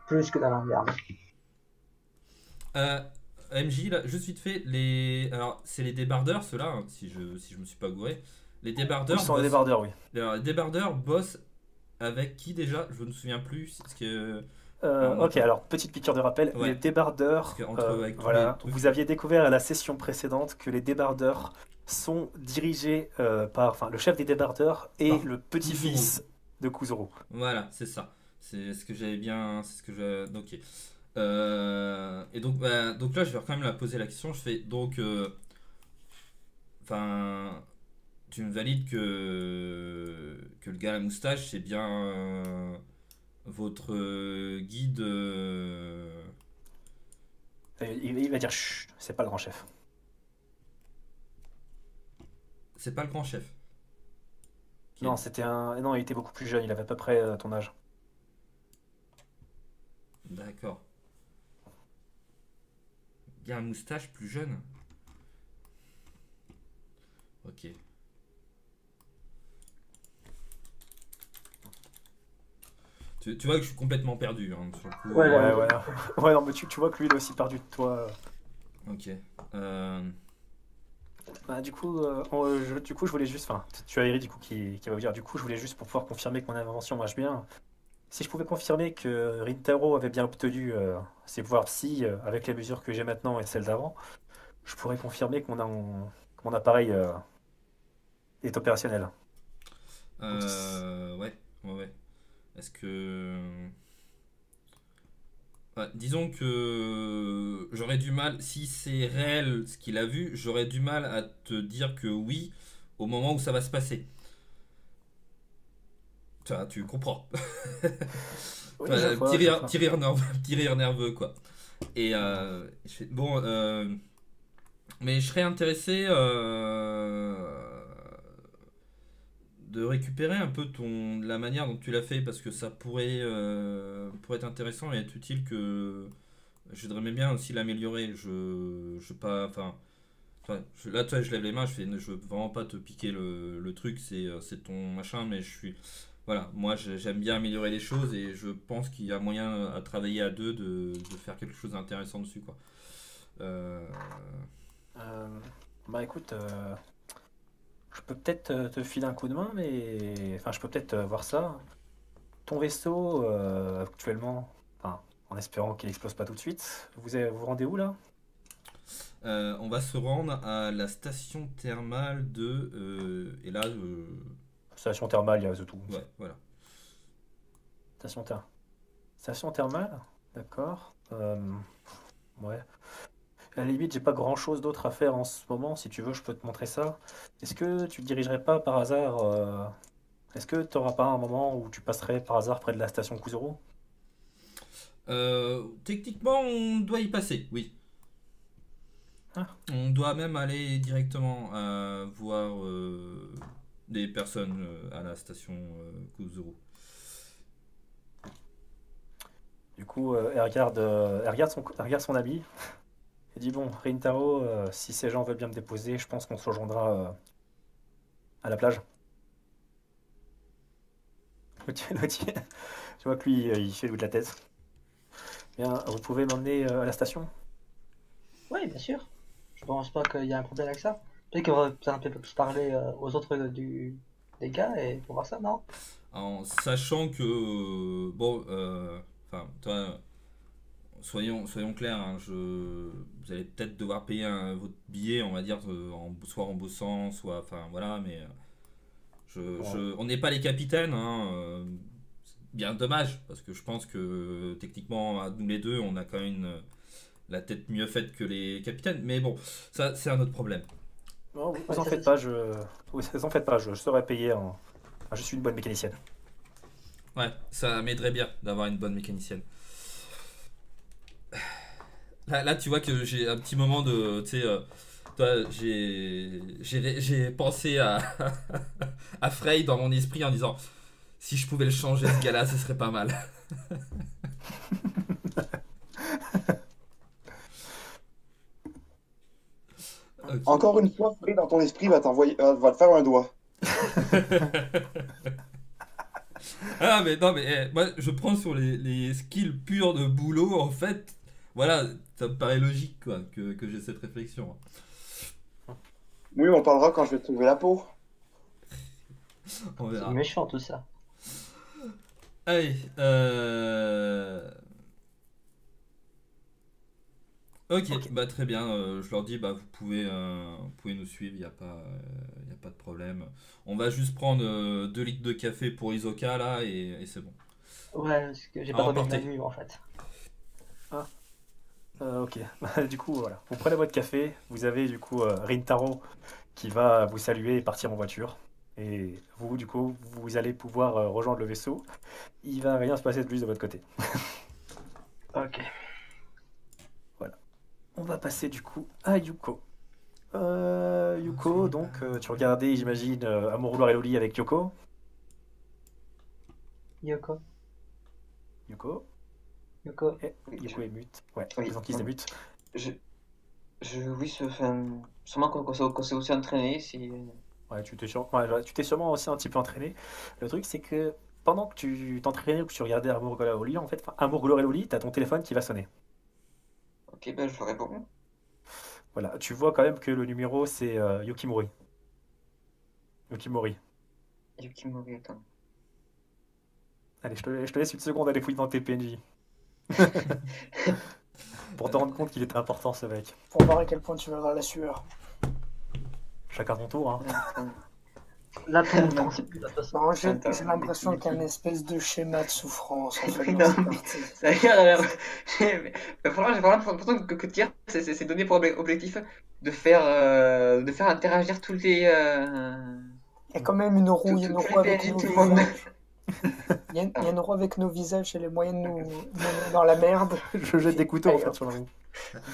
Plus que dans la merde. Euh, MJ, là, juste vite fait, les... Alors, c'est les débardeurs, ceux-là, hein, si je, si je me suis pas gouré. Les débardeurs, Ils sont les débardeurs, oui. alors, les débardeurs bossent avec qui déjà? Je me souviens plus. Parce que... Euh, ok, alors petite piqûre de rappel, Ouais. les débardeurs, euh, voilà, les vous aviez découvert à la session précédente que les débardeurs sont dirigés euh, par, enfin, le chef des débardeurs et Par le petit-fils de Kuzuro. Voilà, c'est ça. C'est ce que j'avais bien. C'est ce que j'ai. Ok. Euh, et donc, bah, donc là, je vais quand même la poser la question. Je fais donc. euh, Enfin. tu me valides que. Que le gars à la moustache, c'est bien. euh, votre guide. Il, il va dire Chut, c'est pas le grand chef. C'est pas le grand chef. Qui- Non, c'était un. Non, il était beaucoup plus jeune, il avait à peu près ton âge. D'accord. Gars à moustache plus jeune. Ok. Tu, tu vois que je suis complètement perdu hein, sur le coup. Ouais, Ouais, ouais. Ouais, non, mais tu, tu vois que lui, il est aussi perdu de toi. Ok. Euh, Bah, du coup, euh, on- je, du coup, je voulais juste. Enfin, tu as Eri du coup qui, qui va vous dire. Du coup, je voulais juste pour pouvoir confirmer que mon invention marche bien. Si je pouvais confirmer que Rintaro avait bien obtenu euh, ses pouvoirs psy euh, avec les mesures que j'ai maintenant et celles d'avant, je pourrais confirmer que mon, en- que mon appareil euh, est opérationnel. euh, ouais, ouais, ouais. Est-ce que. Ouais, disons que j'aurais du mal, si c'est réel ce qu'il a vu, j'aurais du mal à te dire que oui au moment où ça va se passer. Tu comprends. Oui, Enfin, je vois, petit, rire, vois. petit rire nerveux, petit rire nerveux, quoi. Et euh, je bon, euh, mais je serais intéressé euh, de récupérer un peu ton, la manière dont tu l'as fait, parce que ça pourrait, pourrait être intéressant et être utile que je voudrais bien aussi l'améliorer. Je, je pas, enfin, enfin, je- là, toi, je lève les mains, je fais, je veux vraiment pas te piquer le, le truc, c'est, c'est ton machin, mais je suis voilà, moi j'ai- j'aime bien améliorer les choses et je pense qu'il y a moyen à travailler à deux de, de faire quelque chose d'intéressant dessus quoi. Euh, Euh, bah écoute, euh, je peux peut-être te filer un coup de main, mais enfin, je peux peut-être voir ça. Ton vaisseau, actuellement, enfin, en espérant qu'il explose pas tout de suite, vous avez- vous rendez où là? on va se rendre à la station thermale de et là Station thermale, il y a tout. ouais voilà. Station thermale. Station thermale, d'accord. Euh, ouais. À la limite, j'ai pas grand-chose d'autre à faire en ce moment. Si tu veux, je peux te montrer ça. Est-ce que tu te dirigerais pas par hasard euh, Est-ce que tu n'auras pas un moment où tu passerais par hasard près de la station Kuzuru? Euh, techniquement on doit y passer, oui. Ah. On doit même aller directement voir des personnes euh, à la station euh, Kuzuru. Du coup, euh, elle regarde, euh, elle regarde son, elle regarde son habit. Elle dit Bon, Rintaro, euh, si ces gens veulent bien me déposer, je pense qu'on se rejoindra euh, à la plage. Tu vois que lui, euh, il fait le bout de la tête. Bien, vous pouvez m'emmener euh, à la station? Oui, bien sûr. Je pense pas qu'il y a un problème avec ça. Peut-être qu'on va peut-être un peu plus parler euh, aux autres du... des gars et pour voir ça, non? en sachant que euh, bon euh, enfin toi soyons soyons clairs hein, je vous allez peut-être devoir payer un- votre billet on va dire euh, en, soit en bossant soit enfin voilà mais euh, je, je- on n'est pas les capitaines hein, euh, c'est bien dommage parce que je pense que euh, techniquement à nous les deux on a quand même une- la tête mieux faite que les capitaines mais bon ça c'est un autre problème Non, vous, en faites pas, je, vous en faites pas, je, serai payé en. enfin, je suis une bonne mécanicienne. Ouais, ça m'aiderait bien d'avoir une bonne mécanicienne. Là, là, tu vois que j'ai un petit moment de. Tu sais, euh, toi, j'ai j'ai j'ai pensé à, à Frey dans mon esprit en disant si je pouvais le changer, ce gars-là, ce serait pas mal. Encore une fois, Free, dans ton esprit, va t'envoyer, euh, va te faire un doigt. Ah, mais non, mais eh, moi je prends sur les, les skills purs de boulot, en fait. Voilà, ça me paraît logique quoi, que, que j'ai cette réflexion. Oui, on parlera quand je vais te trouver la peau. On C'est méchant tout ça. Allez, euh... Ok, Ok. bah très bien. euh, je leur dis, bah vous pouvez, euh, vous pouvez nous suivre, il n'y a pas, il a pas de problème. On va juste prendre 2 litres de café pour Isoka là et, et c'est bon. Ouais, parce que j'ai pas dormi de la nuit en fait. Euh, ok, du coup, voilà. Vous prenez votre café, vous avez du coup euh, Rintaro qui va vous saluer et partir en voiture. Et vous, du coup, vous allez pouvoir euh, rejoindre le vaisseau. Il va rien se passer de plus de votre côté. Ok. On va passer du coup à Yuko. Euh, Yuko, donc euh, tu regardais, j'imagine, euh, Amour, gloire et Loli avec Yoko. Yoko. Yuko. Yoko. Eh, Yuko est mute. Ouais, Oui. les antilles est mute. Je, je, oui, enfin, sûrement qu'on s'est aussi entraîné. Si... Ouais, tu t'es sûr- ouais, ouais, tu t'es sûrement aussi un petit peu entraîné. Le truc, c'est que pendant que tu t'entraînais ou que tu regardais Amour, gloire et Loli, en fait, Amour, gloire et Loli, t'as ton téléphone qui va sonner. Ok, ben je réponds. Voilà, tu vois quand même que le numéro, c'est euh, Yukimori. Yukimori. Yukimori, attends. Allez, je te, je te laisse une seconde aller fouiller dans tes PNJ. Pour te rendre compte qu'il était important, ce mec. Pour voir à quel point tu vas avoir la sueur. Chacun son tour, hein. Là, ton temps, c'est plus la façon. Non, j'ai l'impression qu'il y a une espèce de schéma de souffrance en fait. Non, mais- j'ai vraiment l'impression que, que Tier, c'est c'est- c'est donné pour obje- objectif de faire, euh, de faire interagir tous les. euh, Il y a quand même une roue, il y a une roue avec nos visages. Il y, a, il y a une roue avec nos visages et les moyens de nous dans la merde. Je jette des couteaux en fait sur la roue.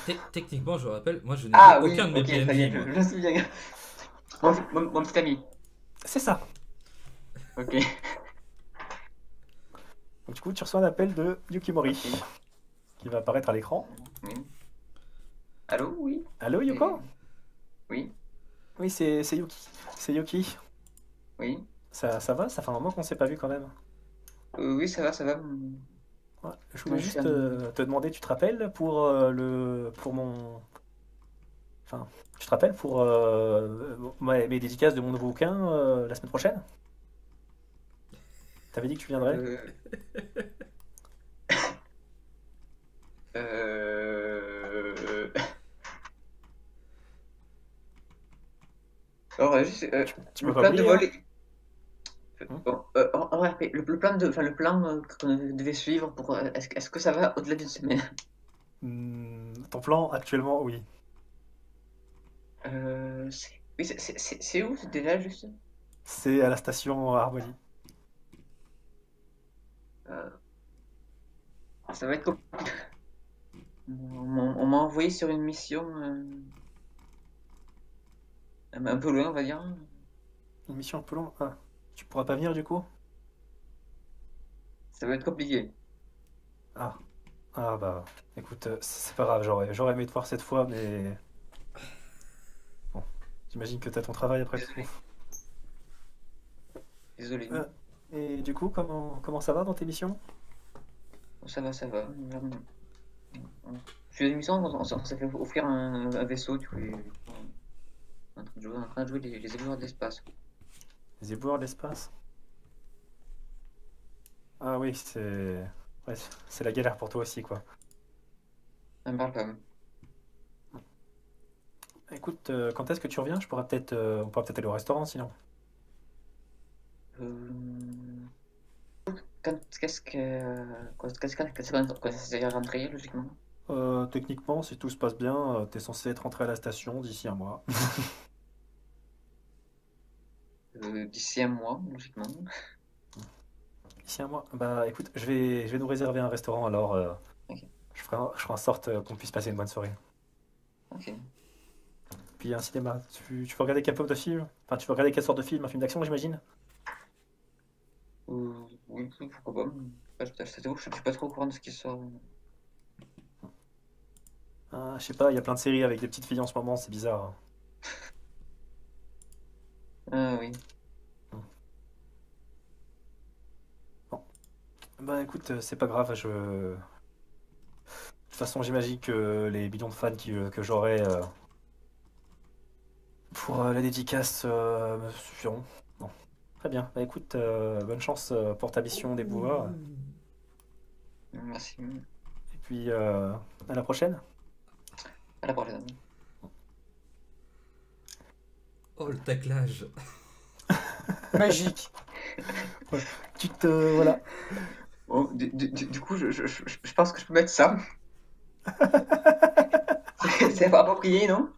Te- Techniquement, je rappelle, moi je n'ai Ah oui, aucun de mes ok, très PNJ. je, je suis bien. Mon, mon- mon petit ami. C'est ça. Ok. Donc, du coup, tu reçois un appel de Yukimori qui va apparaître à l'écran. Oui. Allô, oui. Allô, Yuko? Oui, Oui, c'est Yuki. C'est Yuki. oui. Ça, ça va? Ça fait un moment qu'on s'est pas vu quand même. Euh, oui, ça va, ça va. Ouais, Je voulais juste euh, te demander, tu te rappelles pour euh, le pour mon enfin, tu te rappelles pour euh, mes, mes dédicaces de mon nouveau bouquin euh, la semaine prochaine? T'avais dit que tu viendrais? Euh... euh... Alors, euh, juste, euh, Tu le peux plan de oublier, hein? Hein Bon, euh, en- le, le plan de, enfin, le plan euh, qu'on devait suivre pour, euh, est-ce, que- est-ce que ça va au-delà d'une semaine? Hmm, ton plan actuellement, oui. Euh, c'est, où c'est déjà juste? C'est à la station Harmony. Euh, ça va être compliqué. On m'a envoyé sur une mission euh, un peu loin, on va dire. Une mission un peu longue. Ah, tu pourras pas venir du coup? Ça va être compliqué. Ah. Ah bah écoute, euh, c'est pas grave, j'aurais aimé te voir cette fois, mais j'imagine que t'as ton travail après tout. Désolé. Euh. Et du coup, comment comment ça va dans tes missions? Ça va, ça va. Je suis à une mission, on, on s'est fait offrir un, un vaisseau, du coup, et- on est en train de jouer, les, les éboueurs de l'espace. Les éboueurs de l'espace? Ah oui, c'est ouais, c'est la galère pour toi aussi quoi. Me parle. Écoute, euh, quand est-ce que tu reviens? Je pourrais peut-être euh, on pourra peut-être aller au restaurant sinon. Euh... Quand, qu'est-ce que... Qu'est-ce qu'est-ce que... Quand c'est rentré, logiquement? Euh, techniquement, si tout se passe bien, euh, t'es censé être rentré à la station d'ici un mois. Euh, d'ici un mois, logiquement. D'ici un mois? Bah écoute, je vais je vais nous réserver un restaurant alors euh, Ok. je ferai en- je ferai en sorte euh, qu'on puisse passer une bonne soirée. Ok. Puis un cinéma. Tu, tu veux regarder quel de film? Enfin, tu veux regarder quelle sorte de film? Un film d'action, j'imagine? Euh, oui, pourquoi pas. Je je t'avoue que je suis pas trop au courant de ce qui sort. Ah, je sais pas, il y a plein de séries avec des petites filles en ce moment, c'est bizarre. hein. Ah oui. Bah écoute, euh, c'est pas grave, je... De toute façon, j'imagine que les millions de fans qui- euh, que j'aurai euh, pour euh, la dédicace euh, me suffiront. Très bien. Bah écoute, euh, bonne chance pour ta mission des boueurs. Merci. Et puis, euh, à la prochaine. À la prochaine. Oh, le taclage. Magique. Tu te... Voilà. Bon, du, du- du- du coup, je, je, je, je pense que je peux mettre ça. C'est c'est pas approprié, non?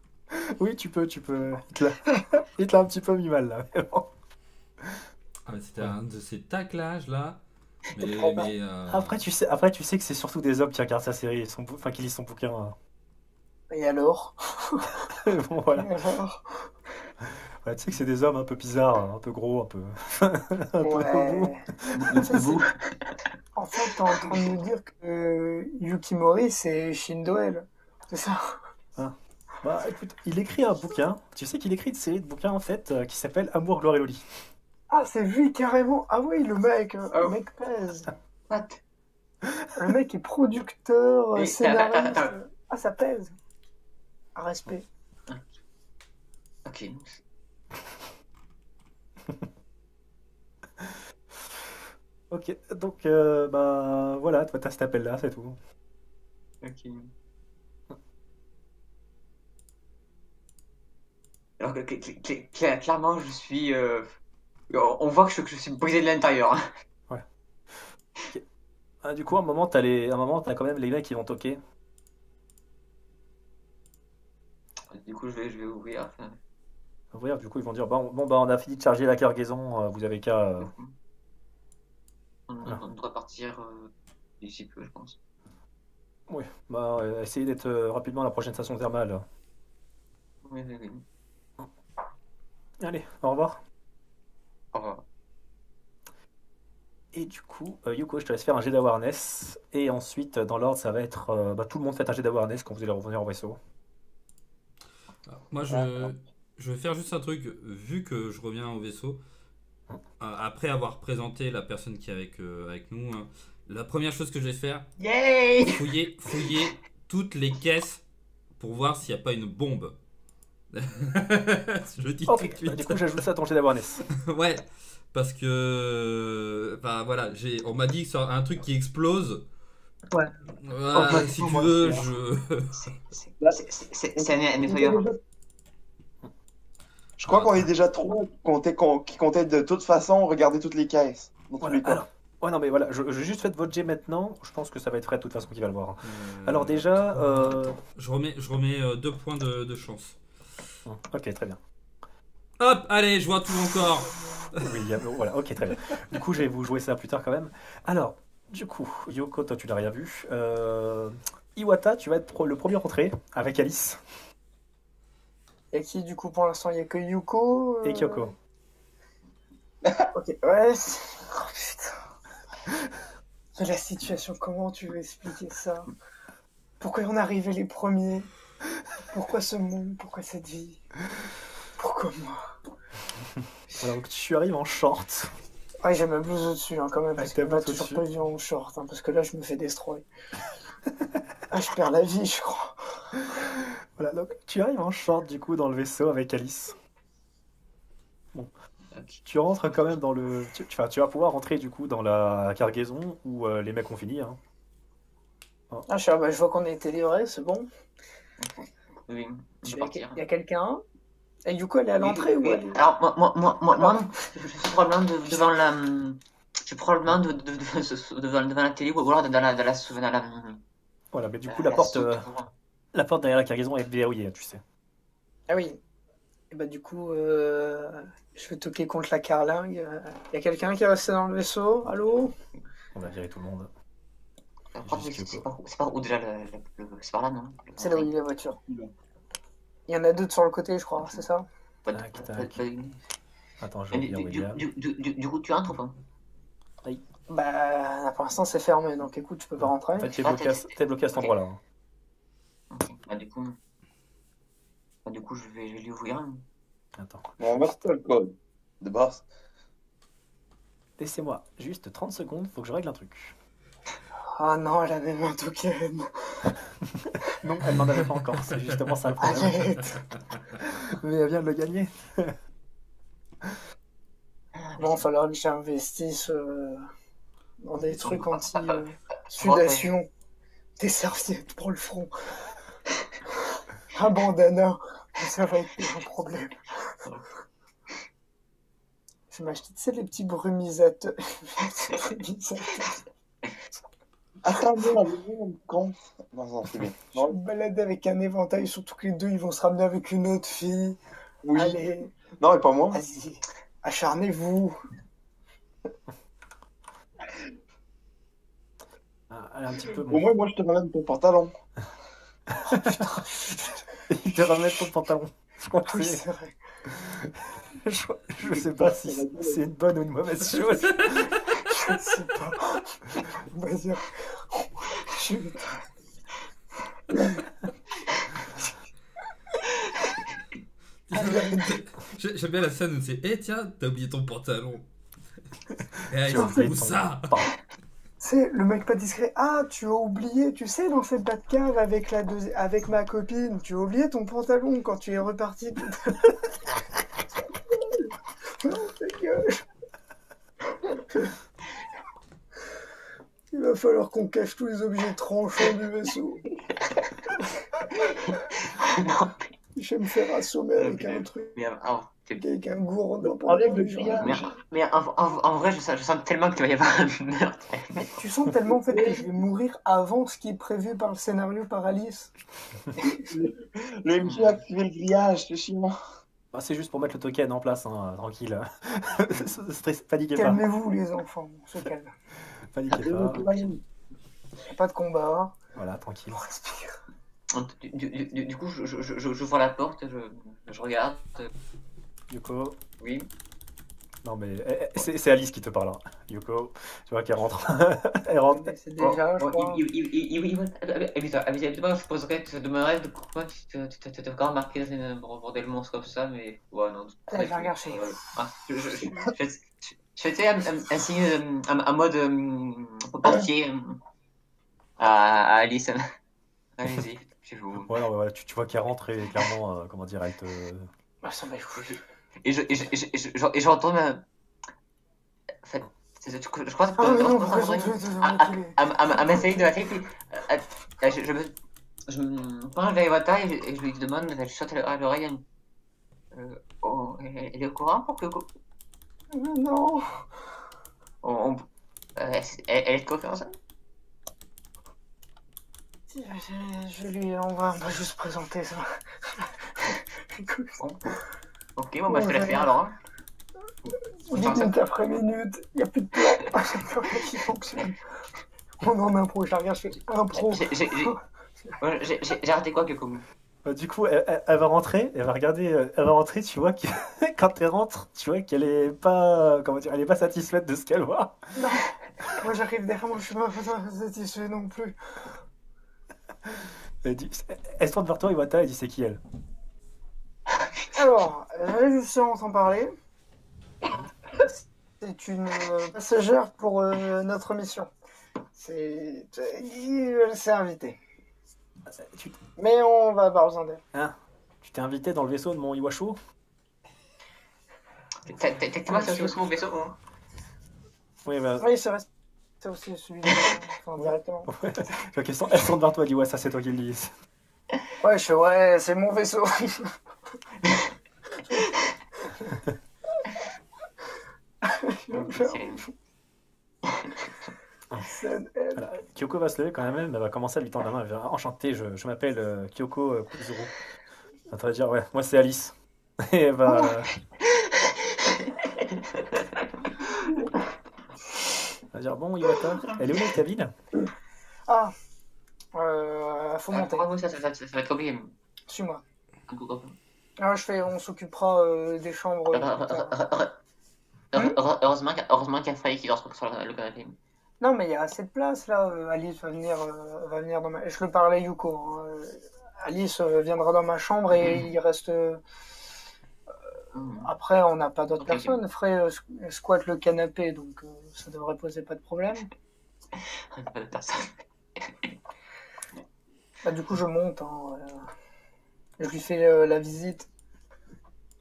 Oui, tu peux, tu peux. Il te l'a un petit peu mis mal là. bon. Ah, C'était un de ces taclages là. Mais, mais, euh, Après, tu sais, après, tu sais que c'est surtout des hommes qui regardent sa série, son enfin qui lisent son bouquin. hein. Et alors? Bon, voilà. Et alors? Ouais, tu sais que c'est des hommes un peu bizarres, un peu gros, un peu. un peu Ouais. Ça, c'est- En fait, t'es en train de nous dire que Yukimori, c'est Shindoel. C'est ça? Bah écoute, il écrit un bouquin. Tu sais qu'il écrit une série de bouquins en fait euh, qui s'appelle Amour, gloire et loli. Ah, c'est lui carrément. Ah oui, le mec, euh, Ah. le mec pèse. What? Le mec est producteur, Et- scénariste. attends, attends. Ah, ça pèse. Un respect. Ok. Ok, donc euh, bah voilà, toi t'as cet appel là, c'est tout. Ok. Alors que cl- cl- cl- cl- clairement, je suis. euh, On voit que je, que je suis brisé de l'intérieur. hein. Ah, du coup, à un moment, t'as les... à un moment, t'as quand même les mecs qui vont toquer. Du coup, je vais, je vais ouvrir. Ouvrir, du coup, ils vont dire bon, bon bah on a fini de charger la cargaison, euh, vous avez qu'à. euh, On, on- Ah. on doit partir euh, d'ici peu, je pense. Oui, bah essayez d'être rapidement à la prochaine station thermale. Oui, oui, oui. Allez, au revoir. Au revoir. Et du coup, euh, Yuko, je te laisse faire un jet d'awareness. Et ensuite, dans l'ordre, ça va être. euh, bah, tout le monde fait un jet d'awareness quand vous allez revenir au vaisseau. Moi, je, je vais faire juste un truc. Vu que je reviens au vaisseau, euh, après avoir présenté la personne qui est avec, euh, avec nous, hein, la première chose que je vais faire, Yay fouiller, fouiller toutes les caisses pour voir s'il n'y a pas une bombe. je dis tout Ok, de bah, suite. du coup, j'ajoute ça à ton jet d'awareness. ouais, parce que. Enfin voilà, j'ai, on m'a dit que c'est un truc qui explose. Ouais. Voilà, Oh, bah, si tu veux, c'est- je. C'est- c'est- c'est- c'est- C'est c'est un nettoyeur. Je crois qu'on est déjà trop qui comptait, qu'on- qui comptait de toute façon regarder toutes les caisses. Dans tous Voilà, les cas. alors. Ouais, non, mais voilà, je, je juste faites votre jet maintenant. Je pense que ça va être Fred de toute façon qui va le voir. Euh, Alors, déjà. euh, Je remets, je remets euh, deux points de, de chance. Ok, très bien. Hop, allez, je vois tout encore. Oui, il y a- voilà, ok, très bien. Du coup, je vais vous jouer ça plus tard quand même. Alors, du coup, Yoko, toi, tu l'as rien vu. Euh, Iwata, tu vas être le premier rentré avec Alice Et qui, du coup, pour l'instant, il n'y a que Yuko euh, et Kyoko. Ok, ouais. c'est- Oh putain. La situation, comment tu veux expliquer ça? Pourquoi on est arrivé les premiers? Pourquoi ce monde? Pourquoi cette vie? Pourquoi moi? Voilà, donc tu arrives en short. Ouais, j'ai ma blouse au-dessus, hein, quand même, parce Ouais, que là, toujours pas vu en short, hein, parce que là, je me fais destroy. ah, je perds la vie, je crois. Voilà, donc tu arrives en short du coup dans le vaisseau avec Alice. Bon, tu rentres quand même dans le. Tu, tu- enfin, tu vas pouvoir rentrer du coup dans la cargaison où euh, les mecs ont fini. Hein. Ah, je, bah, je vois qu'on a été livré, c'est bon. Oui, je Il vais y a, partir. il y a quelqu'un? Et Yuko, elle est à l'entrée Oui, ou elle Alors, moi, moi, moi, moi, moi, je suis probablement de- devant la. Je suis probablement de- de- de- devant, devant la télé ou alors dans la. Dans la, dans la, Voilà, mais du coup la la porte, soupe, euh, la porte derrière la cargaison est verrouillée, tu sais. Ah oui. Et bah, du coup, euh, je vais toquer contre la carlingue. Il y a quelqu'un qui est resté dans le vaisseau? Allô? On va virer tout le monde. Après, c'est pas, pas où déjà le, le- le- c'est par là, non? C'est là où il y a la voiture. Il y en a deux sur le côté, je crois, c'est ça? Pas de- Tac, pas- tac. pas de- Attends, je vais Du, du, du, du, coup, tu entres ou pas? Bah, pour l'instant, c'est fermé, donc écoute, tu peux pas rentrer. En fait, t'es Ah, bloqué, à- t'es- t'es bloqué à cet endroit-là. hein. Ok, bah du coup. Bah, du coup, je vais, je vais lui ouvrir. hein. Attends. Bon, le code de base. Laissez-moi juste 30 secondes, faut que je règle un truc. Ah non, elle a même un token. Non, elle n'en avait pas encore, c'est justement ça le problème. Arrête. Mais elle vient de le gagner. Bon, il va falloir que j'investisse euh, dans des trucs anti-sudation. Des serviettes pour le front. Un bandana. Ça va être un problème. Je vais m'acheter, tu sais, les petits brumisateurs. brumisateurs. Un compte Non, non, c'est bien. Je vais me balader avec un éventail, surtout que les deux, ils vont se ramener avec une autre fille. Oui. Allez, Non, mais pas moi. vas-y, acharnez-vous. Ah, allez, un petit peu. Au Bon. moins, moi, je te ramène ton pantalon. Il te remettre ton pantalon. Je crois que Oui, c'est- c'est vrai. je, je sais pas si c'est une bonne ou une mauvaise chose. Je sais pas. Je... J'aime bien la scène où c'est Eh tiens, t'as oublié ton pantalon. Eh, oublié où ça. C'est le mec pas discret. Ah, tu as oublié, tu sais, dans cette Batcave avec, la deuxi- avec ma copine, tu as oublié ton pantalon quand tu es reparti. non, ta gueule. Il va falloir qu'on cache tous les objets tranchants du vaisseau. non, Je vais me faire assommer avec un truc, mais, alors, c'est- avec un gourdin. Enlève le mais, mais en, en- en vrai, je sens, je sens tellement qu'il va y avoir un meurtre. Tu sens tellement en fait que je vais mourir avant ce qui est prévu par le scénario par Alice. Le MJ a activé le grillage, c'est chiant. Ah, c'est juste pour mettre le token en place, hein, tranquille. Stress, paniquez pas. Calmez-vous les enfants, on se calme. Paniquez pas. Pas de combat, Voilà, tranquille. on respire. Du, du- du- du coup, je- je- je- je- j'ouvre la porte, je, je regarde. euh, Yoko. Oui. Non, mais eh, eh, c'est c'est Alice qui te parle. hein. Yoko, tu vois qu'elle rentre. Elle rentre. C'est déjà, je Bon, il- il- il- Habituellement, habituellement, je poserais, tu te demanderais de pourquoi tu t'es- encore remarqué dans une bordel monstre comme ça, mais ouais, non. Allez, je regarde chez-. Ah, je, je, je, je, je, je fais un, un, un signe, euh, un, un mode euh, portier euh, à, à Alice. Allez-y, chez vous. Ouais, non, tu, tu vois qu'elle rentre et clairement, euh, comment dire, elle te. Ah, ça m'a. Et je, et je, et je, et je, je, et je euh, En je, je crois que Ah, je- je- je- à, m'essayer de la tête. je, je me. Je me penche vers Iwata et je, je lui demande, je saute à l'oreille. Euh, oh, elle est au courant pour que. Mais non On, on- euh, elle, elle est de confiance je, lui, on va, on va juste présenter ça. Ok, bon, bah je te la fais alors. hein. minute après minute, il n'y a plus de plan. A plus rien qui fonctionne. On en impro, je la regarde, je fais impro. J'ai- j'ai- j'ai- J'ai j'ai- j'ai raté quoi, Kyokomu Euh, du coup, elle, elle- elle va rentrer, elle va regarder, euh, elle va rentrer, tu vois que quand elle rentre, tu vois qu'elle est pas, comment dire, elle est pas satisfaite de ce qu'elle voit. Moi j'arrive derrière moi, je suis pas satisfait non plus. Elle, dit, elle se tourne vers toi, Iwata, elle dit c'est qui elle? Alors, j'avais juste en parler. C'est une euh, passagère pour euh, notre mission. C'est. Elle s'est invitée. Tu Mais on va avoir besoin d'elle. hein, tu t'es invité dans le vaisseau de mon Iwasho T'as t'as- t'as moi sur mon vaisseau hein? Oui, bah, Oui, c'est vrai. C'est aussi celui de. Enfin, directement. ouais. Qu'elle se- elle tourne vers toi, elle dit ouais, ça c'est toi qui le dis. Ouais, je fais, ouais, c'est mon vaisseau. Voilà. Kyoko va se lever quand même, elle va commencer à lui tendre la main. Elle va dire Enchanté, je, je m'appelle euh, Kyoko euh, Kuzuru. Elle va dire Ouais, moi c'est Alice. Et elle va. Elle va dire Bon, Iwata, elle est où la cabine Ah, euh, faut monter. Ça, ça, ça, ça va être compliqué. Suis-moi. Ah, je fais, on s'occupera euh, des chambres. Heureusement qu'il y a failli qu'il dort sur le le canapé. Non, mais il y a assez de place là. Euh, Alice va venir, euh, va venir dans ma. Je le parlais Yuko. hein. Euh, Alice euh, viendra dans ma chambre et il reste. euh. Après, on n'a pas d'autres Ok, ok. personnes. Frey euh, squ- squatte le canapé, donc euh, ça devrait poser pas de problème. Pas de personne. Bah, du coup, je monte. hein, euh, je lui fais euh, la visite.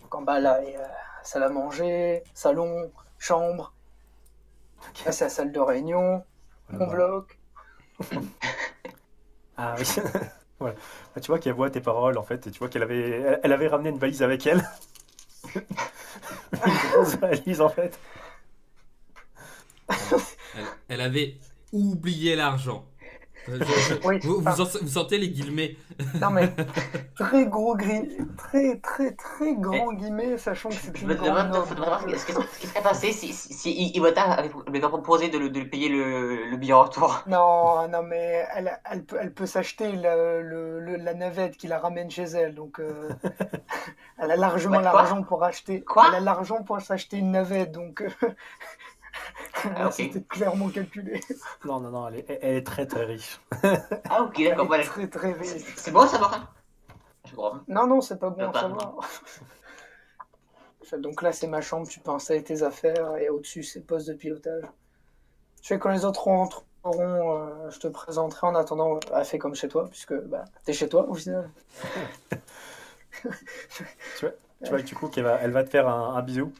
Donc en bas, là, il y a salle à manger, salon, chambre. Là, c'est la salle de réunion. Mon Voilà. bloc. Ah oui. voilà. Bah, tu vois qu'elle voit tes paroles en fait, et tu vois qu'elle avait, elle, elle avait ramené une valise avec elle. une grosse valise en fait. Elle, elle avait oublié l'argent. Je- je- Oui, vous, vous, enfin, en- vous sentez les guillemets non mais très gros gris, très très très grand guillemets, sachant que c'est Je une me grande demande ce qui serait passé si, si, si I- Iwata avait, proposé de, le- de payer le, le billet en retour. Non, non, mais elle, elle peut, elle peut s'acheter la, navette qui la ramène chez elle, donc euh, elle a largement Ouais, l'argent pour acheter. Quoi Elle a l'argent pour s'acheter une navette, donc euh, Ah, c'était clairement calculé. Non, non, non, elle est, elle est très très riche. Ah, ok, d'accord. Voilà. Très très riche. c'est bon à savoir. Hein je. Non, non, c'est pas bon à savoir. Donc là, c'est ma chambre, tu peux installer tes affaires, et au-dessus, c'est poste de pilotage. Tu sais, quand les autres rentreront, euh, je te présenterai en attendant, à fait comme chez toi, puisque bah, t'es chez toi au final. Tu vois, du coup, qu'elle va, elle va te faire un, un bisou,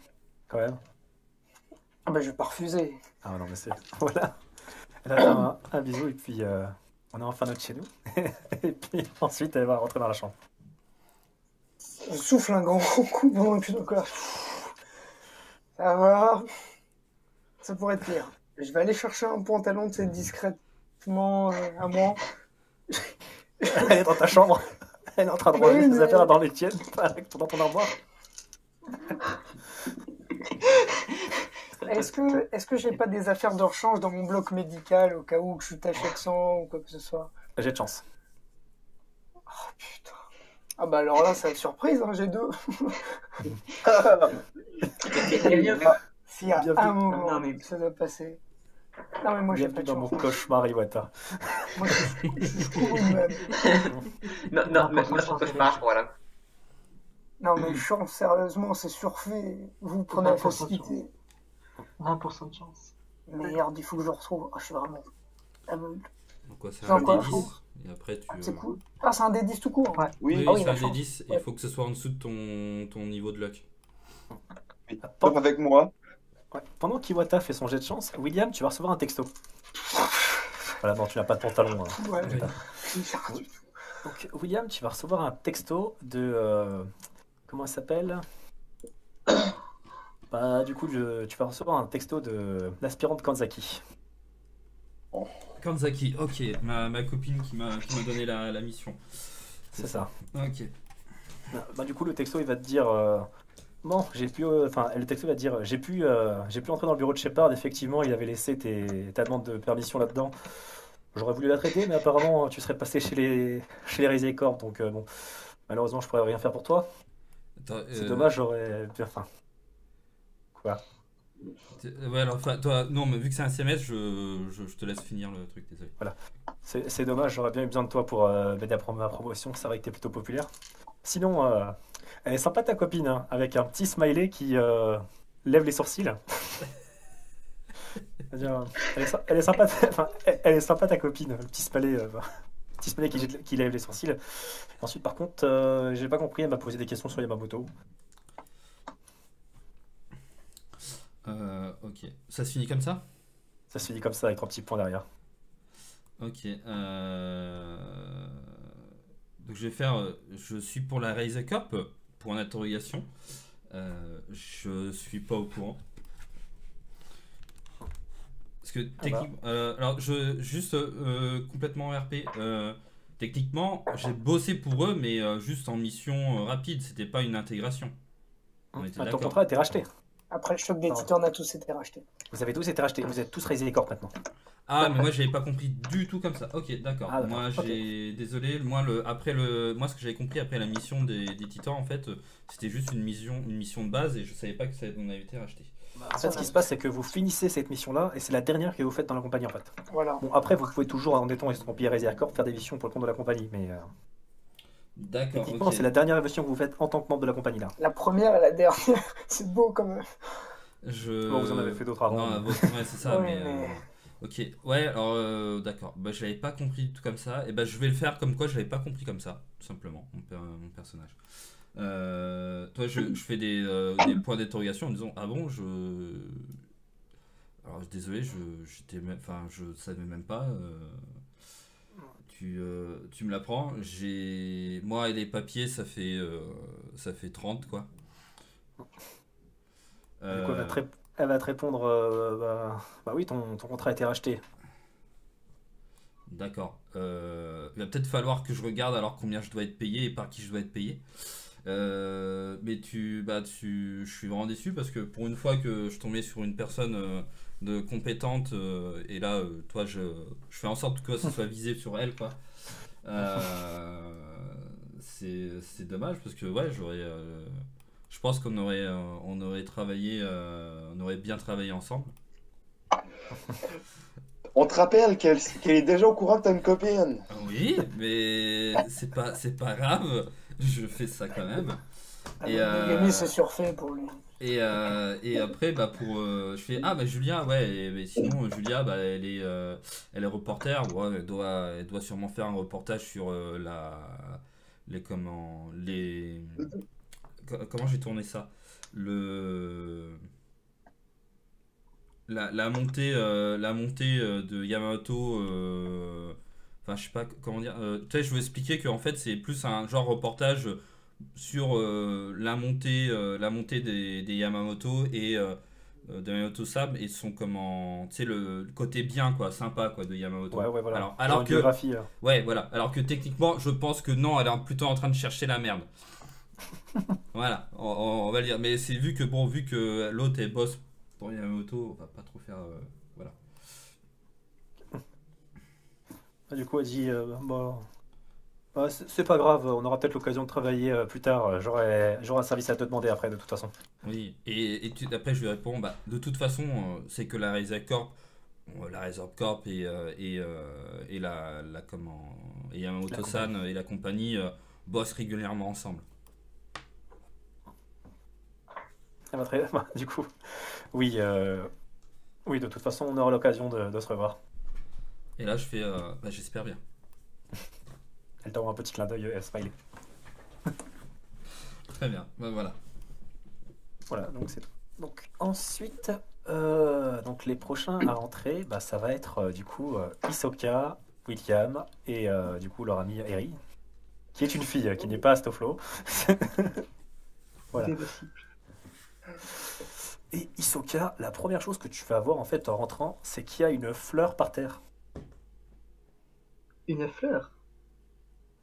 quand même. Ah bah, je vais pas refuser. Ah non, mais c'est... Voilà. Elle faire un, un bisou, et puis euh, on est enfin notre chez nous. et puis ensuite, elle va rentrer dans la chambre. Je souffle un grand coup pendant que là, Ça va. Ça pourrait être pire. Je vais aller chercher un pantalon, tu sais, discrètement euh, à moi. Elle est dans ta chambre. Elle est en train de ranger Oui, ses affaires dans les tiennes, dans ton armoire. Est-ce que, est-ce que j'ai pas des affaires de rechange dans mon bloc médical au cas où que je suis taché de sang ou quoi que ce soit? J'ai de chance. Oh putain. Ah bah alors là, ça va être surprise, hein, j'ai deux. S'il y a Bienvenue. un moment Non, mais- ça doit passer. Non mais moi j'ai pas de dans mon chance. cauchemar, Iwata. Moi je suis, même. Non, non, mais moi marche, voilà. Non mais chance, sérieusement, c'est surfait. Vous prenez la 20% de facilité. 20% de chance. Merde, il faut que je le retrouve. Ah, je suis vraiment aveugle. Donc quoi, c'est un encore D10 et après tu. C'est euh, cool. Ah, c'est un D10 tout court. Ouais. Oui, Oui, Ah oui, c'est la un chance. D10 et il faut que ce soit en dessous de ton, ton niveau de luck. oui. Sauf avec moi. Ouais. Pendant qu'Iwata fait son jet de chance, William, tu vas recevoir un texto. Voilà, non, tu n'as pas de pantalon. hein. Ouais. Donc, William, tu vas recevoir un texto de. euh, comment elle s'appelle? Bah, du coup, je- tu vas recevoir un texto de l'aspirante Kanzaki. Kanzaki, ok, ma, ma copine qui m'a donné la, la mission. C'est ça. Ok. Bah, du coup, le texto, il va te dire. euh, Bon, j'ai pu. euh, Enfin, le texto va te dire J'ai pu, euh, j'ai pu entrer dans le bureau de Shepard. Effectivement, il avait laissé tes, ta demande de permission là-dedans. J'aurais voulu la traiter, mais apparemment, tu serais passé chez les, chez les. Donc, euh, bon, malheureusement, je pourrais rien faire pour toi. C'est euh, dommage, j'aurais. Enfin. Quoi t'es- Ouais, alors, toi, non, mais vu que c'est un SMS, je, je, je te laisse finir le truc, désolé. C'est c'est dommage, j'aurais bien eu besoin de toi pour euh, m'aider à prendre ma promotion. C'est vrai que t'es plutôt populaire. Sinon, euh, elle est sympa ta copine, hein, avec un petit smiley qui euh, lève les sourcils. Elle, est, sy- elle est sympa, enfin, elle, est sympa ta copine, le petit smiley, euh, petit smiley qui, qui lève les sourcils. Ensuite, par contre, euh, j'ai pas compris, elle m'a posé des questions sur Yamamoto. Euh, ok. Ça se finit comme ça? Ça se finit comme ça avec trois petits points derrière. Ok. euh, Donc je vais faire. Je suis pour la Raise Corp, pour interrogation. Euh, je suis pas au courant. Parce que Ah bah. techniquement. euh, alors, je, juste complètement RP. techniquement, j'ai bossé pour eux, mais juste en mission rapide. C'était pas une intégration. On était Ah, ton contrat a été racheté. Après le choc des titans, on a tous été rachetés. Vous avez tous été rachetés. Vous êtes tous Rising Corp maintenant. Ah, mais moi j'avais pas compris du tout comme ça. Ok, d'accord. Ah, moi j'ai. Désolé, moi, le... après le... moi ce que j'avais compris après la mission des, des titans, en fait, c'était juste une mission... une mission de base et je savais pas que ça on avait été racheté. En fait, ce qui se passe, c'est que vous finissez cette mission-là et c'est la dernière que vous faites dans la compagnie en fait. Voilà. Bon, après, vous pouvez toujours, en étant estampillé Rising Corp, faire des missions pour le compte de la compagnie, mais euh, D'accord, c'est la dernière mission que vous faites en tant que membre de la compagnie là. La première et la dernière, c'est beau quand même. Je... Bon, vous en avez fait d'autres avant. Non, ouais, c'est ça, Ouais, mais. mais- euh, Ok, ouais, alors euh, d'accord. Bah, je l'avais pas compris du tout comme ça. Et bah, je vais le faire comme quoi je l'avais pas compris comme ça, tout simplement, mon, per- mon personnage. Euh, toi, je, je fais des, euh, des points d'interrogation en disant Ah bon, je. Alors, désolé, je, j'étais même, enfin, je savais même pas. Euh, Tu, euh, tu me l'apprends. J'ai. Moi et les papiers, ça fait, euh, ça fait 30, quoi. Du coup, elle va Euh, te, rép- elle va te répondre euh, bah, bah oui, ton, ton contrat a été racheté. D'accord. Euh, il va peut-être falloir que je regarde alors combien je dois être payé et par qui je dois être payé. Euh, mais tu, bah, tu, je suis vraiment déçu parce que pour une fois que je tombais sur une personne euh, de compétente euh, et là, euh, toi, je, je fais en sorte que ça soit visé sur elle, quoi. Euh, c'est, c'est dommage parce que ouais, j'aurais, euh, je pense qu'on aurait, euh, on aurait travaillé, euh, on aurait bien travaillé ensemble. On te rappelle qu'elle qu'elle est déjà au courant que t'as une copine. Oui, mais c'est pas, c'est pas grave. Je fais ça quand même. Et, euh, Yami, c'est surfait pour lui. Et, euh, et après, bah pour, euh, je fais ah bah Julia, ouais. mais sinon Julia, bah elle est, euh, elle est reporter. Ouais, elle doit, elle doit sûrement faire un reportage sur la, les comment, les, co- comment j'ai tourné ça, le, la, la montée, la montée de Yamato. Enfin, je sais pas comment dire. Tu sais, je veux expliquer qu'en fait, c'est plus un genre reportage sur euh, la montée, euh, la montée des, des Yamamoto et euh, de Yamamoto Sab et son comment, tu sais le, côté bien quoi, sympa quoi de Yamamoto. Ouais, ouais, voilà. Alors, alors que, euh. ouais, voilà. Alors que techniquement, je pense que non, elle est plutôt en train de chercher la merde. voilà, on, va le dire. Mais c'est vu que bon, vu que l'autre est boss pour Yamamoto, on va pas trop faire. euh, voilà. Ah, Du coup, elle dit euh, bon, bah, c'est pas grave, on aura peut-être l'occasion de travailler euh, plus tard. J'aurai j'aurai un service à te demander après, de toute façon. Oui, et, et tu- après je lui réponds, bah, de toute façon, euh, c'est que la Razer Corp, la Razer Corp et, euh, et, euh, et la, la comment, et Yamamoto-san et la compagnie euh, bossent régulièrement ensemble. Ah bah, très- bah, du coup, oui, euh, oui, de toute façon, on aura l'occasion de, de se revoir. Et là je fais, euh, bah, j'espère bien. Elle t'envoie un petit clin d'œil, euh, smiley. Très bien, bah, voilà. Voilà, donc c'est tout. Donc ensuite, euh, donc les prochains à rentrer, bah, ça va être euh, du coup euh, Hisoka, William et euh, du coup leur amie Eri, qui est une fille euh, qui n'est pas Astoflo. Voilà. C'est possible. Et Hisoka, la première chose que tu vas voir en fait en rentrant, c'est qu'il y a une fleur par terre. Une fleur?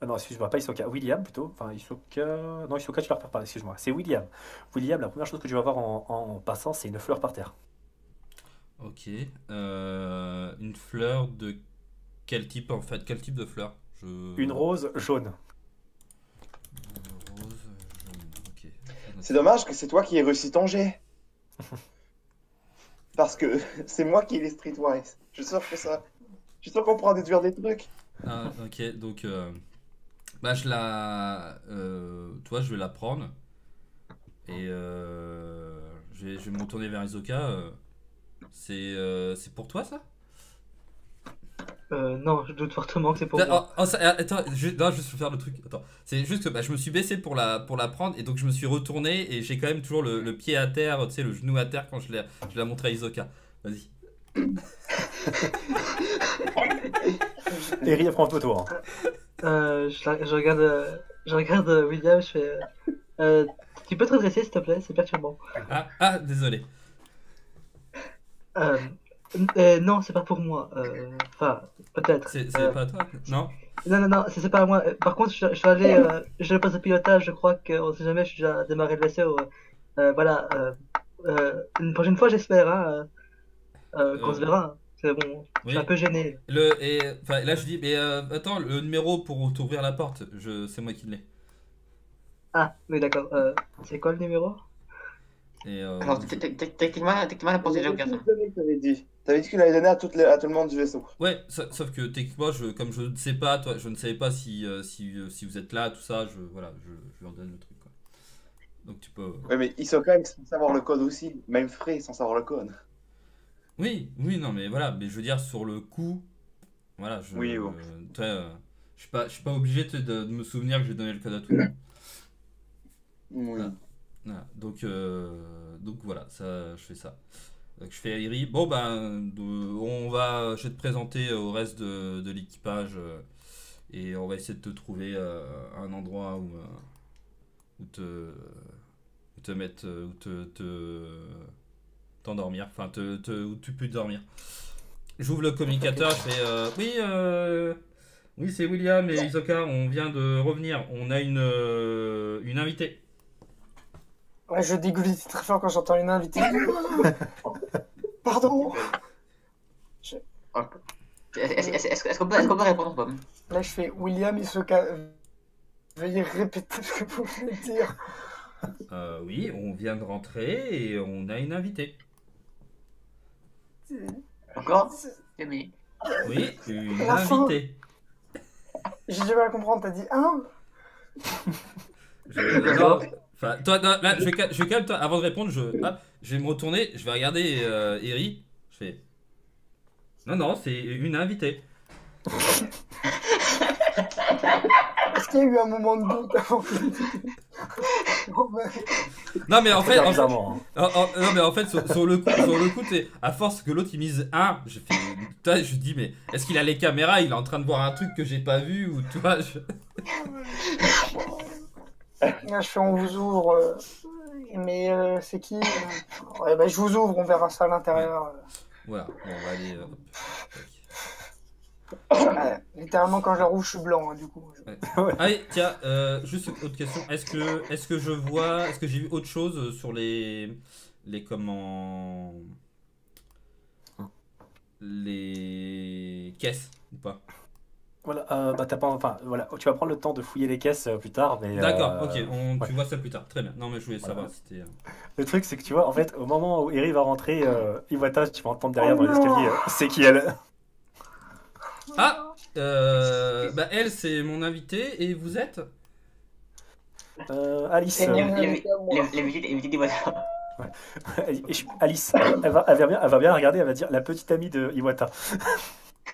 Ah non, excuse-moi, pas Hisoka, William plutôt. Enfin, Hisoka. Non, Hisoka, tu la repères pas, excuse-moi. C'est William. William, la première chose que tu vas voir en, en passant, c'est une fleur par terre. Ok, euh, une fleur de quel type en fait, quel type de fleur? Je... Une rose jaune. Rose, jaune, ok. C'est dommage que c'est toi qui ai réussi ton jet. Parce que c'est moi qui ai les streetwise. Je suis sûr que ça. Je suis sûr qu'on pourra déduire des trucs. Ah, ok, donc euh, bah, je la. Euh, toi, je vais la prendre. Et euh, je, vais, je vais me retourner vers Isoka. euh, c'est euh, c'est pour toi ça? Euh, non, je doute fortement que c'est pour moi. oh, oh, ça- Attends, je, non, vais faire le truc. Attends, c'est juste que bah, je me suis baissé pour la, pour la prendre et donc je me suis retourné et j'ai quand même toujours le, le pied à terre, tu sais, le genou à terre quand je l'ai je l'ai montré à Isoka. Vas-y. Eri, elle prend un peu tour. Euh, je, regarde, euh, je regarde euh, William, je fais. euh, tu peux te redresser s'il te plaît, c'est perturbant. Ah, ah, désolé. Euh, euh, non, c'est pas pour moi. Enfin, peut-être. C'est pas toi Non? Non, non, non, c'est pas à moi. Par contre, je, je vais aller. J'ai le poste de pilotage, je crois qu'on sait jamais, je suis déjà démarré le vaisseau. voilà. Une prochaine fois, j'espère, hein, qu'on se verra. C'est bon, je oui. suis un peu gêné. Le, et enfin, là je dis, mais euh, attends, le numéro pour t'ouvrir la porte, je, c'est moi qui l'ai. Ah, oui, d'accord. Euh, c'est quoi le numéro? Et euh, Alors, techniquement, techniquement, la porte est déjà ouverte. T'avais dit. T'avais dit qu'il allait donner à, toutes les- à tout le monde du vaisseau. ouais, sa- sauf que techniquement, je, comme je ne sais pas, toi, je ne savais pas si, euh, si, euh, si vous êtes là, tout ça, je, voilà, je, je leur donne le truc. Quoi. Donc tu peux. Ouais, mais Isoka est censé savoir le code aussi. Même Frey est censé savoir le code. Oui, oui, non, mais voilà, mais je veux dire, sur le coup, voilà, je. Oui, bon. euh, je suis pas, je suis pas obligé de, de me souvenir que j'ai donné le code à tout le monde. Oui. Voilà, donc, euh, donc voilà, ça, je fais ça. Donc, je fais Iri. Bon, ben, de- on va, je vais te présenter au reste de, de l'équipage euh, et on va essayer de te trouver un endroit où, où te, où te mettre, où te, te- t'endormir, enfin, te, te- où tu peux dormir. j'ouvre le communicateur, je fais euh, oui, euh, oui, c'est William et Isoka, on vient de revenir, on a une, euh, une invitée. Ouais, je dégouline très fort quand j'entends une invitée. Pardon. Est-ce est-ce- est-ce- est-ce qu'on peut, peut répondre, Pomme Là, je fais William Isoka. Veuillez répéter ce que vous voulez dire. Euh, oui, on vient de rentrer et on a une invitée. Encore Mais Oui, une La fin. invitée. J'ai du mal à comprendre. T'as dit un Je- non, Enfin, toi, non, là, je vais, je même, toi, avant de répondre, je, hop, je vais me retourner, je vais regarder euh, Eri. Je fais. Non, non, c'est une invitée. Est-ce qu'il y a eu un moment de doute avant Non, mais en fait, en fait, bizarrement. non mais en fait sur, sur le coup, sur le coup t'es- à force que l'autre il mise 1, je fais toi, je dis mais est-ce qu'il a les caméras, il est en train de voir un truc que j'ai pas vu ou toi je- Là, je fais on vous ouvre. euh, Mais euh, c'est qui? Ouais, bah, je vous ouvre, on verra ça à l'intérieur. Voilà, bon, on va aller euh. Ouais, littéralement, quand je la rouvre, je suis blanc, hein, du coup. Allez, tiens, euh, juste une autre question. Est-ce que est-ce que je vois est-ce que j'ai vu autre chose sur les les comment les caisses ou pas? Voilà, euh, bah, t'as pas, enfin, voilà, tu vas prendre le temps de fouiller les caisses euh, plus tard, mais. D'accord, euh, ok, on, ouais. tu vois ça plus tard. Très bien. Non mais je voulais Voilà. savoir si euh, Le truc, c'est que tu vois, en fait, au moment où Eri va rentrer, euh, Iwata, tu vas entendre derrière Oh dans l'escalier, euh, c'est qui elle? Ah euh, bah elle c'est mon invité et vous êtes? Euh, Alice. Et euh, des Alice, elle va, elle, va bien, elle va bien la regarder, elle va dire la petite amie de Iwata.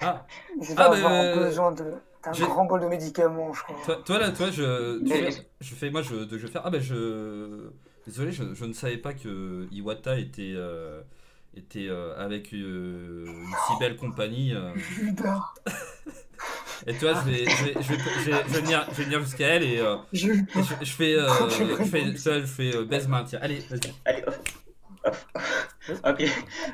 Ah Je vais Ah, avoir bah, besoin de- d'un j'ai- grand bol de médicaments, je crois. Toi, toi là, toi, je, tu Mais- fais, je fais, moi, je, je vais faire. Ah bah je, désolé, je, je ne savais pas que Iwata était, euh, était euh, avec euh, une si belle compagnie. euh. Et toi, je vais, je vais, je vais, je vais- je vais venir, je vais venir jusqu'à elle et, euh, et je, je fais, euh, je fais, ça, je fais euh, baise main. Tiens, allez, vas-y. Allez, hop. Hop. Ok.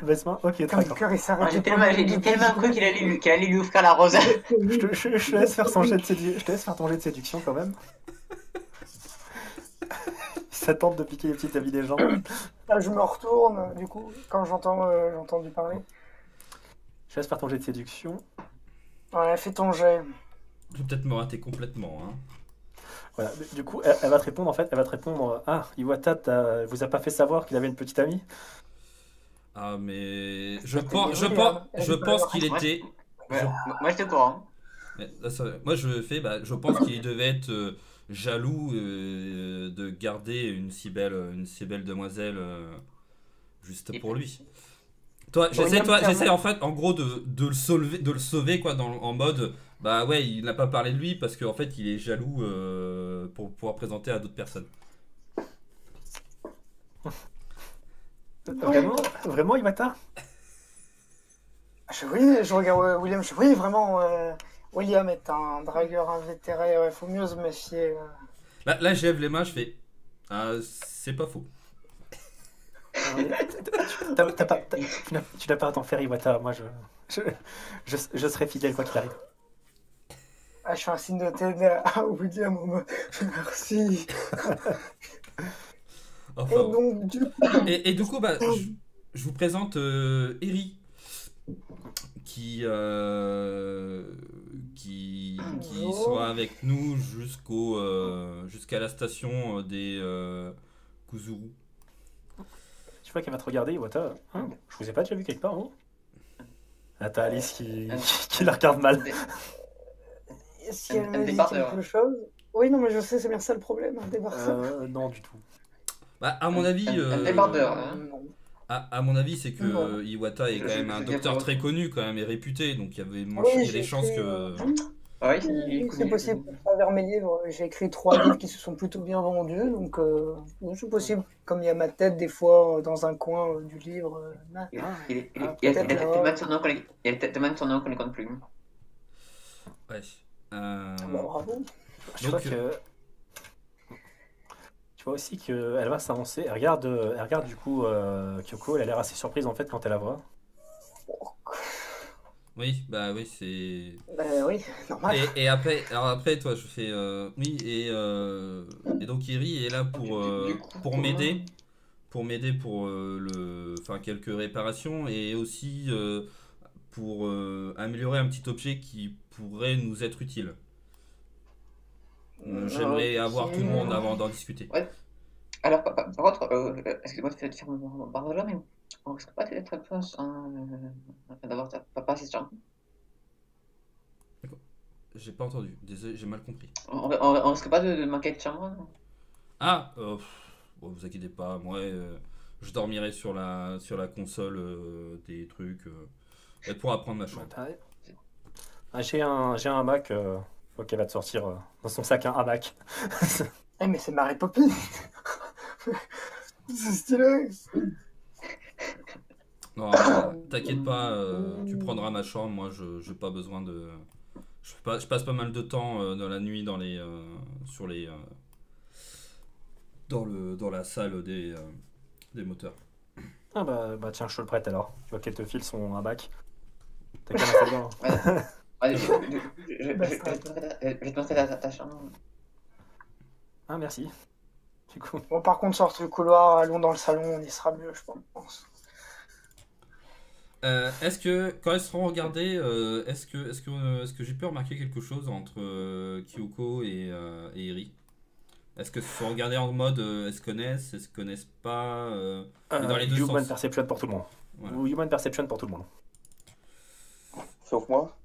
Baisse-main Ok, Quand d'accord. le cœur il Ah. J'ai tellement, tellement cru qu'il allait, lui- qu'il allait lui offrir la rose. Je te, je- je te laisse faire son jet de sédu- je te laisse faire ton jet de séduction quand même. Ça tente de piquer les petites amies des gens. Là, je me retourne, du coup, quand j'entends euh, j'ai entendu parler. Je laisse faire ton jet de séduction. Ouais, fais ton jet. Je vais peut-être me rater complètement. Hein. Voilà. Du coup, elle, elle va te répondre en fait, elle va te répondre Ah, Iwata, t'as- vous a pas fait savoir qu'il avait une petite amie? Ah mais je pense, je pense, hein. je pense qu'il était. Ouais, moi, j'étais au courant. Moi je fais, bah, je pense qu'il devait être euh, jaloux euh, de garder une si belle, une si belle demoiselle euh, juste pour lui. Toi, j'essaie, toi, j'essaie en fait, en gros, de, de le sauver, de le sauver quoi, dans, en mode, bah ouais, il n'a pas parlé de lui parce qu'en fait, il est jaloux euh, pour pouvoir présenter à d'autres personnes. Vraiment Vraiment, Iwata Je, oui, je regarde William, je oui, vraiment, euh, William est un dragueur invétéré, il faut mieux se méfier. euh. Là, là, je lève les mains, je fais, ah, c'est pas faux. Tu n'as tu n'as pas à t'en faire, Iwata. Moi, je, je, je, je serai fidèle quoi qu'il arrive. Ah, je fais un signe de tête à William merci. Et Enfin, donc, du coup, Et, et du coup, bah, je, je vous présente euh, Eri, qui, euh, qui, qui sera avec nous jusqu'au, euh, jusqu'à la station euh, des euh, Kuzuru. Tu vois qu'elle va te regarder, Iwata. Hein, je vous ai pas déjà vu quelque part, hein Là, t'as Alice qui, qui la regarde mal. si elle me dit débardeur. quelque chose. Oui, non, mais je sais, c'est bien ça le problème, un débardeur. Euh, non, du tout. Bah, à mon avis, Un- euh, débardeur, hein. À, à mon avis, c'est que euh, Iwata est Je- quand je- même un docteur très connu, quand même, et réputé, donc il y avait moins Oui, des chances que. euh, Ouais, Oui, c'est possible. À travers mes livres, j'ai écrit trois livres qui se sont plutôt bien vendus, donc euh, c'est possible. Comme il y a ma tête des fois euh, dans un coin euh, du livre. euh. Il il- il- Ah, il y a peut-être, tellement là. de surnoms qu'on les- il y a tellement de surnoms qu'on les compte plus. Ouais. Euh, Ah bah, bravo. Je Donc, que. Tu vois aussi qu'elle va s'avancer. Elle regarde, elle regarde du coup euh, Kyoko. Elle a l'air assez surprise en fait quand elle la voit. Oui, bah oui, c'est. Bah oui, normal. Et, et après, alors après, toi, je fais. euh, oui, et, euh, et donc Iri est là pour, euh, pour m'aider. Pour m'aider pour euh, le, enfin, quelques réparations et aussi euh, pour euh, améliorer un petit objet qui pourrait nous être utile. Euh, J'aimerais avoir tout le monde avant d'en discuter. Alors, par, par- contre, euh, excuse-moi de faire mon barbe là, mais on risque pas d'être peu euh, d'avoir ta papa assez charmant. J'ai pas entendu, désolé, j'ai mal compris. On, on, on risque pas de, de manquer de non Ah, euh, bon, vous inquiétez pas, moi euh, je dormirai sur la, sur la console euh, des trucs. euh, elle pourra prendre ma chambre. Ouais. Ah, j'ai un, j'ai un hamac. Euh, ok, va te sortir euh, dans son sac un hamac. Eh, mais c'est Mary Poppins C'est stylé Non, euh, t'inquiète pas, euh, tu prendras ma chambre. Moi, je j'ai pas besoin de. Je, pa- je passe pas mal de temps euh, dans la nuit dans les, euh, sur les, euh, dans le, dans la salle des, euh, des moteurs. Ah bah, bah tiens, je te le prête alors. Tu vois qu'elle te file son hamac. T'as qu'à dedans. Allez, je, je, je, je, je, je vais te montrer- je vais te montrer ta, ta chambre. Ah merci. Du coup. Bon, par contre, sortez du couloir, allons dans le salon, on y sera mieux, je pense. Euh, est-ce que quand elles seront regardées, euh, est-ce que, est-ce que, euh, est-ce que j'ai pu remarquer quelque chose entre euh, Kyoko et, euh, et Eri? Est-ce que se sont regardées en mode euh, elles se connaissent, elles se connaissent pas euh, dans les deux human sens. perception pour tout le monde. Voilà. Human perception pour tout le monde. Sauf moi.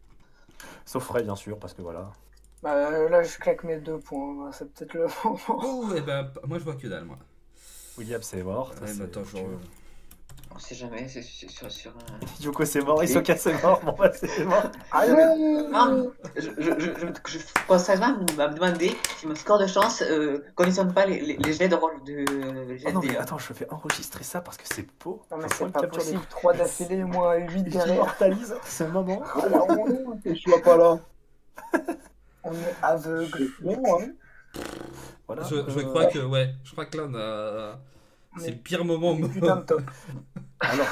Sauf Frey bien sûr, parce que voilà. Bah, là, je claque mes deux points, c'est peut-être le moment. Oh, eh ben, moi je vois que dalle, moi. William c'est mort. Ouais, mais attends, euh, On sait jamais, c'est sur, sur, sur un. Yoko c'est mort, Isoka c'est mort, bon bah c'est mort. Allez Non, je, je, je, je, je pense à me demander si mon score de chance euh, conditionne pas les, les, les jets de rôle de. Oh non mais attends, je fais enregistrer ça parce que c'est beau. Non, mais c'est pas possible, d'écran. 3 d'affilée, moi 8 derrière. J'immortalise ce moment. Ah la honte, je suis pas là. On est aveugle. Non, hein. Voilà. je, je euh, crois que, ouais, je crois que là, on a... c'est le pire moment. Putain de top. Alors,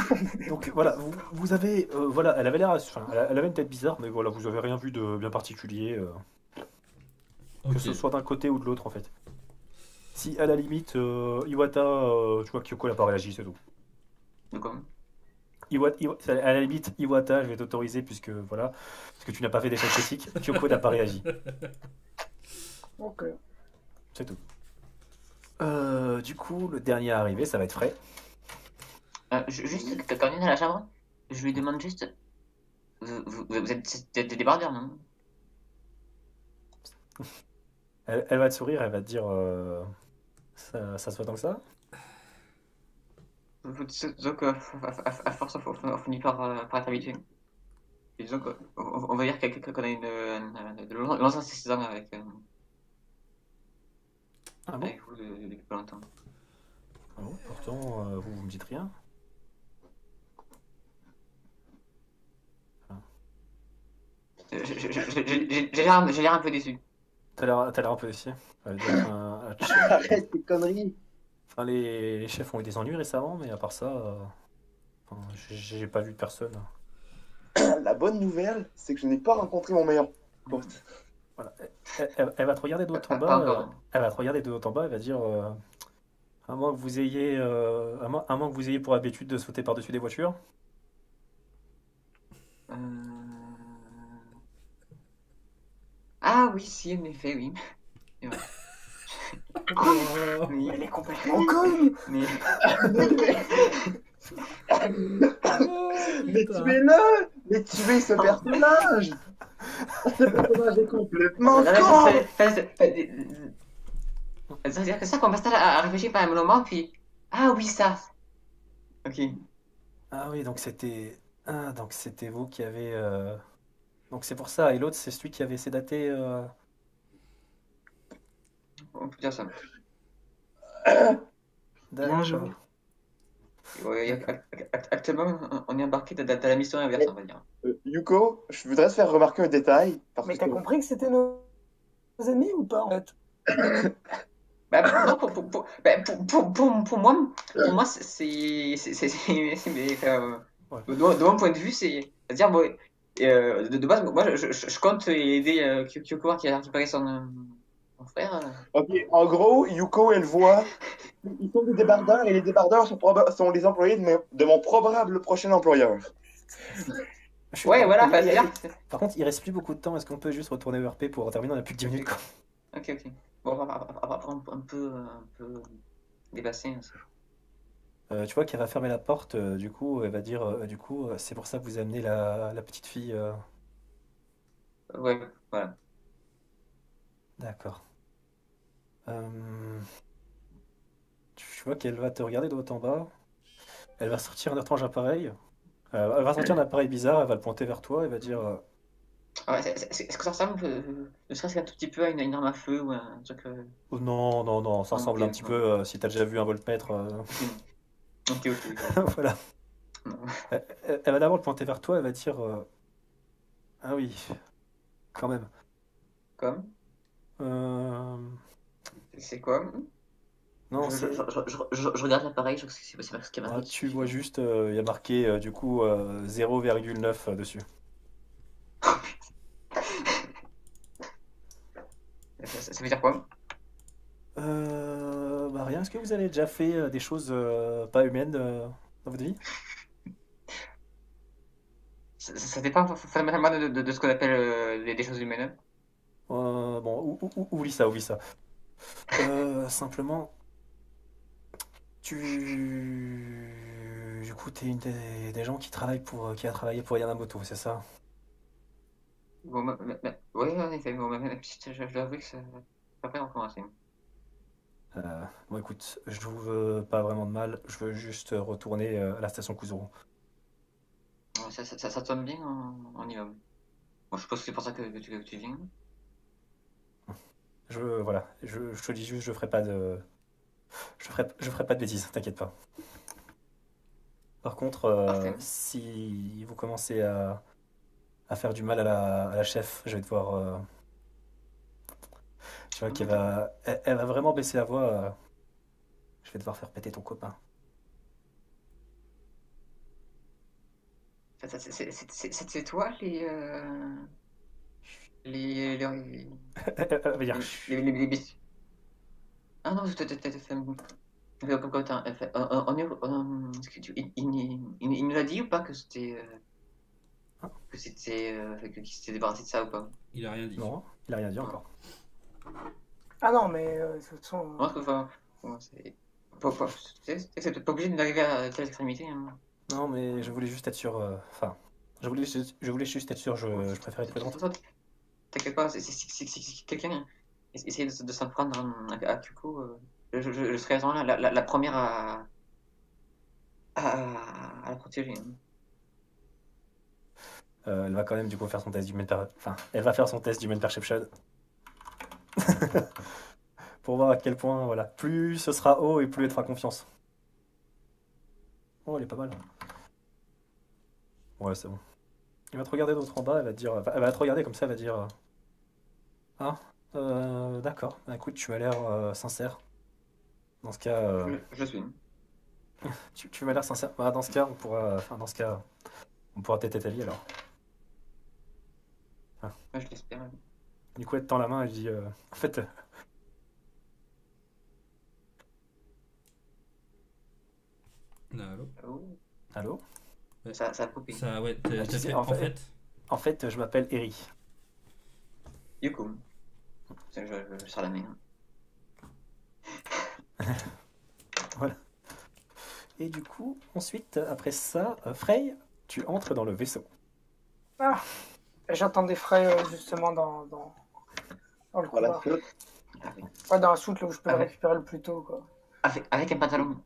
donc voilà, vous, vous avez, euh, voilà, elle avait l'air, enfin, elle, elle avait une tête bizarre, mais voilà, vous avez rien vu de bien particulier, euh, que ce soit d'un côté ou de l'autre en fait. Si à la limite, euh, Iwata, euh, tu vois Kyoko n'a pas réagi, c'est tout. De quoi Iwa- Iwa- à la limite, Iwata, je vais t'autoriser puisque voilà, parce que tu n'as pas fait d'échec critique, Kyoko n'a pas réagi, Ok. c'est tout. Euh, du coup, le dernier à arriver, ça va être Frey. euh, ju- Juste, quand on est dans la chambre, je lui demande juste. Vous, vous, vous êtes des débardeurs, non? Elle, elle va te sourire, elle va te dire, euh, ça, ça se voit tant que ça? Que, à, à- à force, on, on finit par, euh, par être habitué. Disons qu'on on, on va dire qu'on a une, une, de antécédents avec, euh, Ah bon, avec vous de- de- depuis pas longtemps. Ah bon Pourtant, euh, vous, vous me dites rien. Je- je- je- je- je- J'ai l'air un peu déçu. T'as l'air, un peu aussi. Euh, un- un- Arrête tes conneries. Enfin, les, les chefs ont eu des ennuis récemment, mais à part ça, euh, enfin, j'ai j'ai pas vu personne. La bonne nouvelle, c'est que je n'ai pas rencontré mon meilleur pote. Elle, elle- elle va te regarder de haut en bas. euh, elle va te regarder de haut en bas. Elle va dire, euh, à moins que vous ayez, euh, à moins, à moins que vous ayez pour habitude de sauter par-dessus des voitures. Euh... Ah oui, si, en effet, oui. C'est vrai. Oui, Elle est complètement conne mais... Mais tuez-le Mais tuez ce personnage Ce personnage est complètement con C'est-à-dire que ça, qu'on passe à, à réfléchir pendant un moment, puis... Ah oui, ça Ok. Ah oui, donc c'était, ah, donc c'était vous qui avez, euh, donc c'est pour ça. Et l'autre, c'est celui qui avait sédaté. euh, On peut dire ça. D'accord. Ouais, act- act- act- Actuellement, on est embarqué dans, la mission inverse, on va dire. Euh, Yuko, je voudrais te faire remarquer un détail. Parce Mais que t'as compris que c'était nos nos ennemis ou pas en fait? Bah, non, pour, pour, pour, bah, pour, pour, pour, pour moi, pour moi, c'est, c'est, c'est, c'est, c'est- mais, enfin, Ouais. de, de mon point de vue, c'est, c'est-à-dire, bon, euh, de, de base, moi, je, je, je compte aider euh, Ky- Kyoko qui a récupéré son, euh, frère. euh. Ok, en gros, Yuko, elle voit. Ils sont des débardeurs et les débardeurs sont, les employés de, mes- de mon probable prochain employeur. Ouais, voilà, il- bah, Par contre, il reste plus beaucoup de temps. Est-ce qu'on peut juste retourner au RP pour terminer? On a plus que 10 minutes. Quoi. Ok, ok. Bon, on va- on prendre un peu, un peu dépassé. hein. Euh, tu vois qu'elle va fermer la porte. euh, du coup, elle va dire euh, Du coup, euh, c'est pour ça que vous amenez la, la petite fille. euh, Ouais, voilà. D'accord. Euh, Tu vois qu'elle va te regarder de haut en bas. Elle va sortir un étrange appareil. Euh, elle va sortir un appareil bizarre. Elle va le pointer vers toi. Elle va dire euh, Ah ouais, Est-ce que ça ressemble, euh, ne serait-ce qu'un tout petit peu à une, une arme à feu ou un truc. euh, Oh, Non, non, non, ça Ah, ressemble un petit peu si t'as déjà vu un voltmètre. Ok, ok. voilà. Elle, elle- va d'abord le pointer vers toi. Elle va dire Ah oui, quand même. Comme? Euh, C'est quoi Non, je, je, regarde l'appareil, je c'est pas ce qu'il y a Ah, tu vois juste, euh, il y a marqué euh, du coup euh, 0,9 euh, dessus. Ça, ça- veut dire quoi Euh, bah rien, est-ce que vous avez déjà fait des choses pas humaines dans votre vie? ça, ça- dépend fondamentalement de, de, de ce qu'on appelle les, des choses humaines. Euh, bon, ou- ou- oublie ça, oublie ça. Euh, simplement, tu... Du coup, t'es une des, des gens qui travaillent pour, qui a travaillé pour Yamamoto, c'est ça? Bon, oui, en effet, bon, je, je dois avouer que ça va pas recommencer. Euh, bon, écoute, je vous veux pas vraiment de mal, je veux juste retourner euh, à la station Kuzuro. Ouais, Ça, ça, ça, ça tombe bien, on, on y va. Bon, je suppose que c'est pour ça que, que tu, que tu viens. Je, voilà, je, je te dis juste, je ferai pas de, je ferai, je ferai pas de bêtises, t'inquiète pas. Par contre, euh, si vous commencez à, à faire du mal à la, à la chef, je vais devoir, euh, tu vois qu'elle va, elle, elle va vraiment baisser la voix. euh, je vais devoir faire péter ton copain. C'est- toi les, euh, les, les, les, les, les, Ah non, il, il- il- il nous a dit ou pas que c'était. euh, Ah. que c'était. euh, que- qu'il s'était débarrassé de ça ou pas? Il a rien dit. non, il a rien dit encore. Ah non, mais euh, de toute façon, Non, enfin, c'est. pas- pas- C'est c'est- c'est pas obligé d'arriver à telle extrémité. Hein. Non, mais je voulais juste être sûr. Enfin, je voulais, juste- je voulais juste être sûr. Je, je préfère être prudente. T'inquiète pas, si quelqu'un essaye de, de s'en prendre à, à Kyuko, euh, je, je, je la, la, la première à, à, la protéger. hein. Euh, elle va quand même du coup faire son test d'human per... Enfin, elle va faire son test d'human perception. Pour voir à quel point, voilà. Plus ce sera haut et plus elle fera confiance. Oh, elle est pas mal. Ouais, c'est bon. Elle va te regarder d'autre en bas, elle va te dire... Elle va te regarder comme ça, elle va dire... Ah, euh, d'accord. Bah, écoute, tu m'as l'air euh, sincère. Dans ce cas... euh, Je, je suis. Tu, tu m'as l'air sincère. Bah, dans ce cas, on pourra... Enfin, dans ce cas... On pourra peut-être être alliés, alors. Moi, je l'espère. Du coup, elle te tend la main et elle dit euh, En fait, euh, Allô? Oh, allô? Ça, ça a coupé. Ça, ouais, Ah, fait- en fait- fait, En fait, je m'appelle Eri. Yuko. Je, je, la main. Et du coup, ensuite, après ça, euh, Frey, tu entres dans le vaisseau. j'attendais Frey euh, justement dans, dans, dans le Voilà. couloir. Avec, Ouais, dans la soute là où je peux Ah le récupérer le plus tôt. Quoi. avec, avec un pantalon.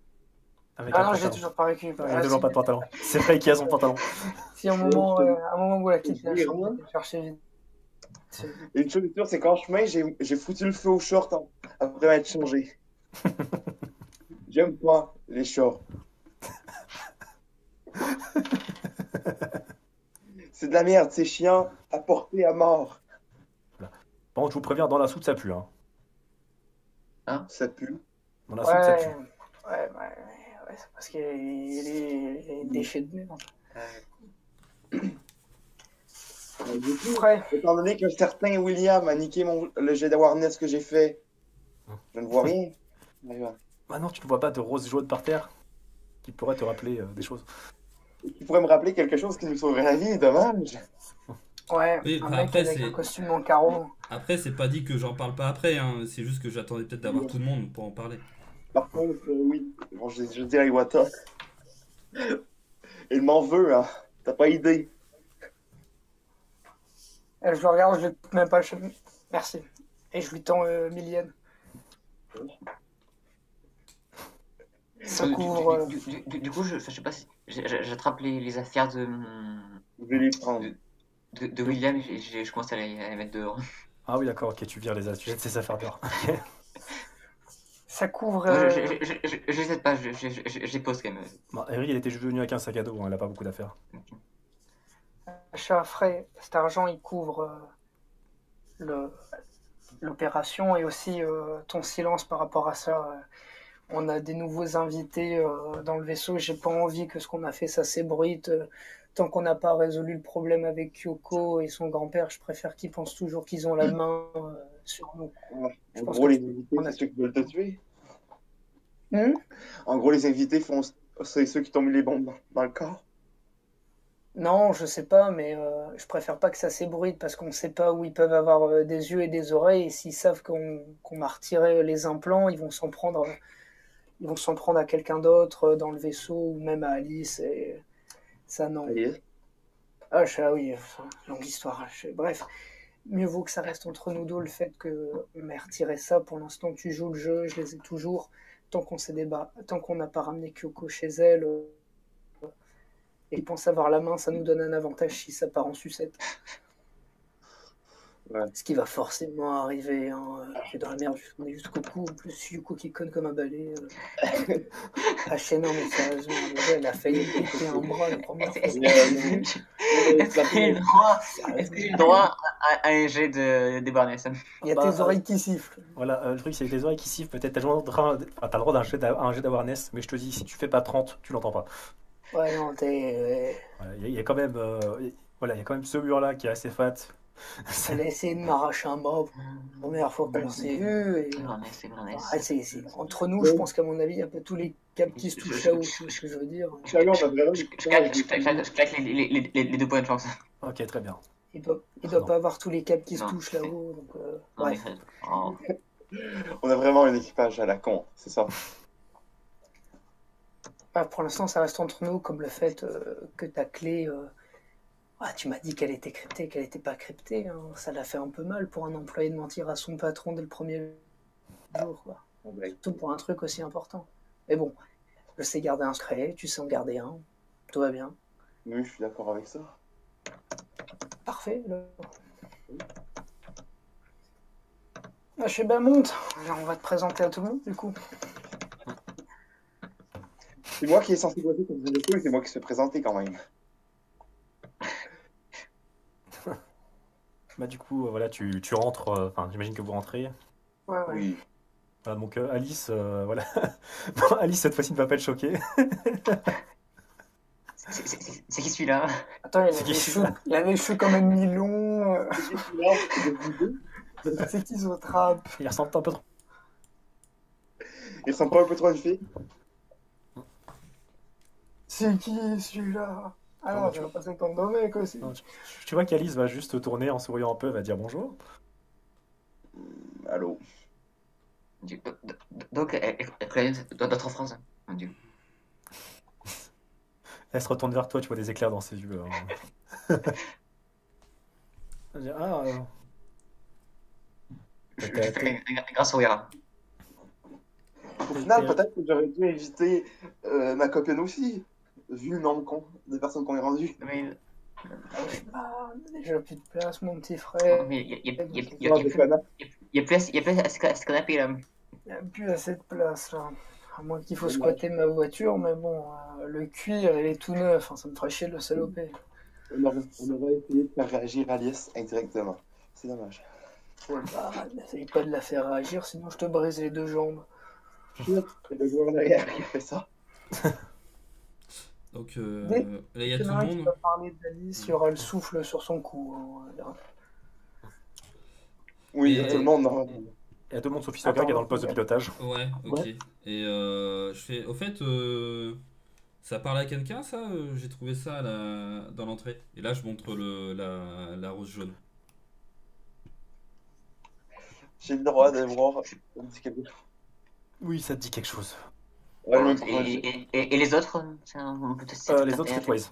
Avec Ah un non, j'ai toujours pas récupéré. Ah, toujours pas de pantalon. C'est Frey qui a son pantalon. Si à un moment, euh, à un moment où la quitte je vais chercher vite. Une chose est sûre, c'est qu'en chemin, j'ai j'ai foutu le feu au short hein, après m'être changé. J'aime pas les shorts. C'est de la merde, c'est chiant à porter à mort. Bon, je vous préviens, dans la soute, ça pue. Hein. Ça pue. Dans la soute, ça Ouais, pue. ouais, ouais, ouais, c'est parce qu'il y a les, les déchets de merde. Euh, du coup, étant donné qu'un certain William a niqué mon, le jet d'awareness que j'ai fait, je ne vois rien. Mais ouais. Ah non, tu ne vois pas de rose jaune par terre qui pourrait te rappeler euh, des choses. Tu pourrais me rappeler quelque chose qui nous sauverait la vie, dommage. ouais, Oui, un bah, mec après, avec c'est- un costume en carreau. Après, c'est pas dit que j'en parle pas après, hein. c'est juste que j'attendais peut-être d'avoir Oui. tout le monde pour en parler. Par contre, euh, oui, bon, je, je dis à Iwata. Il m'en veut, hein. T'as pas idée. Et je le regarde, je coupe même pas le cheveu. Merci. Et je lui tends euh, mille yens. Ça Du- couvre. euh, du, du- du- du coup, je, je sais pas si j'attrape les, les affaires de, Je vais les prendre. de, de William et je, je commence à les, à les mettre dehors. Ah oui, d'accord, ok, tu vires les tu jettes ses affaires dehors. Ça couvre. Euh, je, je, je, je, je les aide pas, je, je, je, je les pose quand même. Bon, Eric, il était juste venu avec un sac à dos, hein, il a pas beaucoup d'affaires. Achat frais, cet argent il couvre euh, le- l'opération et aussi euh, ton silence par rapport à ça. on a des nouveaux invités euh, dans le vaisseau. J'ai pas envie que ce qu'on a fait ça s'ébruite. tant qu'on n'a pas résolu le problème avec Kyoko et son grand-père, je préfère qu'ils pensent toujours qu'ils ont la main sur nous. Je En pense gros, que les invités, on a- ceux qui veulent te tuer. Hmm? En gros, les invités, font... c'est ceux qui t'ont mis les bombes dans le corps. Non, je sais pas, mais euh, je préfère pas que ça s'ébruite parce qu'on sait pas où ils peuvent avoir euh, des yeux et des oreilles. Et s'ils savent qu'on qu'on a retiré les implants, ils vont s'en prendre, euh, ils vont s'en prendre à quelqu'un d'autre euh, dans le vaisseau ou même à Alice. Et ça, non. Ah, je- ah oui, enfin, longue histoire. je- Bref, mieux vaut que ça reste entre nous deux le fait que on m'ait retiré ça. Pour l'instant, tu joues le jeu, je les ai toujours. Tant qu'on s'est débat, tant qu'on n'a pas ramené Kyoko chez elle. Euh, et pense avoir la main, ça nous donne un avantage si ça part en sucette. Ouais. Ce qui va forcément arriver. Hein. C'est dans la merde, on est jusqu'au cou. En plus, Yuko qui conne comme un balai. Euh... ah, chez- non, mais sérieusement, elle a failli péter un bras la première fois. Est-ce Euh, est-ce que j'ai le droit, est-ce que j'ai le droit à, à un jet de, de Barnes Il y a Bah, tes oreilles qui sifflent. Voilà, euh, le truc c'est que les oreilles qui sifflent, peut-être t'as le droit, enfin, t'as le droit d'un jet d'awareness, mais je te dis, si tu fais pas 30, tu l'entends pas. Ouais, non, t'es. Voilà, Il y, a- il y a quand même, euh, voilà, il y a quand même ce mur là qui est assez fat. Elle a essayé de m'arracher un bras pour la première fois qu'on s'est vu. Et... Entre nous, je pense qu'à mon avis, il y a pas tous les câbles qui se touchent là-haut, tu vois ce que je veux dire. Je, je claque, je claque- je claque- je claque les, les, les, les, les deux points de chance. Ok, très bien. Il doit, il doit Non. pas avoir tous les câbles qui se Non. touchent là-haut. Donc, euh, bref. oh. On a vraiment un équipage à la con, c'est ça. Ah, pour l'instant, ça reste entre nous, comme le fait euh, que ta clé. euh, ah, tu m'as dit qu'elle était cryptée, qu'elle n'était pas cryptée. hein. Ça l'a fait un peu mal pour un employé de mentir à son patron dès le premier jour. Quoi. Surtout pour un truc aussi important. Mais bon, je sais garder un secret, tu sais en garder un. Tout va bien. Oui, je suis d'accord avec ça. Parfait. alors. Ah, je sais ben monte. On va te présenter à tout le monde du coup. C'est moi qui est censé voter comme le et c'est moi qui se présenter quand même. Bah du coup, euh, voilà, tu, tu rentres, euh, enfin, j'imagine que vous rentrez. Ouais, ouais. Oui. Voilà, donc euh, Alice, euh, voilà. Bon, Alice cette fois-ci ne va pas être choquée. C'est- qui celui-là? Attends, il avait, qui les cheveux, il avait les cheveux quand même mi-longs. euh, C'est qui ce trappe? Il ressemble un peu trop. Il ressemble pas un peu trop à une fille? C'est qui celui-là? Ah, Alors, tu tu vas passer ton dos mec aussi. Non, tu, tu vois qu'Alice va juste tourner en souriant un peu, elle va dire bonjour. Allô? Donc, d'autres phrases. Mon dieu. Elle se retourne vers toi, tu vois des éclairs dans ses yeux. hein. Ah, euh, Je, je fais un, un- un grand sourire. Au final, peut-être que j'aurais dû inviter euh, ma copine aussi, vu le nombre con de personnes qu'on est rendu. Mais, Ah, déjà plus de place, mon petit frère. mais il y a, plus- connais. il y a plus il y a plus à ce canapé là. Il n'y a plus assez de place là. À moins qu'il faut squatter ma voiture, mais bon, euh, le cuir, il est tout neuf, hein, ça me ferait chier de le saloper. On aurait, on aurait essayé de faire réagir Alice indirectement. C'est dommage. Bah, n'essaye pas de la faire réagir, sinon je te brise les deux jambes. Le joueur derrière qui fait ça. Donc, euh, Dès- là, il y a Il y tout a le un qui monde. va parler d'Alice, il y aura le souffle sur son cou. hein. Oui, Et- tout le monde. non. Il y a tout le monde sauf qui est dans le poste de pilotage. Ouais, ok. Ouais. Et euh, je fais. Au fait, euh, ça parle à quelqu'un, ça J'ai trouvé ça dans l'entrée. Et là, je montre le, la, la rose jaune. J'ai le droit de voir. Oui, ça te dit quelque chose. Ouais, même pas- Et, et- et- et les autres c'est un- on peut tester Euh, les autres. Streetwise.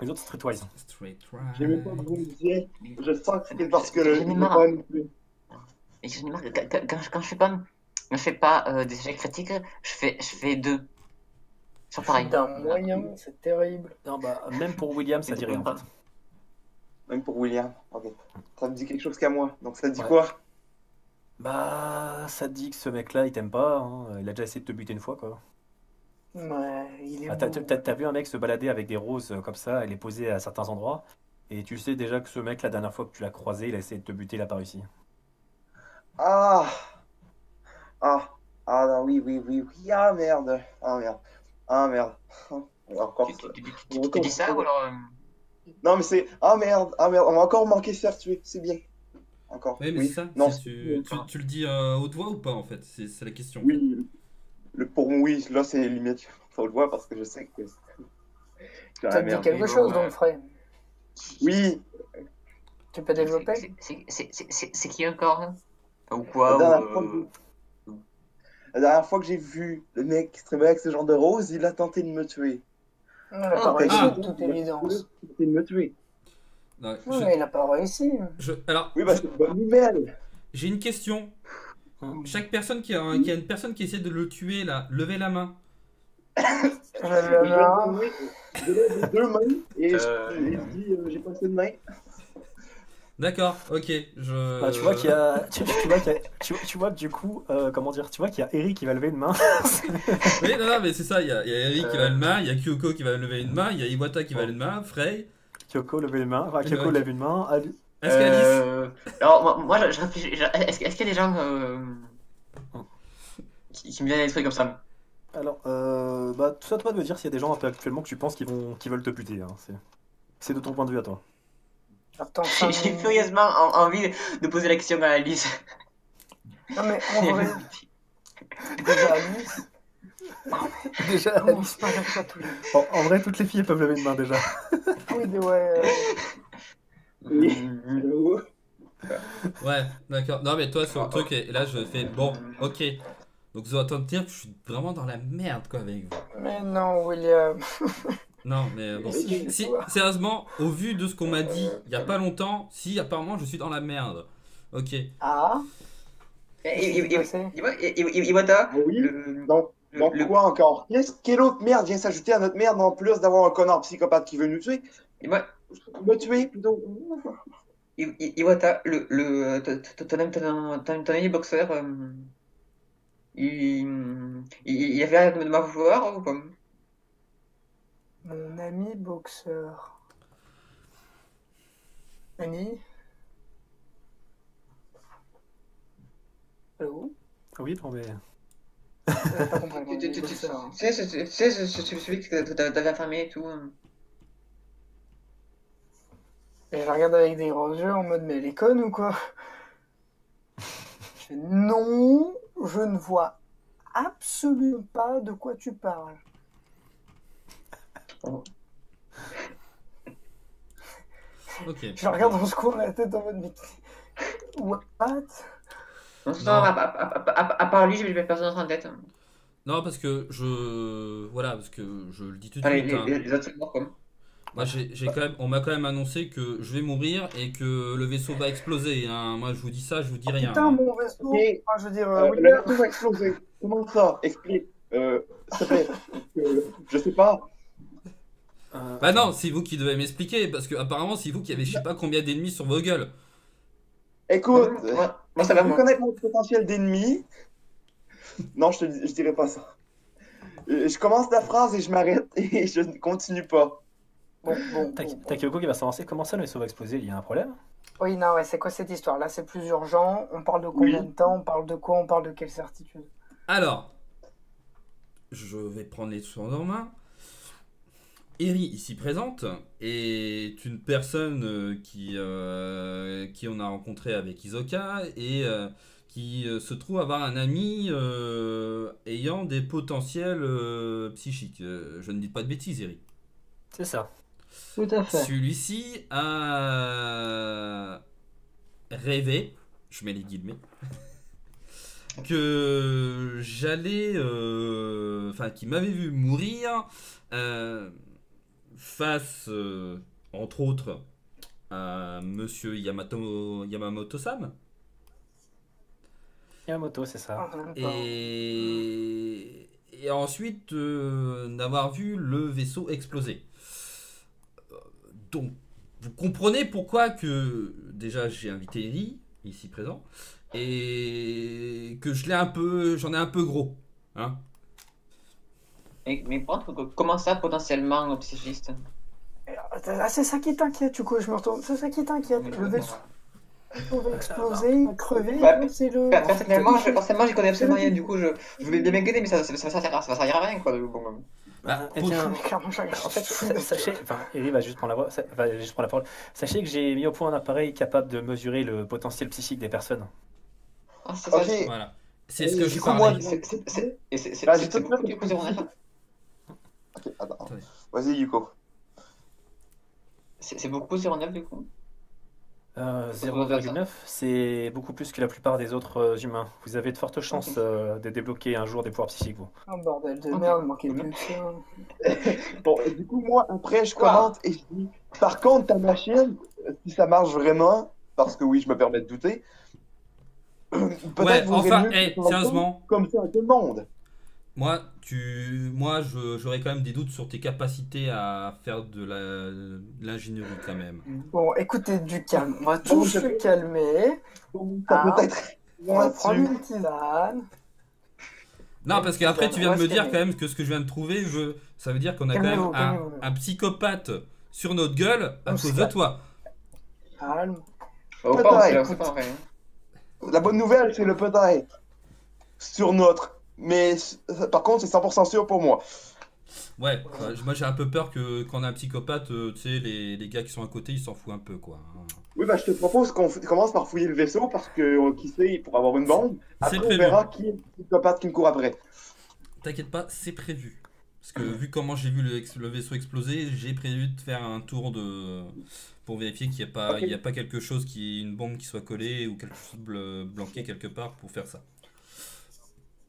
Les autres Streetwise. Straight J'ai même pas dire. Je sens que c'est parce que le. J'en ai marre. j'en ai marre, quand, quand- quand je, fais pas, quand je fais pas euh, des échecs critiques, je fais, je fais deux. Sur pareil. D'un moyen, c'est terrible. Non, bah, même pour William, ça dit rien en fait. Même pour William. Ok. Ça me dit quelque chose qu'à moi. Donc ça dit Ouais. quoi? Bah, ça te dit que ce mec-là, il t'aime pas. hein. Il a déjà essayé de te buter une fois, quoi. Ouais, il est Ah, t'as, beau. t'as- t'as vu un mec se balader avec des roses euh, comme ça, elle est posée à certains endroits? Et tu sais déjà que ce mec, la dernière fois que tu l'as croisé, il a essayé de te buter, il a pas réussi. Ah Ah Ah non, oui, oui, oui, oui. Ah merde. Ah merde. Ah merde. Encore. Tu, tu- tu- tu- tu- tu dis ça ou alors. euh, Non, mais c'est. Ah merde. Ah merde. On va encore manquer se faire tuer. C'est bien. Encore. Ouais, mais oui. c'est ça. Non, tu, tu, tu le dis à haute voix ou pas, en fait? C'est c'est la question. Oui. Le, pour moi, oui. Là, c'est limite. Faut le voir parce que je sais que. Ça dit quelque chose, euh, donc, Frey Oui. Tu peux développer? C'est- qui encore hein Ou La quoi dernière, ou, fois euh, la dernière fois que j'ai vu le mec qui se avec ce genre de rose, il a tenté de me tuer. Ah, ah. toute évidence. Il a tenté de me tuer. Non, Oui, je- mais il n'a pas réussi. je- alors, Oui, bah c'est une bonne nouvelle. j'ai une question. Hum. Chaque personne qui a, un- qui a une personne qui essaie de le tuer, là, levez la main. Je lève les deux mains et Euh. je, dis euh, j'ai pas assez de main. D'accord, ok. Je... Bah, tu vois qu'il y a, tu, tu vois qu'il y a- tu, tu vois du coup, euh, comment dire, tu vois qu'il y a Eric qui va lever une main. Oui, non, non, mais c'est ça. Il y a, il y a Eric qui va lever une main, il y a Kyoko qui va lever une main, il y a Iwata qui va lever une main, Frey. Kyoko lève une main. Enfin, Kyoko Ok. lève une main. Ali- Est-ce qu'Alice Euh, alors, moi, moi, je, je réfléchis. je- Est-ce qu'il y a des gens euh, qui, qui me viennent des trucs comme ça? Alors, euh, bah, tout ça, toi, de me dire s'il y a des gens actuellement que tu penses qui vont, qui veulent te buter. hein. C'est, de ton point de vue à toi. Attends, J'ai furieusement en- envie de poser la question à Alice. Non, mais en vrai, déjà Alice. Déjà, Commence pas avec ça tous les en, en vrai, toutes les filles peuvent lever une main déjà. Oui, mais ouais. euh. Ouais, d'accord. Non, mais toi, sur le truc, et là, je fais bon, ok. Donc, vous entendez dire que je suis vraiment dans la merde, quoi, avec vous. Mais non, William. Non, mais euh, bon. Si, Si, toi. sérieusement, au vu de ce qu'on m'a dit il y a pas longtemps, si apparemment je suis dans la merde. Ok. Ah Et- et- et- Qu'est-ce qui et- s'est passé Dis-moi, et- et- et- Iwata, Ah oui le- Donc, le- quoi encore? Qu'est-ce- Quelle autre merde vient s'ajouter à notre merde en plus d'avoir un connard psychopathe qui veut nous tuer? Dis-moi, Me tuer plutôt. Iwata, le, le, ton, ami boxeur, euh, il, il, il avait l'air de m'en vouloir ou pas? Mon ami boxeur. Annie Allô? Oui, non, mais. J'avais pas compris. mon Tu sais, celui que t'a- t'avais affamé et tout. hein. Et je la regarde avec des gros yeux en mode mais elle est conne ou quoi Je fais non, je ne vois absolument pas de quoi tu parles. Ok. Je la regarde ce coin la tête en mode mais what Non, ça, à, à, à, à, à part lui, j'ai personne d'autre en tête. Non, parce que je. Voilà, parce que je le dis tout de Enfin, les, suite. hein. les, autres sont morts, quoi. Moi, j'ai j'ai quand même, on m'a quand même annoncé que je vais mourir et que le vaisseau va exploser. hein. Moi, je vous dis ça, je vous dis rien. Putain mon vaisseau. Enfin, Je veux dire, euh, Euh, le vaisseau va exploser. Comment ça? Explique. Euh, s'il te plaît. Euh, je sais pas. euh, Bah non, c'est vous qui devez m'expliquer parce que apparemment c'est vous qui avez je sais pas combien d'ennemis sur vos gueules. Écoute. Moi, ça va, moi. connaître mon potentiel d'ennemi Non, je te dis- je dirais pas ça. Euh, Je commence la phrase et je m'arrête et je ne continue pas. bon, bon, qui va s'avancer. Comment ça, le vaisseau va exploser? Il y a un problème? Oui, non, ouais, c'est quoi cette histoire? Là, c'est plus urgent. On parle de combien Oui. de temps? On parle de quoi? On parle de quelle certitude? Alors, je vais prendre les choses en main. Eri, ici présente, est une personne euh, qui, euh, qui on a rencontré avec Isoka et euh, qui se trouve avoir un ami euh, ayant des potentiels euh, psychiques. Je ne dis pas de bêtises, Eri. C'est ça. Tout à fait. Celui-ci a rêvé, je mets les guillemets, que j'allais, euh, enfin, qui m'avait vu mourir euh, face, euh, entre autres, à Monsieur Yamato, Yamamoto-san. Yamamoto, c'est ça. Ah. Et, et ensuite euh, d'avoir vu le vaisseau exploser. Euh, Donc, vous comprenez pourquoi que déjà j'ai invité Eri, ici présent, et que je l'ai un peu, j'en ai un peu gros. Hein Mais, mais comment ça, potentiellement psychiste Ah, c'est ça qui t'inquiète, du coup, je me retourne. C'est ça qui t'inquiète. Le vaisseau va exploser, crever, Ouais. c'est le. Per- Personnellement, je, personnellement, j'y connais absolument rien. Du coup, je, je vais bien m'inquiéter, mais ça, ça, ça, ça, sert à- ça va servir à rien, quoi. bon. Bah, Eh pour- bien, En fait, sa- sachez, enfin, va juste prendre la, voix- va juste prendre la parole. Sachez que j'ai mis au point un appareil capable de mesurer le potentiel psychique des personnes. Ah, c'est ça. Ok. c'est- Voilà. C'est ce que je parlais. c'est- Bah, beaucoup fait. du coup, 0,9. Ok, attends. Attendez. Vas-y, Yuko. C'est c'est beaucoup 0,9 du coup. Euh, 0,9, c'est beaucoup plus que la plupart des autres euh, humains. Vous avez de fortes chances euh, de débloquer un jour des pouvoirs psychiques, vous. Un bordel de merde, manquait plus que ça. Bon, et du coup, moi, après, je commente et je dis Par contre, ta machine, euh, si ça marche vraiment, parce que oui, je me permets de douter, peut-être Ouais, enfin, mieux hey, parles sérieusement, Comme ça à tout le monde. Moi, tu, moi, je- j'aurais quand même des doutes sur tes capacités à faire de la- de l'ingénierie quand même. Bon, écoutez, du calme. On va tous se calmer. Donc, ça Ah. peut être. On va prendre une tisane. Non, parce qu'après, tu viens de me dire quand même que ce que je viens de trouver, je... ça veut dire qu'on a quand même un, un psychopathe sur notre gueule à cause se de toi. Calme. Pas, c'est pas vrai. La bonne nouvelle, c'est le peut-être sur notre. Mais par contre, c'est 100% sûr pour moi. Ouais, moi j'ai un peu peur que quand on a un psychopathe, euh, tu sais, les, les gars qui sont à côté, ils s'en foutent un peu, quoi. hein. Oui, bah, je te propose qu'on commence par fouiller le vaisseau parce que euh, qui sait, pour avoir une bombe. C'est Après, on verra qui est le psychopathe qui me court après. T'inquiète pas, c'est prévu. Parce que vu comment j'ai vu le, vaisseau exploser, j'ai prévu de faire un tour de pour vérifier qu'il n'y a pas il y a pas quelque chose qui une bombe qui soit collée ou quelque chose de bl- blanqué quelque part pour faire ça.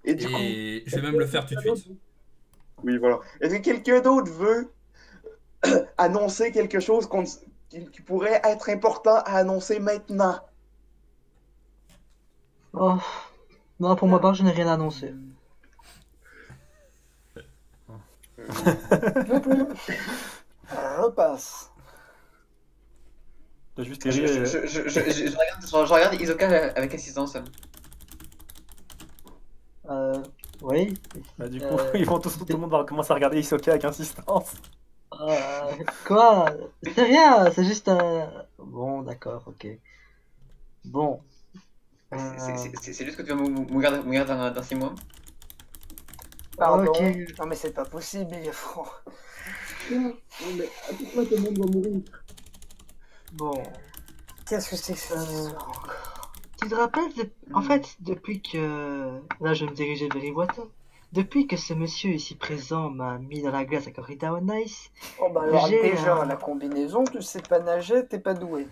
Et du coup. Et je vais même le faire tout de suite. Oui, voilà. Est-ce que quelqu'un d'autre veut annoncer quelque chose qui, qui pourrait être important à annoncer maintenant? Oh. Non, pour ma part, je n'ai rien à annoncer. Non plus. Euh, Repasse. Juste Je, Eri, je, euh, je, je, je, je- je regarde, je, je regarde Isoka avec assistance. Euh, oui. bah, du coup, Euh, ils vont tous, tout le monde va commencer à regarder Isoka avec insistance. Euh, quoi? C'est rien, c'est juste un... Bon, d'accord, ok. Bon. C'est- Euh, juste que tu vas mourir mourir dans, dans 6 mois. Pardon. Ok. Non, mais c'est pas possible, il est franc. mais à tout le monde va mourir. Bon. Qu'est-ce que c'est que Euh, encore? Tu te rappelles, de- en fait, depuis que... Là, je vais me diriger vers Iwata. Depuis que ce monsieur ici présent m'a mis dans la glace à Corrida on Ice, Oh bah alors J'ai, déjà, la combinaison, tu sais pas nager, t'es pas doué.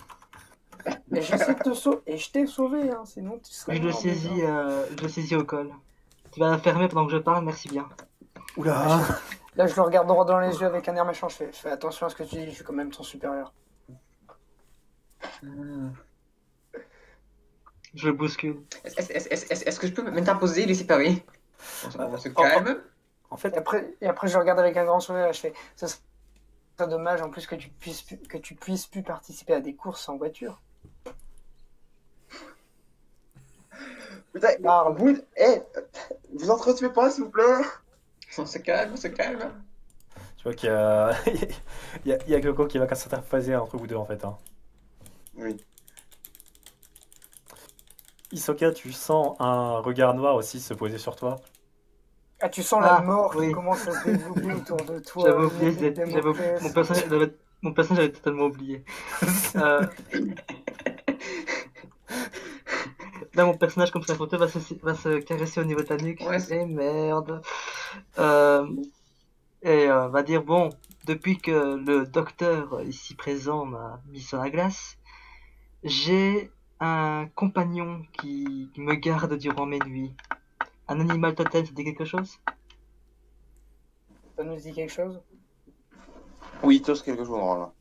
Et j'essaie de te sauver, et je t'ai sauvé, hein, sinon tu serais je le saisis, euh, je le saisis au col. Tu vas la fermer pendant que je parle, merci bien. Oula Là, je le regarde droit dans les yeux avec un air méchant, je fais, fais attention à ce que tu dis, je suis quand même ton supérieur. Je le bouscule. Est-ce que je peux m'interposer et laisser parler On se- on se Oh, calme. En fait, après, et après je regarde avec un grand sourire, et je fais, ça serait dommage en plus que tu puisses plus, que tu puisses plus participer à des courses en voiture. Putain, Parle. vous, eh, vous entretuez pas, s'il vous plaît? On se calme, on se calme. tu vois qu'il y a... il y a, il y a Coco qui va s'interposer entre vous deux, en fait. Hein. Oui. Isoka, tu sens un regard noir aussi se poser sur toi? Ah, tu sens Ah, la mort oui. qui commence à se développer autour de toi. J'avais oublié, mon personnage, j'avais- mon personnage avait totalement oublié. Euh, Là, mon personnage, comme ça, photo, va se, va se caresser au niveau de ta nuque. Ouais, c'est- Eh merde. Euh, et euh, va dire bon, depuis que le docteur ici présent m'a mis sur la glace, j'ai un compagnon qui, me garde durant mes nuits. Un animal totem, ça dit quelque chose? Ça nous dit quelque chose? Oui, tous quelque chose normalement.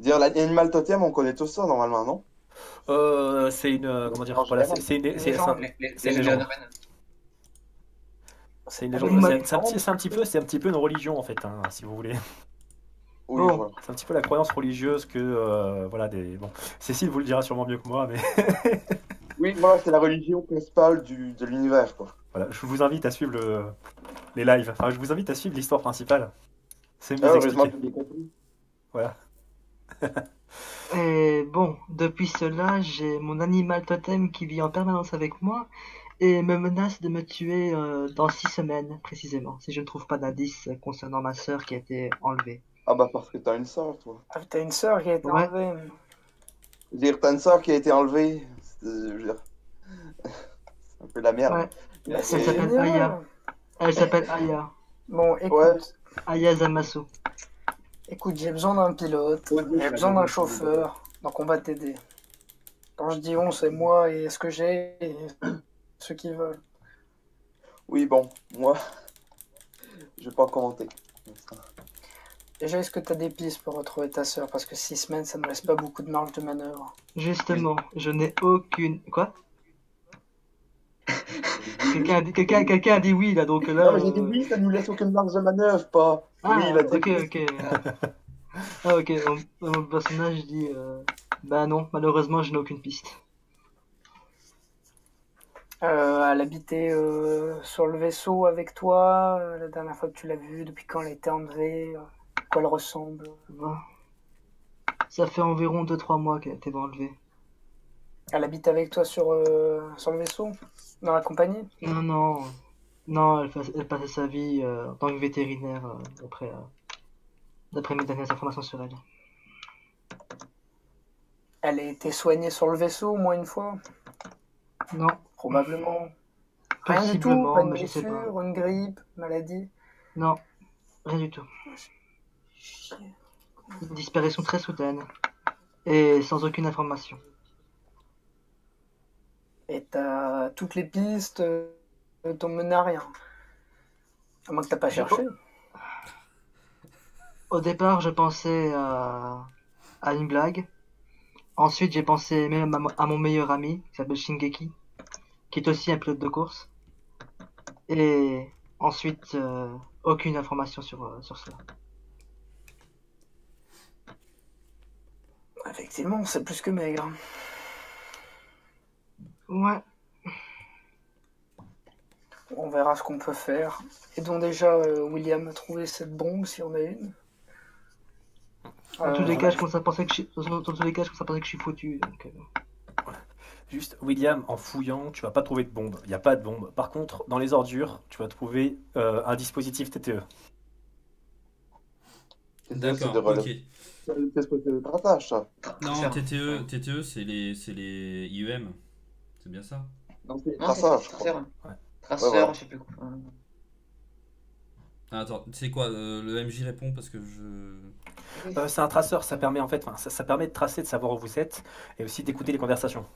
Dire l'animal totem, on connaît tous ça normalement, non? Euh, c'est une. euh, Comment dire voilà, c'est c'est une. c'est- légende. une légende. C'est moi- c'est un, petit- c'est un petit peu, c'est un petit peu une religion en fait, hein, si vous voulez. Oui, Bon. voilà. C'est un petit peu la croyance religieuse que euh, voilà des. Bon, Cécile vous le dira sûrement mieux que moi, mais Oui, voilà, c'est la religion principale du, de l'univers, quoi. voilà, je vous invite à suivre le, les lives. Enfin, je vous invite à suivre l'histoire principale. C'est mieux Ah, expliqué. Voilà. Et bon, depuis cela, j'ai mon animal totem qui vit en permanence avec moi et me menace de me tuer euh, dans six semaines précisément, si je ne trouve pas d'indice concernant ma sœur qui a été enlevée. Ah bah parce que t'as une sœur, toi. Ah, t'as une sœur qui a été Ouais. enlevée. Je veux dire, t'as une sœur qui a été enlevée. c'est- Je veux dire... C'est un peu la merde. Ouais. Elle s'appelle. Aya. Elle s'appelle Aya. Bon, écoute, Ouais. Aya Zamasu. écoute, j'ai besoin d'un pilote, Ouais, j'ai besoin d'un chauffeur, donc on va t'aider. Quand je dis on, c'est moi et ce que j'ai et ceux qui veulent. Oui, bon, moi, je vais pas commenter. Déjà, est-ce que t'as des pistes pour retrouver ta sœur? Parce que six semaines, ça ne laisse pas beaucoup de marge de manœuvre. Justement, je n'ai aucune. Quoi? Quelqu'un a, dit... quelqu'un quelqu'un a dit oui là, donc là. Non, mais j'ai dit euh, oui, ça nous laisse aucune marge de manœuvre, pas. Ah, oui, il a dit ok, oui. ok. Ah, ok, mon, mon personnage dit euh, Bah non, malheureusement, je n'ai aucune piste. Euh, elle habitait euh, sur le vaisseau avec toi euh, la dernière fois que tu l'as vue, depuis quand elle a été enlevée, euh, quoi elle ressemble. Ça fait environ 2-3 mois qu'elle a été enlevée. Elle habite avec toi sur, euh, sur le vaisseau? Dans la compagnie? Non, non. Non, elle, elle passait sa vie euh, en tant que vétérinaire, euh, d'après euh, d'après mes dernières informations sur elle. Elle a été soignée sur le vaisseau au moins une fois? Non, Probablement. Rien du tout? Pas une blessure, une grippe, maladie? Non, rien du tout. Une disparition très soudaine et sans aucune information. Et t'as toutes les pistes euh, t'ont mené à rien. À moins que t'as pas cherché. Au départ, je pensais à, à une blague. Ensuite, j'ai pensé même à, mo- à mon meilleur ami, qui s'appelle Shingeki, qui est aussi un pilote de course. Et ensuite, euh, aucune information sur, euh, sur cela. Effectivement, c'est plus que maigre. Ouais, On verra ce qu'on peut faire. Aidons déjà euh, William à trouver cette bombe si on a une. dans tous Euh, les cas, je commence à penser que je suis, dans, dans tous les cas, je commence à penser que je suis foutu. Donc, euh, Juste, William, en fouillant, tu vas pas trouver de bombe. Il n'y a pas de bombe. Par contre, dans les ordures, tu vas trouver euh, un dispositif. TTE. D'accord, ok. Ça. Non. TTE, TTE c'est les, c'est les IEM. C'est bien ça Non, c'est traçage, je crois. traceur. Ouais. Traceur, Ouais, voilà. je sais plus quoi. ah, Attends, c'est quoi euh, Le MJ répond parce que je. Euh, c'est un traceur, ça permet en fait, enfin, ça, ça permet de tracer, de savoir où vous êtes, et aussi d'écouter les conversations.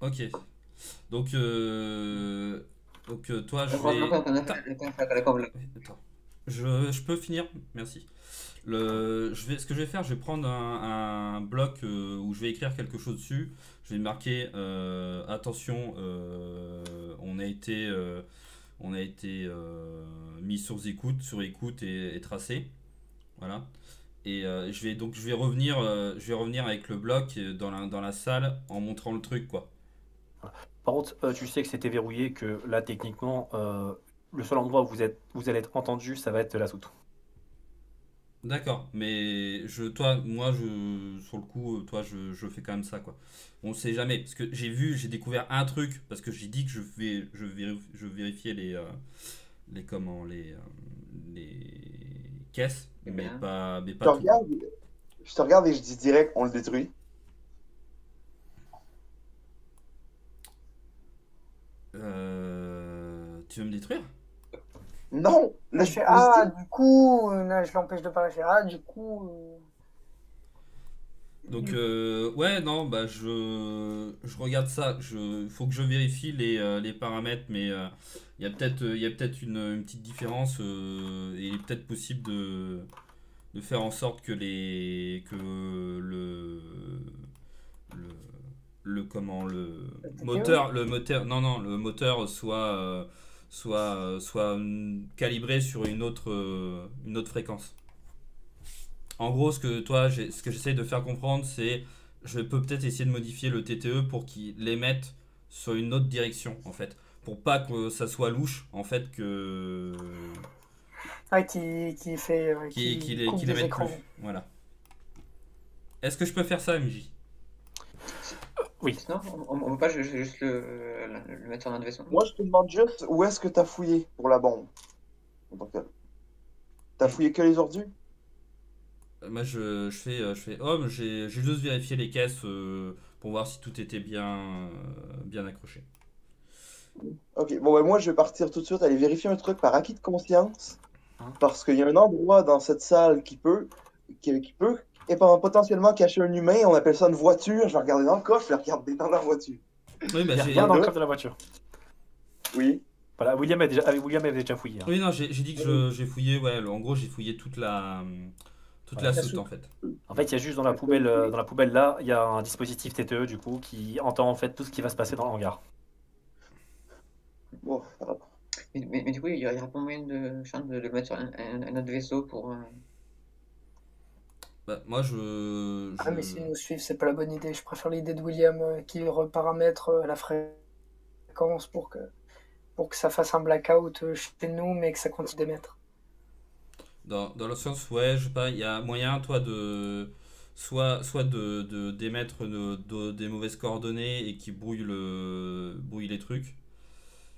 Ok. Donc, euh... Donc, euh, toi, je vais. Attends. Je, je peux finir Merci. Je vais, ce que je vais faire, je vais prendre un, bloc euh, où je vais écrire quelque chose dessus. Je vais marquer euh, attention, euh, on a été, on a été mis sur écoute, sur écoute et, et tracé. Voilà. Et je vais donc je vais revenir, je vais revenir avec le bloc dans la, dans la salle en montrant le truc quoi. Par contre, tu sais que c'était verrouillé, que là, techniquement, le seul endroit où vous êtes, vous allez être entendu, ça va être la soute. D'accord, mais je, toi, moi, je, sur le coup, toi, je, je fais quand même ça, quoi. On sait jamais, parce que j'ai vu, j'ai découvert un truc, parce que j'ai dit que je vais, je je vérifiais les, euh, les comment les euh, les caisses, Eh mais bien. pas mais Je te pas tout. regarde, je te regarde et je dis direct, on le détruit. Euh, tu veux me détruire? Non! Là, je fais Ah, du coup, euh, là, je l'empêche de parler. Je fais Ah, du coup. euh, Donc euh, ouais non bah je je regarde ça je faut que je vérifie les, euh, les paramètres mais euh, il y a peut-être il y a peut-être une, une petite différence euh, et il est peut-être possible de de faire en sorte que les que le le le comment le moteur le moteur non non le moteur soit euh, soit euh, soit hum, calibré sur une autre euh, une autre fréquence en gros, ce que toi, ce que j'essaye de faire comprendre, c'est je peux peut-être essayer de modifier le TTE pour qu'il l'émette sur une autre direction, en fait, pour pas que ça soit louche, en fait, que Ah, qui, qui fait. euh, qui qui les qui plus. Voilà. Est-ce que je peux faire ça, MJ Sinon, on, on peut pas ju- juste le, le, le mettre sur notre vaisseau. Moi, je te demande juste où est-ce que t'as fouillé pour la bombe. en. T'as fouillé que les ordures? Euh, Moi, je, je fais, euh, je fais, oh, mais j'ai j'ai juste vérifié les caisses euh, pour voir si tout était bien, euh, bien accroché. Ok, bon, ben moi je vais partir tout de suite aller vérifier un truc par acquis de conscience. Hein? Parce qu'il y a un endroit dans cette salle qui peut, qui, qui peut et potentiellement cacher un humain. On appelle ça une voiture. Je vais regarder dans le coffre, je vais regarder dans la voiture. Oui, bah, Il y a j'ai- rien dans le coffre de la voiture. Oui. Voilà, William avait déjà, William avait déjà fouillé. hein. Oui, non, j'ai dit que j'ai fouillé, ouais, le- en gros, j'ai fouillé toute la, toute la Ouais. La soute, soute. en fait. En fait, il y a juste dans la poubelle, euh, dans la poubelle là, il y a un dispositif TTE du coup qui entend en fait tout ce qui va se passer dans le hangar. Bon, ça va. Mais, mais, mais du coup, il y aura pas moyen de, de, de mettre sur un, un- un autre vaisseau pour. euh, Bah, moi, je, Ah, mais s'ils nous suivent, c'est pas la bonne idée. Je préfère l'idée de William euh, qui reparamètre euh, la fréquence pour que, pour que ça fasse un blackout euh, chez nous, mais que ça continue d'émettre. Dans, dans le sens, ouais, je sais pas, il y a moyen, toi, de. Soit, soit de, de- d'émettre de- de- des mauvaises coordonnées et qui brouille, le, brouille les trucs.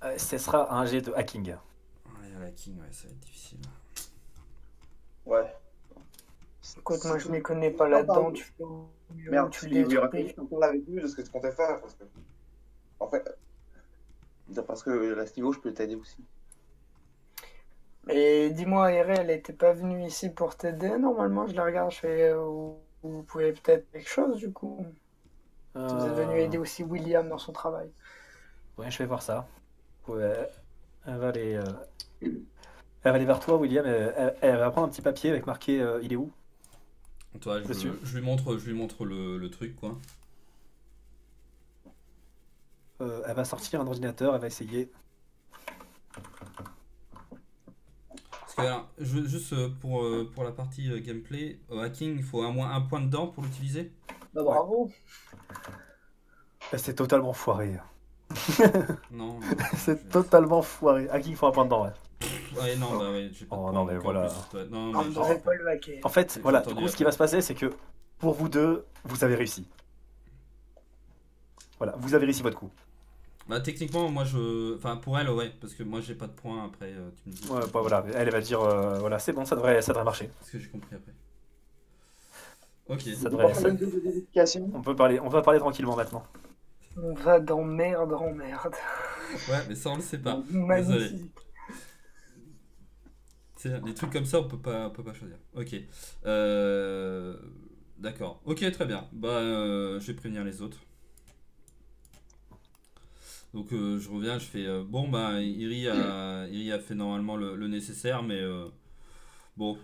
Euh, ce sera un jet de hacking. Ouais, la king, ouais, ça va être difficile. Écoute, moi je m'y connais pas là-dedans. Tu fais au mieux, Merde, tu tu le lui aurais détruis. fallu que je parle avec lui de ce que tu comptais faire. Parce que... En fait, parce que à ce niveau, je peux t'aider aussi. Et dis-moi, Ere, elle était pas venue ici pour t'aider. Normalement, je la regarde, je fais. euh, vous pouvez peut-être quelque chose du coup. Vous êtes venu Euh, aider aussi William dans son travail. Ouais, je vais voir ça. Ouais, elle va aller, euh, elle va aller vers toi, William. Elle, elle- elle va prendre un petit papier avec marqué euh, il est où? Toi, je, lui montre, je lui montre le, le truc, quoi. Euh, elle va sortir un ordinateur, elle va essayer. Parce que, alors, je- juste euh, pour, euh, pour la partie gameplay, au hacking, il faut au moins un point dedans pour l'utiliser? Bah, bravo. Elle s'est totalement foirée. Non. C'est totalement foiré. Hacking, il faut un point dedans. ouais. Ouais, non, bah ouais, j'ai pas de Oh, non, mais en voilà. plus, non, On mais hacker. En fait, voilà, du coup, ce qui va se passer, c'est que pour vous deux, vous avez réussi. Voilà, vous avez réussi votre coup. Bah, techniquement, moi, je. Enfin, pour elle, ouais, parce que moi, j'ai pas de points après, euh, tu me dis. Ouais, bah, voilà, elle, elle va dire, euh, voilà, c'est bon, ça devrait, ça devrait marcher. Ce que j'ai compris après. Ok. Ça devrait, on peut parler, on va parler tranquillement maintenant. On va dans merde en merde. Ouais, mais ça, on le sait pas. Magnifique. Des trucs comme ça, on peut pas, on peut pas choisir. Ok. Euh, D'accord. Ok, très bien. Bah, euh, je vais prévenir les autres. Donc, euh, je reviens, je fais. bon, bah, Iri a, Iri a fait normalement le, le nécessaire, mais bon.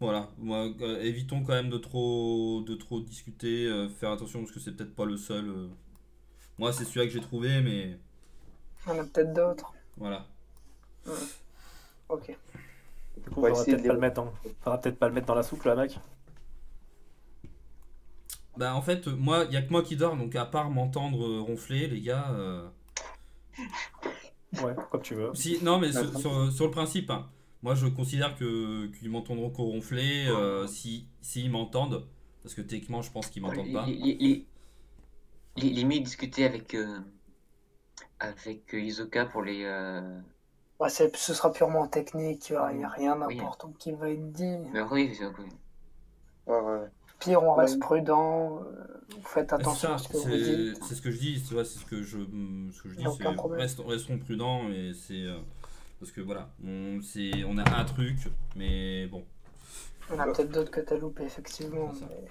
voilà. Moi, évitons quand même de trop, de trop discuter. faire attention parce que c'est peut-être pas le seul. Moi, c'est celui-là que j'ai trouvé, mais On a peut-être d'autres. voilà. Ok. Du coup, On va faudra peut-être pas les- le mettre dans, faudra peut-être pas le mettre dans la soupe, là, mec. Bah en fait, moi, il y a que moi qui dors, donc à part m'entendre euh, ronfler, les gars. euh, Ouais, comme tu veux. Si, non, mais sur, sur- sur le principe, hein, moi je considère que qu'ils m'entendront qu'au ronfler, euh, si s'ils m'entendent, parce que techniquement, je pense qu'ils m'entendent pas. li- li- li- li- Limite discuter avec, euh, avec euh, Isoka pour les. Ouais, c'est- ce sera purement technique, il n'y a rien Oui. d'important qui va être dit. Mais oui, c'est- oui. Ouais, ouais. Pire, on reste Ouais. prudent, euh, vous faites attention ça, à ce que vous c'est dites. c'est ce que je dis, tu vois, c'est ce que je, ce que je dis, problème. restons, prudents et c'est euh, parce que voilà, on, c'est, on a un truc, mais bon, en a peut-être d'autres que t'as loupé, effectivement. Mais-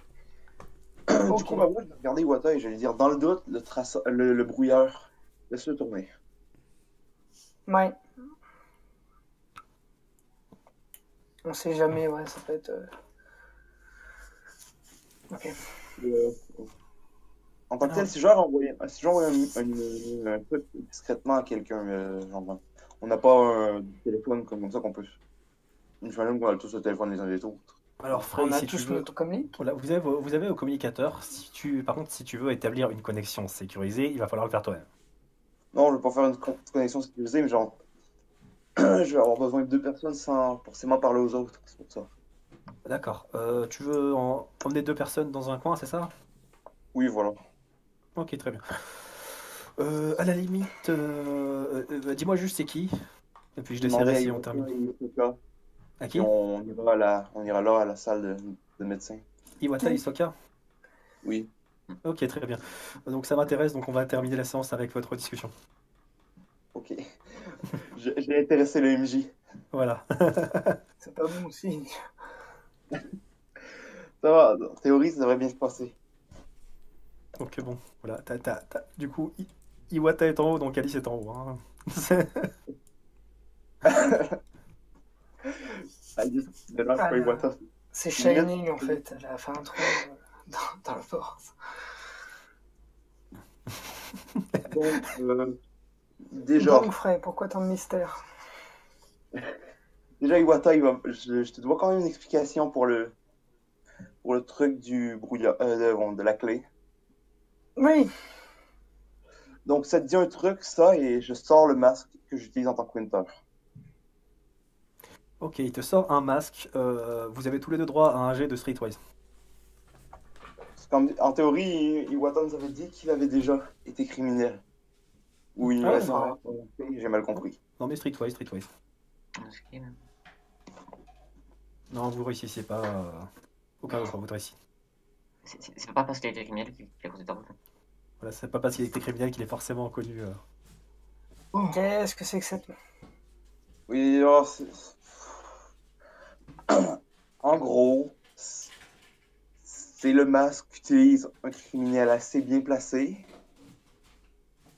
Du coup, bah, moi, je vais regarder Iwata et je vais lui dire dans le doute, le, traça- le, le brouilleur, laisse-le tourner. Ouais. On sait jamais, ouais, ça peut être. euh, Ok. Euh, en tant que tel, si j'aurais envoyé, si j'envoie un, un, un truc discrètement à quelqu'un, euh, genre, on n'a pas un téléphone comme ça qu'on peut. J'imagine qu'on a tous le téléphone les uns des autres. Alors, Frey, On a si tu tous veux. notre comlink Voilà, vous avez, vous avez au communicateur. Si tu, par contre, si tu veux établir une connexion sécurisée, il va falloir le faire toi-même. Non, je vais pas faire une con- connexion sécurisée, mais genre, je vais avoir besoin de deux personnes sans forcément parler aux autres. C'est pour ça. D'accord. Euh, tu veux en- emmener deux personnes dans un coin, c'est ça? Oui, voilà. Ok, très bien. Euh, à la limite, euh, dis-moi juste c'est qui, et puis je déciderai si on Iwata termine. Isoka, À qui? on ira, à la, on ira là à la salle de, de médecin. Iwata Isoka? Oui. Ok, très bien. Donc ça m'intéresse, donc on va terminer la séance avec votre discussion. Ok. J'ai intéressé le MJ. Voilà. C'est pas bon signe. Ça va, en théorie, ça devrait bien se passer. Donc bon, voilà. T'as- t'as- t'as- Du coup, I- Iwata est en haut, donc Alice est en haut. hein. C'est- Ah, Shining en fait, elle a fait un trou euh, dans, dans la porte. Donc, euh, déjà, pourquoi tant de mystère déjà Iwata, il va, je, je te dois quand même une explication pour le, pour le truc du brouillard, euh, de, bon, de la clé. Oui, Donc, ça te dit un truc, ça, et je sors le masque que j'utilise en tant que Winter. Ok, il te sort un masque. euh, vous avez tous les deux droit à un jet de Streetwise. En théorie, Iwata nous avait dit qu'il avait déjà été criminel. Ou il Ah ouais, innocent. J'ai mal compris. Non mais Streetwise, Streetwise. Non, vous réussissez pas. euh, Aucun autre, vous réussissez. C'est pas parce qu'il a été criminel qu'il a causé. Voilà, c'est pas parce qu'il était criminel qu'il est forcément connu. euh. qu'est-ce que c'est que cette. Oui, alors, c'est- en gros, c'est le masque qu'utilise un criminel assez bien placé.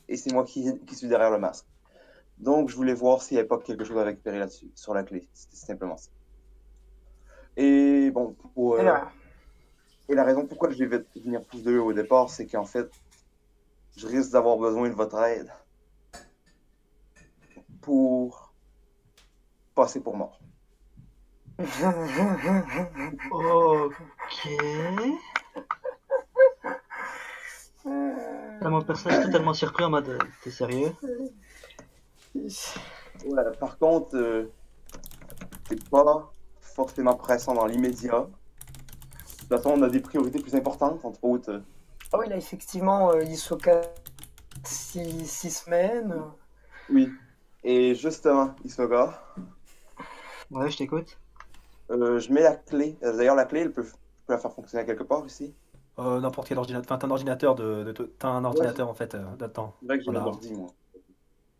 Et c'est moi qui, qui suis derrière le masque. Donc, je voulais voir s'il n'y avait pas quelque chose à récupérer là-dessus, sur la clé. C'était simplement ça. Et bon, pour, euh, et la raison pourquoi je devais venir tous deux au départ, c'est qu'en fait, je risque d'avoir besoin de votre aide pour passer pour mort. Ok. Mon personnage totalement surpris en mode euh, T'es sérieux Ouais, par contre, euh, c'est pas forcément pressant dans l'immédiat. De toute façon, on a des priorités plus importantes, entre autres. euh, Ah oui, là, effectivement, euh, Isoka, six, six semaines. oui. Et justement, Isoga, Ouais, je t'écoute. euh, je mets la clé. D'ailleurs, la clé, elle peut, la faire fonctionner quelque part ici. Euh, N'importe quel ordinateur. Enfin, t'as un ordinateur de. de- de- T'as un ordinateur en fait euh, là-dedans. C'est vrai que j'ai Voilà. moi.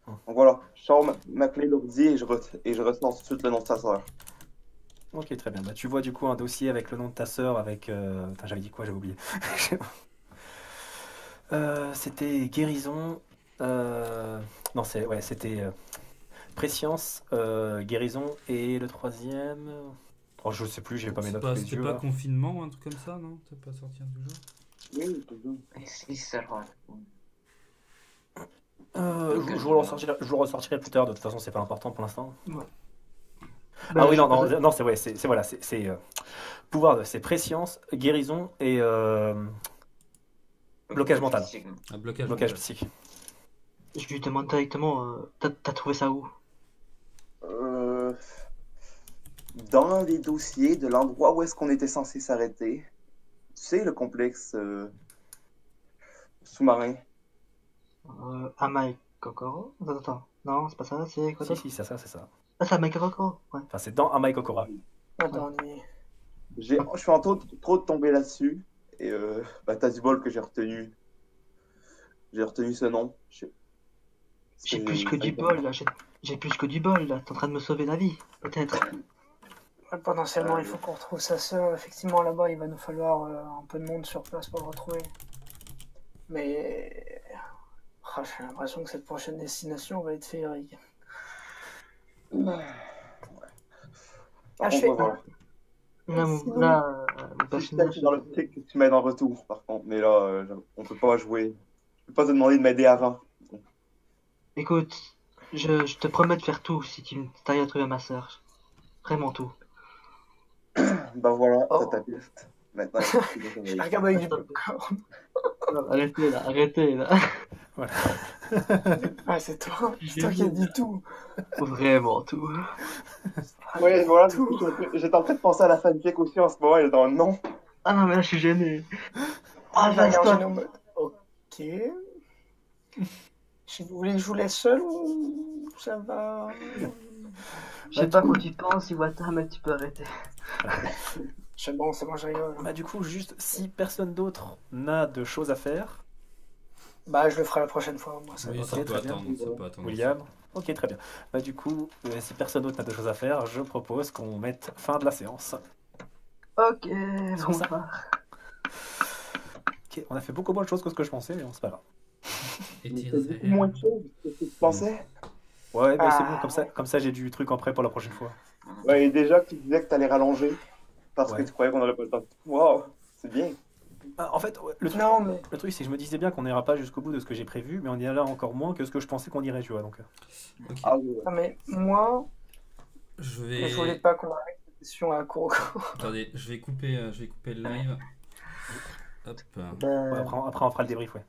Hum. Donc voilà, je sors ma, ma clé d'ordi et je, et je tout de suite le nom de sa sœur. Ok, très bien. Bah, tu vois du coup un dossier avec le nom de ta sœur, avec. euh, Putain, j'avais dit quoi? J'avais oublié. Euh, c'était guérison. euh, Non, c'est ouais, c'était euh, préscience, euh, guérison et le troisième. Oh, je sais plus, j'ai pas mes notes pas, c'était pas là. confinement ou un truc comme ça, non? C'est pas sorti un toujours? Oui. Et Si, ça, je crois. Euh, je, je vous le ressortirai, je vous le ressortirai plus tard. De toute façon, c'est pas important pour l'instant. Bah, Ah oui, non, non, c'est ouais, c'est voilà, c'est euh, pouvoir, c'est préscience, guérison et euh, Blocage mental. Un blocage. blocage mental. psychique. Je lui demande directement euh, T'as t'as trouvé ça où? Euh, dans les dossiers de l'endroit où est-ce qu'on était censé s'arrêter, tu sais, le complexe euh, sous-marin. euh, À ma Kokoro Attends, attends. Non, c'est pas ça, c'est quoi Si, c'est ça, c'est ça. Ah, c'est Mike Kokoro, ouais. Enfin, c'est dans Amai Kokoro. Attends, on J'ai- Je suis en trop, trop de tomber là-dessus. Et euh, bah, t'as du bol que j'ai retenu. J'ai retenu ce nom. J'ai c'est- plus que du bol, là. J'ai- J'ai plus que du bol, là. T'es en train de me sauver la vie, peut-être. Potentiellement, il faut qu'on retrouve sa sœur. Effectivement, là-bas, il va nous falloir euh, un peu de monde sur place pour le retrouver. Mais Ah, j'ai l'impression que cette prochaine destination va être féerique. Par Ah, je contre, fais- voilà. Là, là, euh, mon Je dans le fait que tu m'aides en retour, par contre. Mais là, euh, on peut pas jouer. Je peux pas te demander de m'aider avant. Écoute, je, je te promets de faire tout si tu t'arrives à trouver ma sœur. Vraiment tout. Bah voilà, Oh. t'as ta piste. Maintenant, Je la regarde avec du popcorn. Arrêtez là, arrêtez là. Ah, c'est toi. C'est toi qui as dit tout. Vraiment tout. Ouais, voilà, coup, j'étais en train de penser à la fanfic aussi en ce moment, et dans le nom. Ah non, mais là je suis gêné. Ah, stop. en mode. Ok. Si vous voulez que je vous laisse seul ou ça va? Je sais pas quoi tu penses, Iwata, mais tu peux arrêter. C'est bon, c'est bon, je rigole. Bah, du coup, juste si personne d'autre n'a de choses à faire, Bah, je le ferai la prochaine fois. Moi, ça Oui, va. ça peut très bien. attendre, ça peut attendre. William. Ok, très bien. Bah, du coup, euh, si personne d'autre n'a de choses à faire, je propose qu'on mette fin de la séance. Ok, bon ça. bah. Ok, on a fait beaucoup moins de choses que ce que je pensais, mais bon, c'est pas grave. Et moins de choses que ce que tu pensais. Ouais, mais c'est Ah. bon, comme ça, comme ça j'ai du truc en prêt pour la prochaine fois. Ouais, et déjà tu disais que t'allais rallonger parce Ouais. que tu croyais qu'on allait pas le temps. Waouh, c'est bien. Ah, en fait, le truc, Non, mais le truc c'est que je me disais bien qu'on n'ira pas jusqu'au bout de ce que j'ai prévu, mais on ira encore moins que ce que je pensais qu'on irait, tu vois. Donc, euh. Ok, Ah ouais. non, mais moi, je je voulais vais. pas qu'on arrête cette session à court. Attendez, je vais couper, euh, je vais couper le live. Hop. Ouais, Ben, après, après, on fera le débrief, ouais.